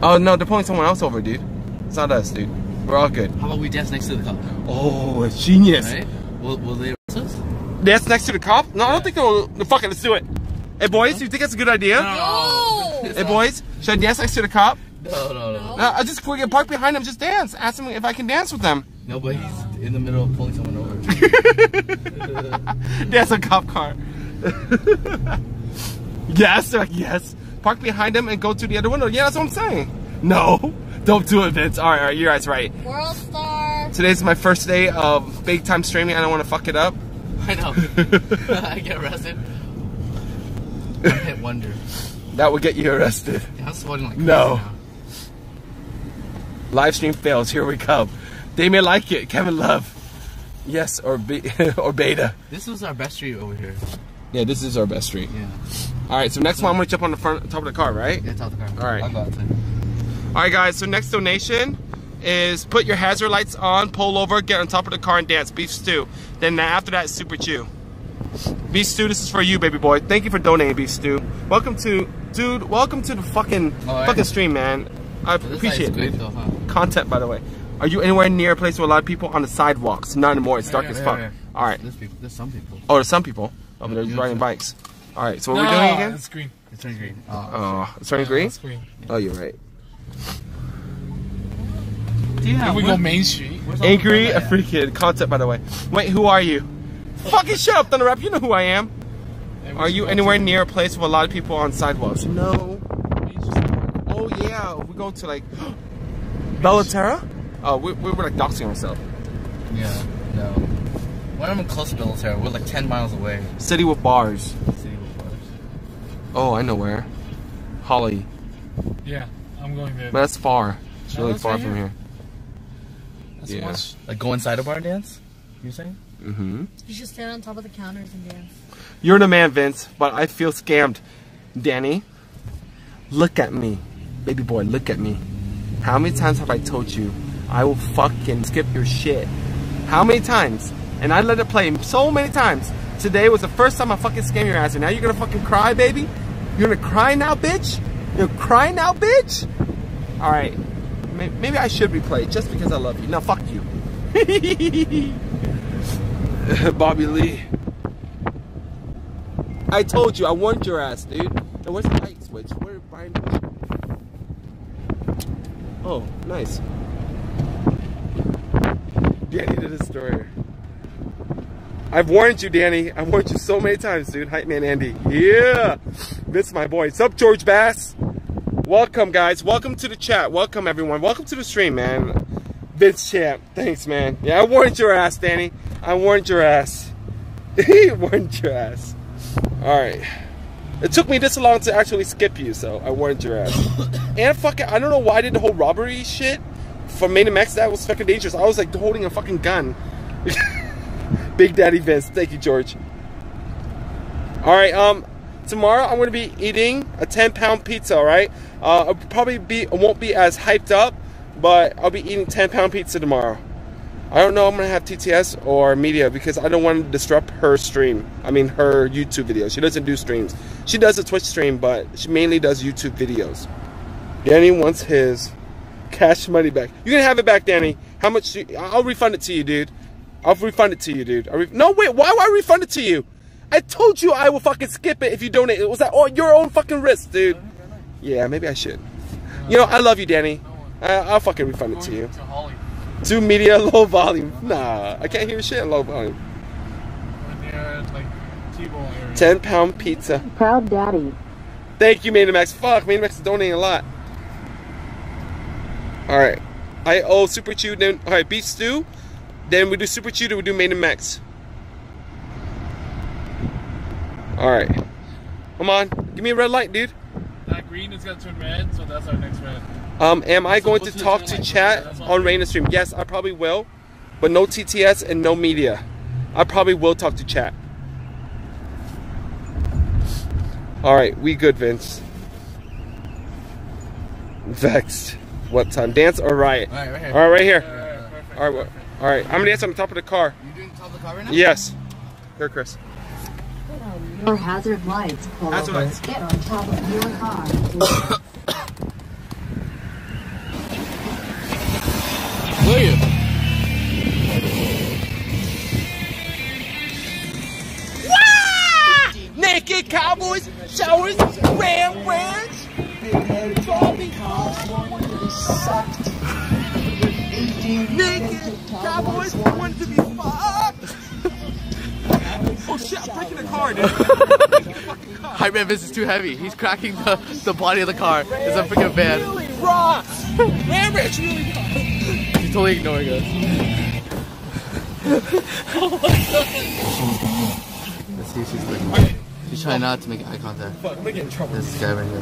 Oh no, they're pulling someone else over, dude. It's not us, dude. We're all good. How about we dance next to the cop? Oh, it's genius. Right? Will, will they arrest us? That's next to the cop? No, I don't think they'll. Fuck it, let's do it. Hey boys, you think that's a good idea? No! Hey boys, should I dance next to the cop? No, no, no. No, I just we can park behind him, just dance. Ask him if I can dance with them. No, but he's in the middle of pulling someone over. That's a cop car. yes, they're like, yes. Park behind them and go to the other window. Yeah, that's what I'm saying. No, don't do it, Vince. All right, all right, you guys right. World star. Today's my first day of big time streaming. I don't want to fuck it up. I know. I get arrested. One hit wonder. That would get you arrested. Yeah, I'm sweating like crazy No. now. Live stream fails. Here we come. They may like it. Kevin Love. Yes, or be or beta. This was our best street over here. Yeah, this is our best street. Yeah. All right, so next one I'm gonna jump on the front top of the car, right? Yeah, top of the car. All right. I'll go outside. All right, guys. So next donation is put your hazard lights on, pull over, get on top of the car, and dance. Beef stew. Then after that, super chew. Beef stew. This is for you, baby boy. Thank you for donating, beef stew. Welcome to, dude. Welcome to the fucking oh, right. fucking stream, man. I appreciate it. though, huh? Content, by the way. Are you anywhere near a place with a lot of people on the sidewalks? Not anymore. It's dark Yeah, as fuck. yeah. All right. There's people. There's some people. Oh, there's some people Oh, over there Yeah, riding yeah. bikes. All right. So what no, are we doing again? It's green. It's turning green. Oh. Oh, it's turning green. It's green. Oh, you're right. Yeah. If we go Main Street. where's Angry, a at? freaking concept, by the way. Wait, who are you? Fucking shut up, Thunder Rap. You know who I am. And Are you anywhere to near a place with a lot of people on sidewalks? No. Oh yeah, we go to like Bellaterra. Oh, we, we were like doxing ourselves. Yeah. No. When I'm close to Military, we're like 10 miles away. City with bars. City with bars. Oh, I know where. Holly, Yeah, I'm going there. but that's far. It's No, really far right from here. here. That's yeah. much. Like go inside a bar and dance? You're saying? Mm-hmm. You should stand on top of the counters and dance. You're the man, Vince, but I feel scammed. Danny, look at me. Baby boy, look at me. How many times have I told you I will fucking skip your shit? How many times? And I let it play so many times. Today was the first time I fucking scammed your ass, and now you're gonna fucking cry, baby? You're gonna cry now, bitch? You're gonna cry now, bitch? Alright. Maybe I should replay just because I love you. No, fuck you. Bobby Lee. I told you, I warned your ass, dude. And where's the light switch? Where Brian? Oh, nice. Danny the Destroyer. I've warned you, Danny. I've warned you so many times, dude. Hype man Andy. Yeah. This my boy. What's up, George Bass? Welcome, guys. Welcome to the chat. Welcome, everyone. Welcome to the stream, man. Vince Champ. Thanks, man. Yeah, I warned your ass, Danny. I warned your ass. he warned your ass. Alright. It took me this long to actually skip you, so I warned your ass. and fucking, I don't know why I did the whole robbery shit from Main Max. That was fucking dangerous. I was like holding a fucking gun. Big Daddy Vince. Thank you, George. Alright, um, tomorrow I'm gonna be eating a 10 pound pizza, alright? Uh, I'll probably be, I won't be as hyped up, but I'll be eating 10 pound pizza tomorrow. I don't know I'm gonna have TTS or media because I don't want to disrupt her stream. I mean her YouTube videos. She doesn't do streams. She does a Twitch stream, but she mainly does YouTube videos. Danny wants his cash money back. You're gonna have it back, Danny. How much? You, I'll refund it to you, dude. I'll refund it to you, dude. Re- no, wait. Why would I refund it to you? I told you I will fucking skip it if you donate. It was at oh, your own fucking risk, dude. Yeah, maybe I should. You know, I love you, Danny. I, I'll fucking refund it to you. To media low volume. Nah, I can't hear shit in low volume. When near like T-ball area. 10 pound pizza. Proud daddy. Thank you, Max. Fuck, Max is donating a lot. Alright. I owe Super Chew, then, alright, beef stew. Then we do Super Chew, then we do Main and Max. Alright. Come on, give me a red light, dude. That green is gonna turn red, so that's our next red. Um, am I going to talk to chat all. on Raina stream? Yes, I probably will. But no TTS and no media. I probably will talk to chat. Alright, we good, Vince. Vexed. What time? Dance or riot? Alright, right here. Alright, right here. Alright, alright. I'm gonna dance on the top of the car. You doing top of the car right now? Yes. Here, Chris. Your hazard lights. Pull Hazard over. lights. Get on top of your car. Will you? Naked cowboys, showers, ram ranch. Naked cowboys to be fucked. Oh, shit, I'm breaking the car, dude. Hype Man Vince is too heavy. He's cracking the, the body of the car. It's a freaking van. Really rocks. Really rocks. He's totally ignoring us. Let's see if she's like. She's trying not to make eye contact. Fuck, I'm gonna get in trouble. This guy right here.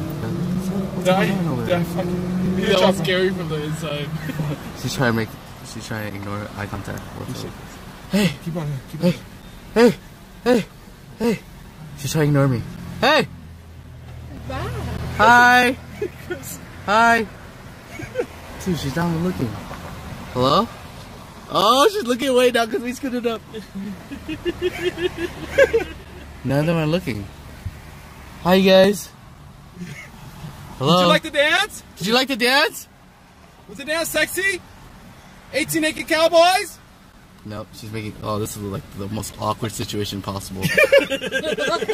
Did I, did I fucking... That was scary from the inside. She's trying to make. She's trying to ignore eye contact. What's up? Hey, keep on, keep on. Hey, hey, hey. She's trying to ignore me. Hey. Hi. Hi. Dude, she's down looking. Hello? Oh, she's looking away now because we scooted up. None of them are looking. Hi, you guys. Hello. Did you like the dance? Did you like the dance? Was the dance sexy? 18 Naked Cowboys? Nope, she's making. Oh, this is like the most awkward situation possible.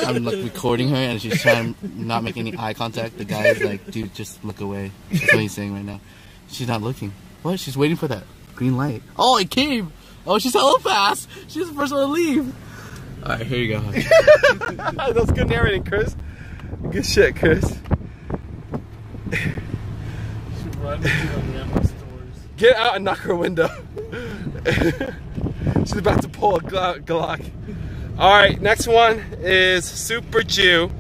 I'm like recording her and she's trying to not make any eye contact. The guy is like, dude, just look away. That's what he's saying right now. She's not looking. What? She's waiting for that green light. Oh, it came. Oh, she's hella fast. She's the first one to leave. All right, here you go. That's good narrating, Chris. Good shit, Chris. Get out and knock her window. She's about to pull a Glo- Glock. All right, next one is Super Jew.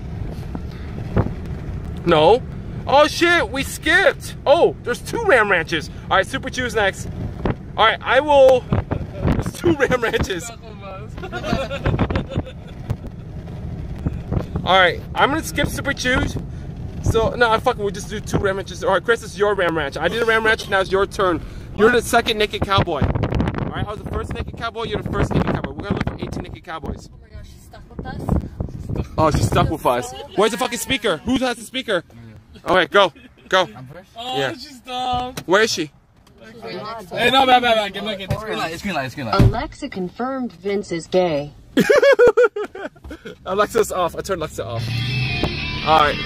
No. Oh shit, we skipped. Oh, there's two Ram Ranches. All right, Super Jew's next. All right, I will. There's two Ram Ranches. All right, I'm gonna skip Super Chews. So no, I fucking we'll just do two Ram Ranches. All right, Chris, it's your Ram Ranch. I did a Ram Ranch. Now it's your turn. You're the second naked cowboy. All right, I was the first naked cowboy. You're the first naked cowboy. We're gonna look for 18 naked cowboys. Oh my gosh, she's stuck with us. Oh, she's stuck with us. Where's the fucking speaker? Who has the speaker? All right, go, go. Oh, Yeah. she's dumb. Where is she? Hey, no, bad, bad, bad. Get look at It's green light. It's green light. It's green light. Alexa confirmed Vince is gay. Alexa's off. I turned Alexa off. All right.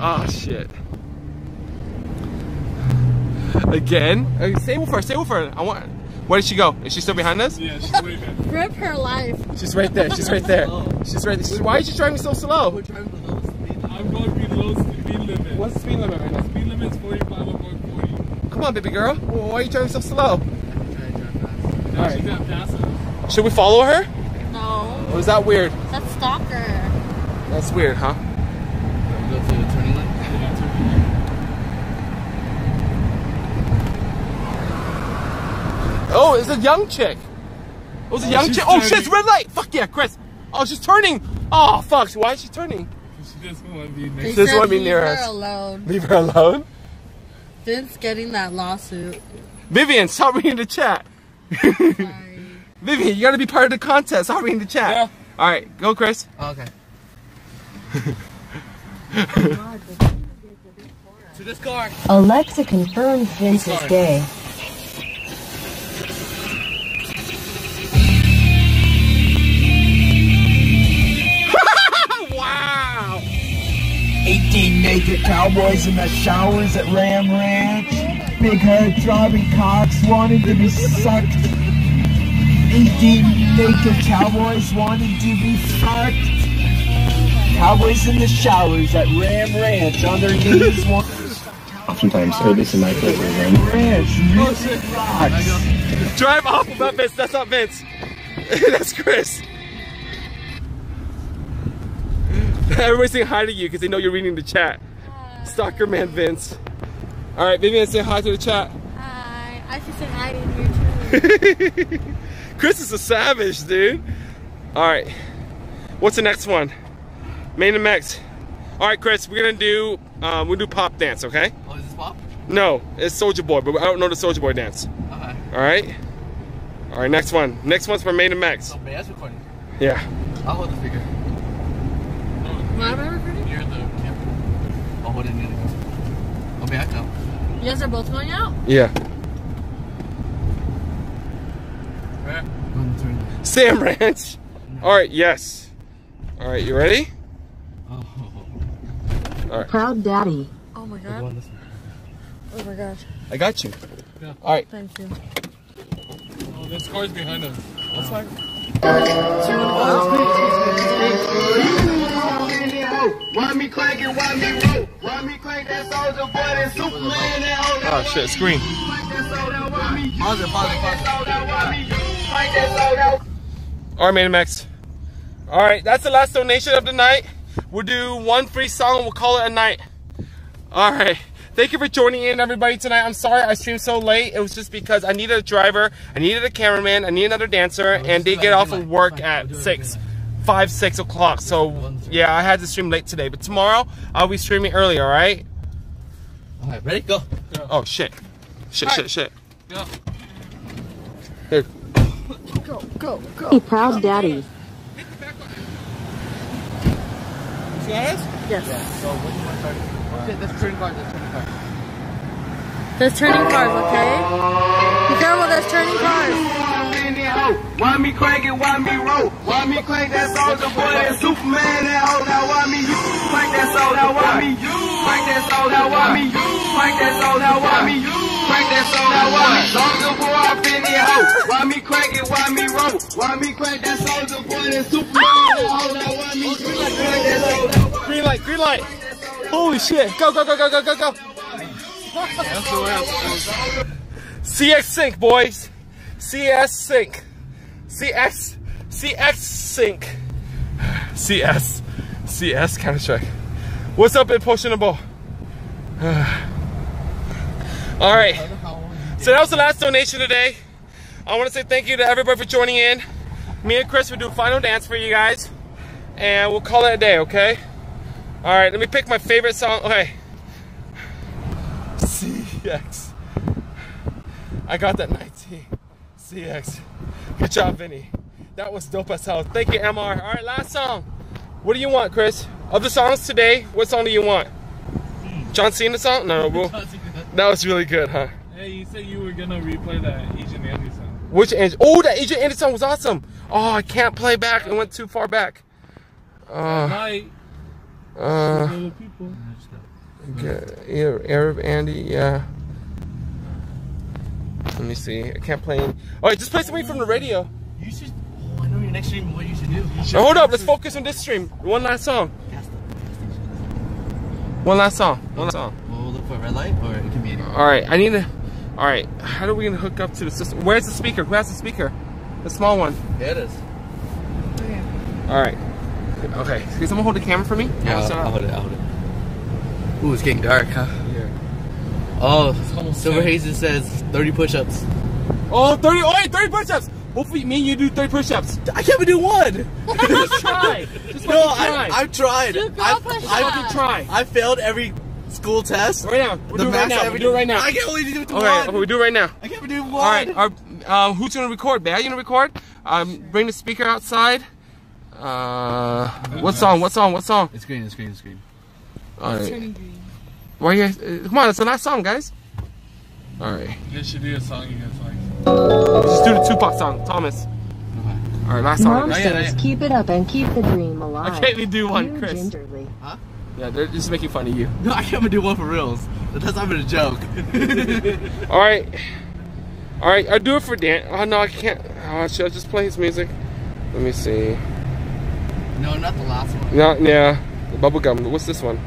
Oh shit. Again? Uh, Stay with her. Stay with her. I want. Where did she go? Is she still behind us? Yeah, she's waving. Rip her life. She's right there. She's right there. She's right there. She's, why is she driving so slow? I'm going below the speed limit. What's the speed limit right now? Speed limit's 45, I'm going 40. Come on, baby girl. Why are you driving so slow? Now All she's right. not passive. Should we follow her? No, Or is that weird? that's stalker. That's weird, huh? Go to the turning lane. Oh, it's a young chick. It was a Oh, young she's chick. Oh shit, it's red light. Fuck yeah, Chris. Oh, she's turning. Oh fuck. Why is she turning? She doesn't want to be They next. This said one be leave near her us. alone. Leave her alone. Vince getting that lawsuit. Vivian, stop reading the chat. Sorry. Vivian, you gotta be part of the contest. Stop reading the chat. Yeah. All right, go, Chris. Oh, okay. to this car. Alexa confirmed Vince is gay. 18 naked cowboys in the showers at Ram Ranch. Big head driving cocks wanted to be sucked. 18 naked cowboys wanted to be fucked. Cowboys in the showers at Ram Ranch on their knees. want- Oftentimes, or at least in my cases, Ram Ranch really rocks. Drive off of that Vince. That's not Vince. That's Chris. Everybody's saying hi to you because they know you're reading the chat. Stalker man Vince. All right, Vivian, say hi to the chat. Hi. I should say hi to you too. Chris is a savage, dude. All right, what's the next one? Main and Max. All right, Chris, we're gonna do um, we'll do pop dance, okay? Oh, is this pop? No, it's Soldier Boy, but I don't know the Soldier Boy dance. Okay. All right. All right, next one. Next one's for Main and Max. So, that's recording. Yeah. I'll hold the speaker. What am I recording? You're the camera. I'll hold it near the camera. I'll be back now. You guys are both going out? Yeah. Where? On the turning lane. Sam Ranch. All right. Yes. All right. You ready? Oh. All right. Proud daddy. Oh my god. Oh my gosh. I got you. Yeah. All right. Thank you. Oh, this car's behind us. That's fine. Why me crank it, why me roll? Why me crank that soldier boy, that Superman, that whole Oh shit, screen. Pause it, pause it, pause it. All right, Manimax. All right, that's the last donation of the night. We'll do one free song and we'll call it a night. All right. Thank you for joining in, everybody, tonight. I'm sorry I streamed so late. It was just because I needed a driver, I needed a cameraman, I needed another dancer, and they get off of work at 6, 5, 6 o'clock. So, yeah, I had to stream late today. But tomorrow, I'll be streaming early, all right? All right, ready? Go. Oh, shit. Shit, shit, shit. Go. Here. Go, go, go. Hey, proud daddy. Yes? Yes. So, what do you want to start? Okay, that's turning card, that's turning card. There's turning cars, okay? Be careful, there's turning cars. Why me crank it, why me roll? Why me crank that soldier boy, that Superman, that hoe? Now why me you crank that soldier? Now why me you crank that soldier? Now why me you crank that soldier? Now why me you crank that soldier? Now why me soldier boy up in the hoe? Why me crank it, why me roll? Why me crank that soldier boy, that Superman, that hoe? Now why me you crank that soldier? Green light, green light. Holy shit. Go, go, go, go, go, go, go. CX Sync, boys. CS Sync. CX. CX Sync. CS. CS Counter Strike. What's up, Impotionable? All right. So that was the last donation today. I want to say thank you to everybody for joining in. Me and Chris will do a final dance for you guys. And we'll call it a day, okay? All right, let me pick my favorite song. Okay. CX. I got that 19. CX. Good job, Vinny. That was dope as hell. Thank you, MR. All right, last song. What do you want, Chris? Of the songs today, what song do you want? John Cena song? No, well, that was really good, huh? Hey, you said you were gonna replay that Asian Andy song. Which Angie? Oh, that Asian Andy song was awesome. Oh, I can't play back. It went too far back. Uh, Night. uh, people. Arab Andy, yeah. Let me see. I can't play. Any... All right, just play something from the radio. You should. Oh, I know your next stream. What you should do? Now, hold up. Let's focus on this stream. One last song. One last song. One last song. We'll look for a red light, or it can be anywhere. All right. I need to. All right. How are we gonna hook up to the system? Where's the speaker? Who has the speaker? The small one. Yeah, it is. All right. Okay. Can someone hold the camera for me? Yeah, I'll, up. I'll hold it. I'll hold it. Ooh, it's getting dark, huh? Yeah. Oh, almost Silver ten. Hazen says 30 push-ups. Oh, 30. Oh, wait, 30 push-ups. Hopefully, me and you do 30 push-ups. I can't even do one. Just try. Just no, try. I, I've tried. Do girl I've, push-ups. I've, try. I failed every school test. Right now. We'll The do it right now. I We'll do it right now. I can only do it to All right, one. okay, we do it right now. I can't even do one. All right, our, um, who's gonna record? Bear, you gonna record? Um, bring the speaker outside. Uh, what song? What song? What song? It's green. It's green. It's green. All right. Why you? guys- uh, Come on, it's the last song, guys. All right. You should be a song you guys like. Just do the Tupac song, Thomas. All right, last song. Mom Not yet, not says keep it up and keep the dream alive. I can't even do one, You Chris. gingerly. Yeah, they're just making fun of you. No, I can't even do one for reals. That's not even a joke. All right. All right, I'll do it for Dan. Oh no, I can't. Oh, should I just play his music? Let me see. no, not the last one. No, yeah, the bubblegum. What's this one?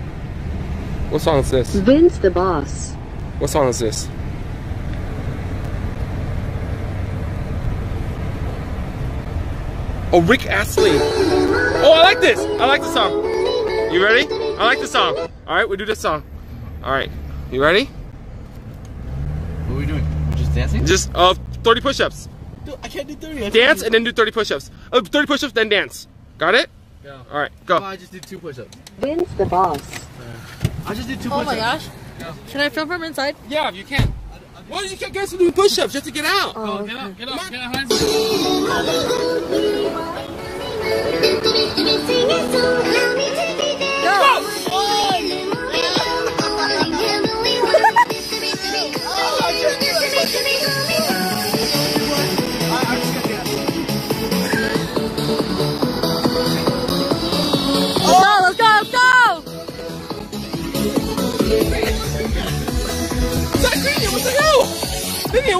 What song is this? Vince the boss. What song is this? Oh, Rick Astley. Oh, I like this. I like the song. You ready? I like the song. All right, we'll do this song. All right, you ready? What are we doing? We're just dancing? Just uh, 30 push-ups. Dude, I can't do 30. I Dance and then do 30 push-ups. Uh, 30 push-ups, then dance. Got it? Yeah. All right, Oh, go. I just did two push-ups. Vince the boss. I just did two Oh push-ups. my gosh. Can I film from inside? Yeah, you can. Why you can't guys do push-ups just to get out? Oh, oh Get okay. up, get up, get up, hands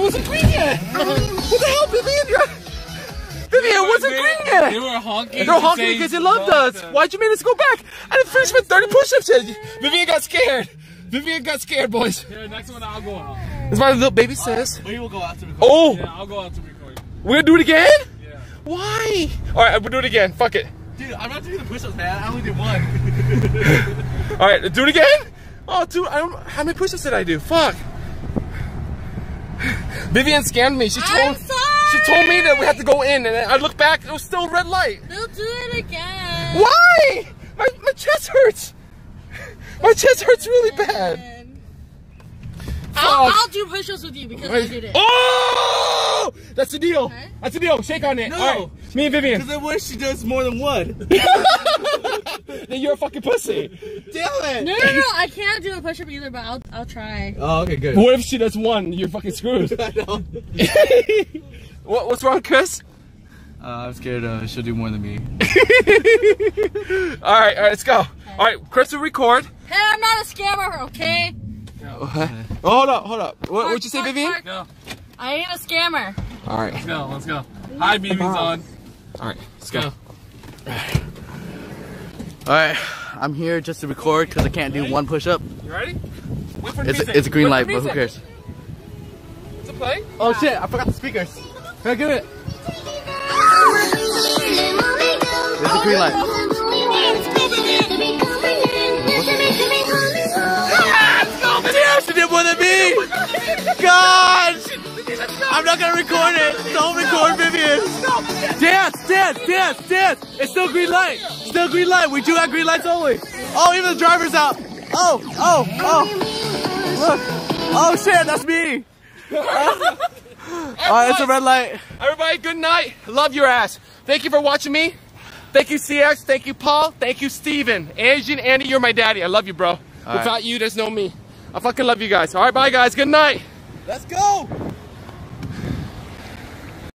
Vivian, it wasn't green yet. what the hell, Vivian? You're... was a green guy. They were honking. They were honking because they loved us. them. Why'd you make us go back? I didn't finish with 30 push-ups. yet. Vivian got scared. Vivian got scared, boys. Here, next one I'll go out. That's my little baby sis. We will go out to record. Oh, Yeah, I'll go out to record. we're gonna do it again? Yeah. Why? All right, we'll do it again. Fuck it. Dude, I'm not doing the push-ups, man. I only did one. All right, do it again. Oh, dude, I don't. How many push-ups did I do? Fuck. Vivian scammed me. She told. She told me that we had to go in, and I looked back. It was still red light. They'll do it again. Why? My my chest hurts. My chest hurts really bad. I'll, I'll do push-ups with you because I did it. Oh! That's the deal. That's the deal. Shake on it. No. All right. Me and Vivian. Because I wish she does more than one. then you're a fucking pussy. Damn it! No, no, no. I can't do a push-up either, but I'll, I'll try. Oh, okay, good. What if she does one? You're fucking screwed. I know. what, what's wrong, Chris? Uh, I'm scared uh, she'll do more than me. All right, all right, let's go. All right, Chris will record. Hey, I'm not a scammer, okay? Oh, hold up, hold up. What, what'd you say, Mark, Vivian? Mark, Go. I ain't a scammer. All right, Let's go. Let's go. Hi, BB's on. all right, let's go. Alright, I'm here just to record because I can't do one push-up. You ready? Wait for the It's, a, it's a green Wait light, for but who cares? It's a play. Oh shit, I forgot the speakers. Can I get it? It's a green light. Damn, she did more than me! God! I'm not gonna record it! Don't record Vivian! Dance, dance, dance, dance! It's still green light! Still green light! We do have green lights only! Oh, even the driver's out! Oh, oh, oh! Look! Oh shit, that's me! Oh, it's a red light. Everybody, good night. Love your ass. Thank you for watching me. Thank you, CX. Thank you, Paul. Thank you, Steven. Asian Andy, you're my daddy. I love you, bro. right. Without you, there's no me. I fucking love you guys. All right, bye, guys. Good night. Let's go!